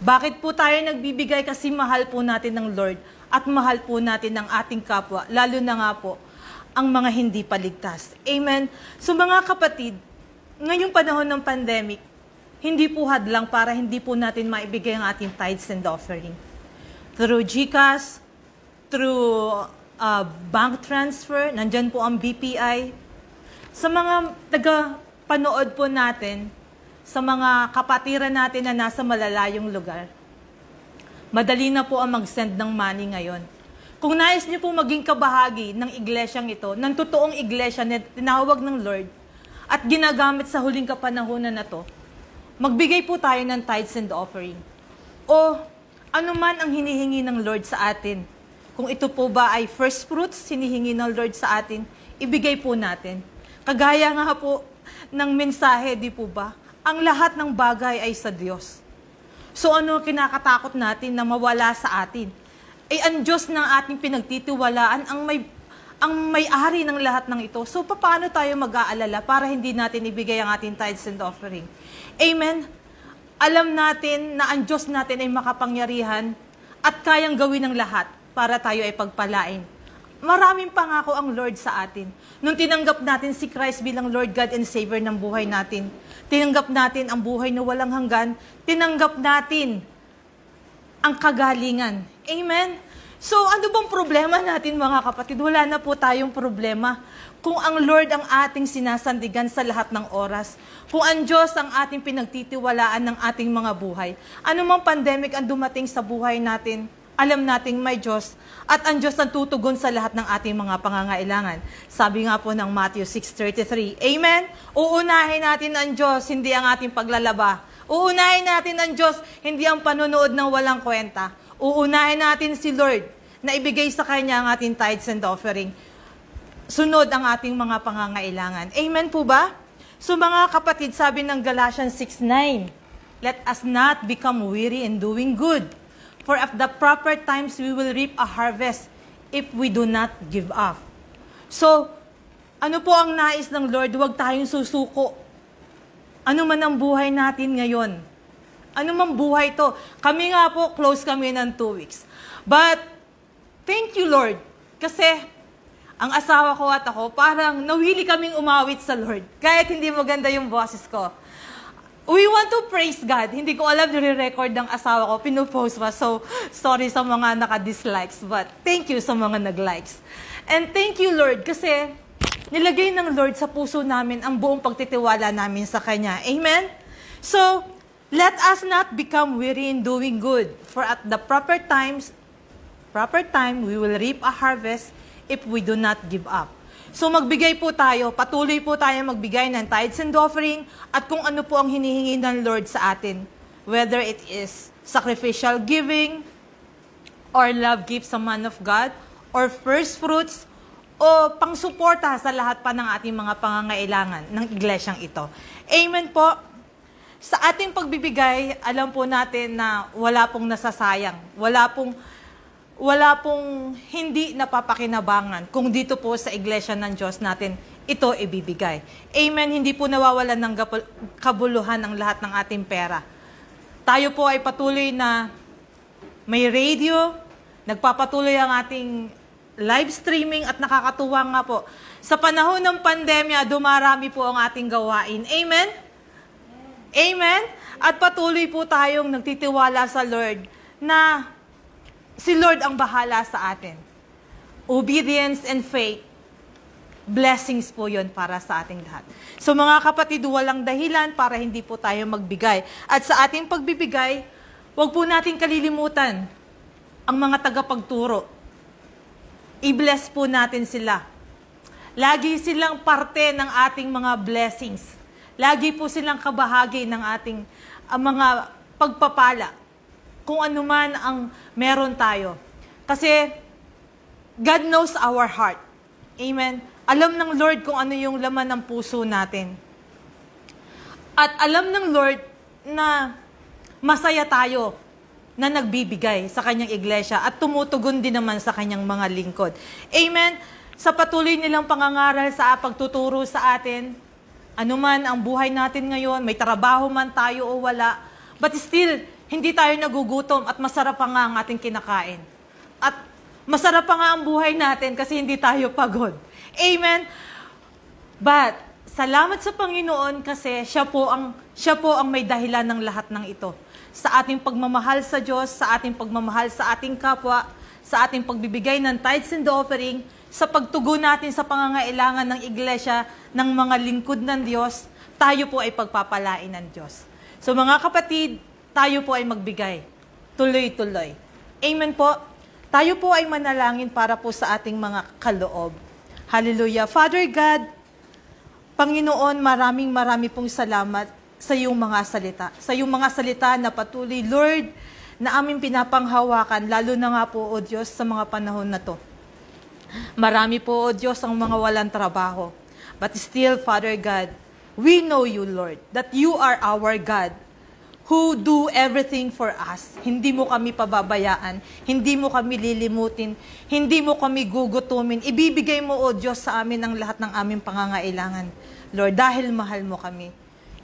Bakit po tayo nagbibigay? Kasi mahal po natin ng Lord at mahal po natin ng ating kapwa, lalo na nga po ang mga hindi paligtas. Amen. So mga kapatid, ngayong panahon ng pandemic, hindi po hadlang para hindi po natin maibigay ang ating tithes and offering. Through GCash, through uh, bank transfer, nandyan po ang BPI. Sa mga taga-panood po natin, sa mga kapatiran natin na nasa malalayong lugar, madali na po ang mag-send ng money ngayon. Kung nais niyo po maging kabahagi ng iglesyang ito, ng totoong iglesia na tinawag ng Lord, at ginagamit sa huling kapanahonan na to, magbigay po tayo ng tithes and offering. O ano man ang hinihingi ng Lord sa atin. Kung ito po ba ay first fruits, hinihingi ng Lord sa atin, ibigay po natin. Kagaya nga po ng mensahe, di po ba? Ang lahat ng bagay ay sa Diyos. So ano kinakatakot natin na mawala sa atin? Eh ang Diyos ng ating pinagtitiwalaan ang may ang may-ari ng lahat ng ito. So paano tayo mag-aalala para hindi natin ibigay ang ating tithes and offering? Amen. Alam natin na ang Diyos natin ay makapangyarihan at kayang gawin ng lahat para tayo ay pagpalain. Maraming pangako ang Lord sa atin. Nung tinanggap natin si Christ bilang Lord God and Savior ng buhay natin, tinanggap natin ang buhay na walang hanggan, tinanggap natin ang kagalingan. Amen? So, ano bang problema natin mga kapatid? Wala na po tayong problema. Kung ang Lord ang ating sinasandigan sa lahat ng oras, kung ang Diyos ang ating pinagtitiwalaan ng ating mga buhay, anumang pandemic ang dumating sa buhay natin, alam nating may Diyos at ang Diyos ang tutugon sa lahat ng ating mga pangangailangan. Sabi nga po ng Matthew 6.33, Amen? Uunahin natin ang Diyos, hindi ang ating paglalaba. Uunahin natin ang Diyos, hindi ang panonood ng walang kwenta. Uunahin natin si Lord na ibigay sa Kanya ang ating tithes and offering. Sunod ang ating mga pangangailangan. Amen po ba? So mga kapatid, sabi ng Galatians 6.9, Let us not become weary in doing good. For at the proper times we will reap a harvest if we do not give up. So, ano po ang nais ng Lord? Huwag tayong susuko. Ano man ang buhay natin ngayon. Ano man buhay to. Kami nga po, close kami ng two weeks. But, thank you Lord. Kasi, ang asawa ko at ako, parang nawili kaming umawit sa Lord. Kahit hindi maganda yung boses ko. We want to praise God. Hindi ko alam nire-record ng asawa ko. Pinupost pa. So, sorry sa mga naka-dislikes. But, thank you sa mga nag-likes. And thank you, Lord, kasi nilagay ng Lord sa puso namin ang buong pagtitiwala namin sa Kanya. Amen? So, let us not become weary in doing good. For at the proper times, proper time, we will reap a harvest if we do not give up. So magbigay po tayo, patuloy po tayo magbigay ng tithes and offering at kung ano po ang hinihingi ng Lord sa atin. Whether it is sacrificial giving, or love gifts sa man of God, or first fruits, o pangsuporta sa lahat pa ng ating mga pangangailangan ng iglesyang ito. Amen po. Sa ating pagbibigay, alam po natin na wala pong nasasayang. Wala pong wala pong hindi napapakinabangan kung dito po sa iglesia ng Diyos natin ito ibibigay. Amen. Hindi po nawawalan ng kabuluhan ang lahat ng ating pera. Tayo po ay patuloy na may radio, nagpapatuloy ang ating live streaming at nakakatuwa nga po. Sa panahon ng pandemya, dumarami po ang ating gawain. Amen? Amen? At patuloy po tayong nagtitiwala sa Lord na si Lord ang bahala sa atin. Obedience and faith, blessings po yon para sa ating lahat. So mga kapatid, walang dahilan para hindi po tayo magbigay. At sa ating pagbibigay, huwag po natin kalilimutan ang mga tagapagturo. I-bless po natin sila. Lagi silang parte ng ating mga blessings. Lagi po silang kabahagi ng ating ah, mga pagpapala. Kung ano man ang meron tayo. Kasi God knows our heart. Amen. Alam ng Lord kung ano yung laman ng puso natin. At alam ng Lord na masaya tayo na nagbibigay sa kanyang iglesia at tumutugon din naman sa kanyang mga lingkod. Amen. Sa patuloy nilang pangangaral sa pagtuturo sa atin, anuman ang buhay natin ngayon, may trabaho man tayo o wala, but still, hindi tayo nagugutom at masarap pa nga ang ating kinakain. At masarap pa nga ang buhay natin kasi hindi tayo pagod. Amen. But, salamat sa Panginoon kasi siya po ang siya po ang may dahilan ng lahat ng ito. Sa ating pagmamahal sa Diyos, sa ating pagmamahal sa ating kapwa, sa ating pagbibigay ng tithes and offering, sa pagtugon natin sa pangangailangan ng iglesia, ng mga lingkod ng Diyos, tayo po ay pagpapalain ng Diyos. So mga kapatid, tayo po ay magbigay. Tuloy-tuloy. Amen po. Tayo po ay manalangin para po sa ating mga kaloob. Hallelujah. Father God, Panginoon, maraming marami pong salamat sa iyong mga salita. Sa iyong mga salita na patuloy, Lord, na aming pinapanghawakan, lalo na nga po, O Diyos, sa mga panahon na to. Marami po, O Diyos, ang mga walang trabaho. But still, Father God, we know you, Lord, that you are our God who do everything for us. Hindi mo kami pababayaan, hindi mo kami lilimutin, hindi mo kami gugutumin. Ibibigay mo, O Diyos, sa amin ang lahat ng aming pangangailangan. Lord, dahil mahal mo kami.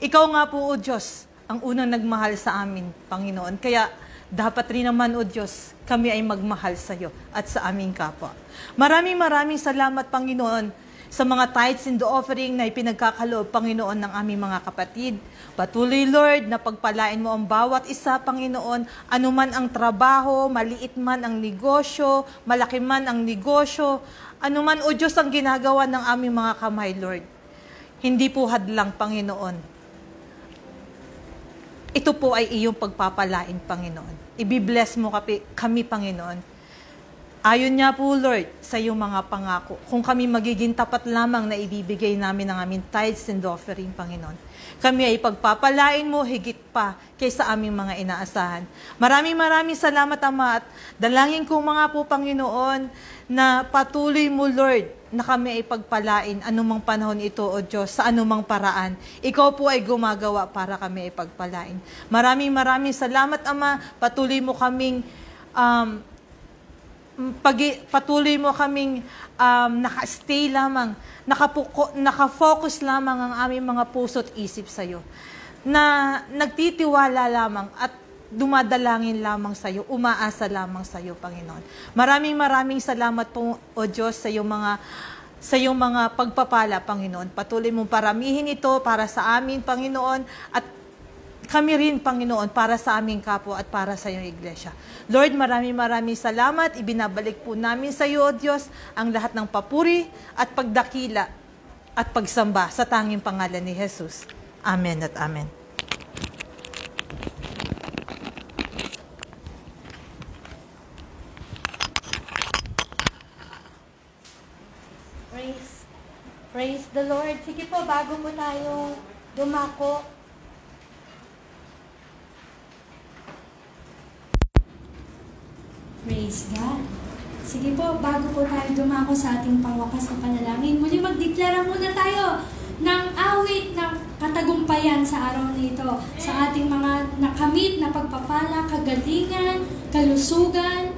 Ikaw nga po, O Diyos, ang unang nagmahal sa amin, Panginoon. Kaya, dapat rin naman, O Diyos, kami ay magmahal sa iyo at sa aming kapwa. Maraming maraming salamat, Panginoon, sa mga tithes and offering na ipinagkakaloob, Panginoon, ng aming mga kapatid. Patuloy, Lord, na pagpalain mo ang bawat isa, Panginoon, anuman ang trabaho, maliit man ang negosyo, malaki man ang negosyo, anuman, O Diyos, ang ginagawa ng aming mga kamay, Lord. Hindi po hadlang, Panginoon. Ito po ay iyong pagpapalain, Panginoon. Ibi-bless mo kami, Panginoon. Ayon niya po, Lord, sa iyong mga pangako. Kung kami magiging tapat lamang na ibibigay namin ang aming tithes and offering, Panginoon. Kami ay pagpapalain mo higit pa kaysa aming mga inaasahan. Maraming maraming salamat, Ama, at dalangin ko mga po, Panginoon, na patuloy mo, Lord, na kami ay pagpalain anumang panahon ito, O Diyos, sa anumang paraan. Ikaw po ay gumagawa para kami ay pagpalain. Maraming maraming salamat, Ama. Patuloy mo kaming um, pagi, patuloy mo kaming um, naka-stay lamang, nakapuko, naka-focus lamang ang aming mga puso at isip sa iyo. Na nagtitiwala lamang at dumadalangin lamang sa iyo, umaasa lamang sa iyo, Panginoon. Maraming maraming salamat po, O Diyos, sa iyong mga sa iyong mga pagpapala, Panginoon. Patuloy mong paramihin ito para sa amin, Panginoon, at kami rin, Panginoon, para sa aming kapwa at para sa iyong iglesia. Lord, maraming maraming salamat. Ibinabalik po namin sa iyo, O Diyos, ang lahat ng papuri at pagdakila at pagsamba sa tanging pangalan ni Jesus. Amen at Amen. Praise, praise the Lord. Sige po, bago po tayo dumako, Praise God. Sige po, bago po tayo dumako sa ating pangwakas na panalangin, muli magdeklara muna tayo ng awit ng katagumpayan sa araw na ito sa ating mga nakamit na pagpapala, kagalingan, kalusugan,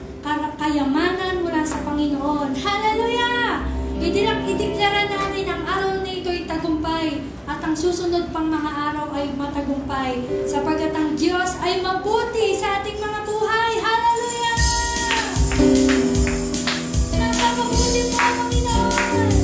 kayamanan mula sa Panginoon. Hallelujah! Idilang ideklara namin ang araw na ito ay tagumpay at ang susunod pang mga araw ay matagumpay sapagat ang Diyos ay mabuti sa ating mga buhay. Hallelujah! Napakabuti mo, Panginoon! Napakabuti ng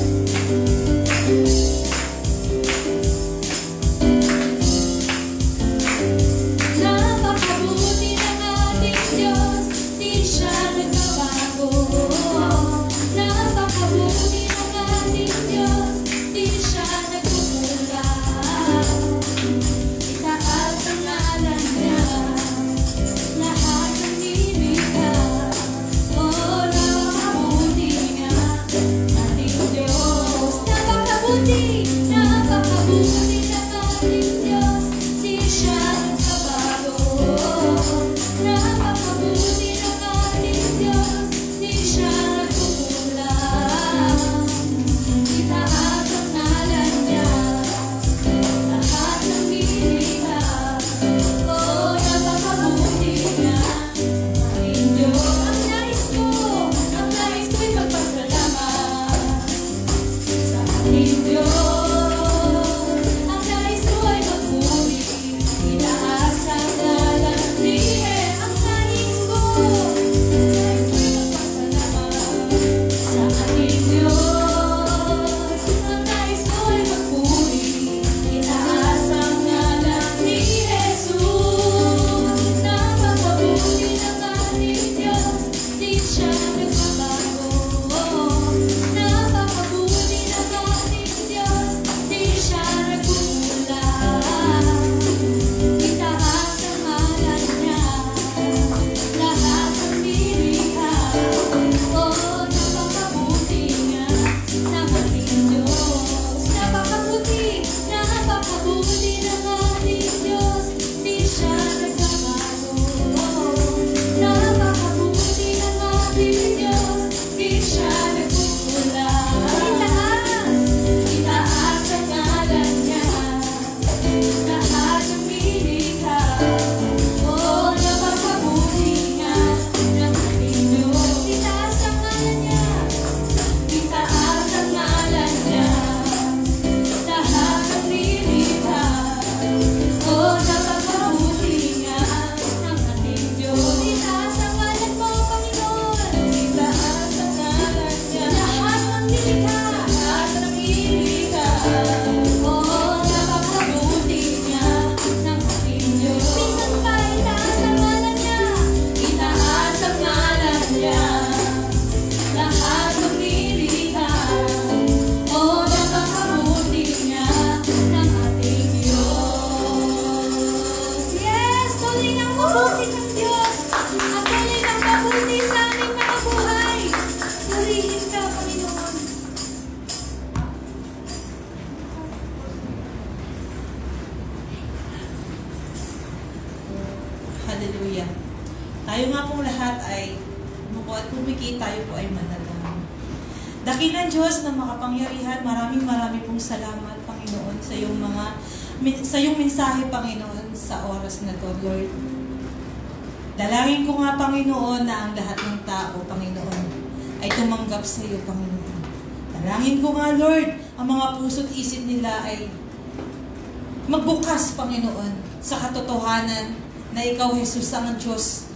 Jesus, ang Diyos,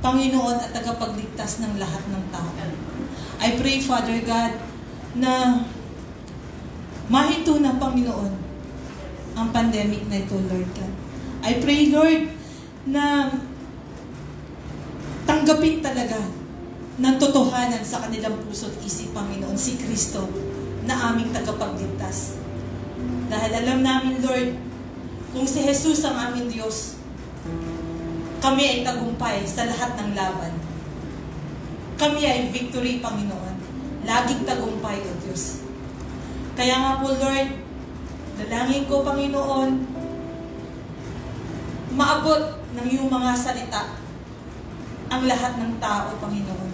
Panginoon at tagapagligtas ng lahat ng tao. I pray, Father God, na mahinto na, Panginoon, ang pandemic na ito, Lord God. I pray, Lord, na tanggapin talaga ng totohanan sa kanilang puso't isip, Panginoon, si Kristo na aming tagapagligtas. Dahil alam namin, Lord, kung si Jesus ang aming Diyos, kami ay tagumpay sa lahat ng laban. Kami ay victory, Panginoon. Laging tagumpay, O Diyos. Kaya nga po, Lord, dalangin ko, Panginoon, maabot ng iyong mga salita ang lahat ng tao, Panginoon.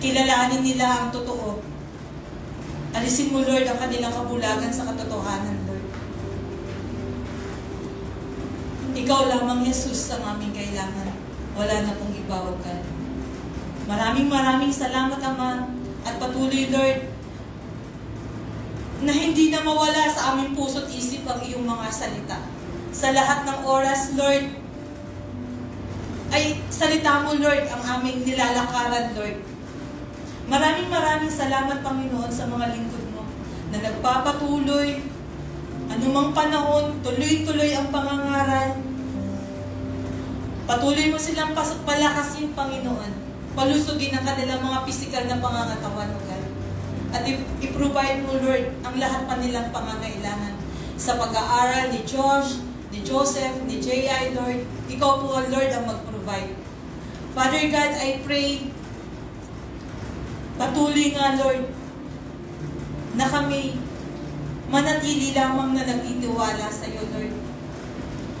Kilalanin nila ang totoo. Alisin mo, Lord, ang kanilang kabulagan sa katotohanan, Ikaw lamang, Jesus, ang aming kailangan. Wala na pong iba, ka. Maraming maraming salamat, Ama, at patuloy, Lord, na hindi na mawala sa aming puso't isip ang iyong mga salita. Sa lahat ng oras, Lord, ay salita mo, Lord, ang aming nilalakaran, Lord. Maraming maraming salamat, Panginoon, sa mga lingkod mo na nagpapatuloy, anumang panahon, tuloy-tuloy ang pangangaral. Patuloy mo silang palakasin, Panginoon. Palusugin ang kanilang mga pisikal na pangangatawan, O God. At i-provide mo, Lord, ang lahat pa nilang pangangailangan sa pag-aaral ni Josh, ni Joseph, ni J.I., Lord. Ikaw po, Lord, ang mag-provide. Father God, I pray, patuloy nga, Lord, na kami manatili lamang na nag-itiwala sa iyo, Lord.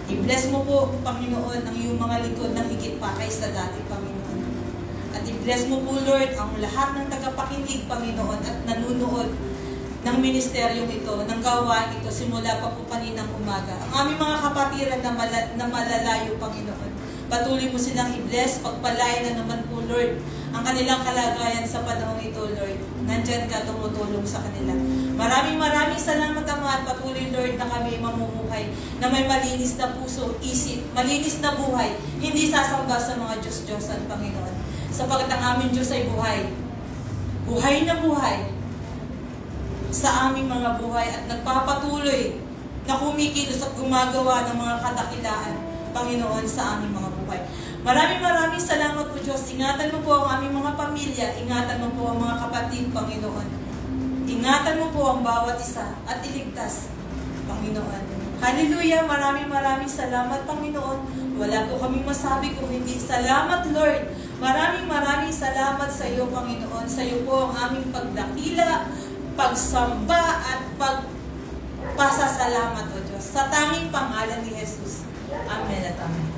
I-bless mo po, Panginoon, ang iyong mga likod ng higit pa kaysa dati, Panginoon. At i-bless mo po, Lord, ang lahat ng tagapakinig, Panginoon, at nanunood ng ministeryong ito, ng gawain ito, simula pa po kaninang umaga. Ang aming mga kapatiran na, mala- na malalayo, Panginoon, patuloy mo silang i-bless, pagpalain na naman po, Lord, ang kanilang kalagayan sa panahong ito, Lord. Nandyan ka, tumutulong sa kanila. Maraming maraming salamat, Ama, at patuloy, Lord, na kami mamumuhay, na may malinis na puso, isip, malinis na buhay, hindi sasamba sa mga Diyos-Diyosan, Panginoon. Sapagat ang aming Diyos ay buhay. Buhay na buhay sa aming mga buhay at nagpapatuloy na kumikilos at gumagawa ng mga kadakilaan, Panginoon, sa aming mga buhay. Maraming maraming salamat po, Diyos. Ingatan mo po ang aming mga pamilya. Ingatan mo po ang mga kapatid, Panginoon. Ingatan mo po ang bawat isa at iligtas, Panginoon. Hallelujah! Maraming maraming salamat, Panginoon. Wala po kaming masabi kung hindi. Salamat, Lord. Maraming maraming salamat sa iyo, Panginoon. Sa iyo po ang aming pagdakila, pagsamba at pagpasasalamat, O Diyos. Sa tanging pangalan ni Jesus. Amen at Amen.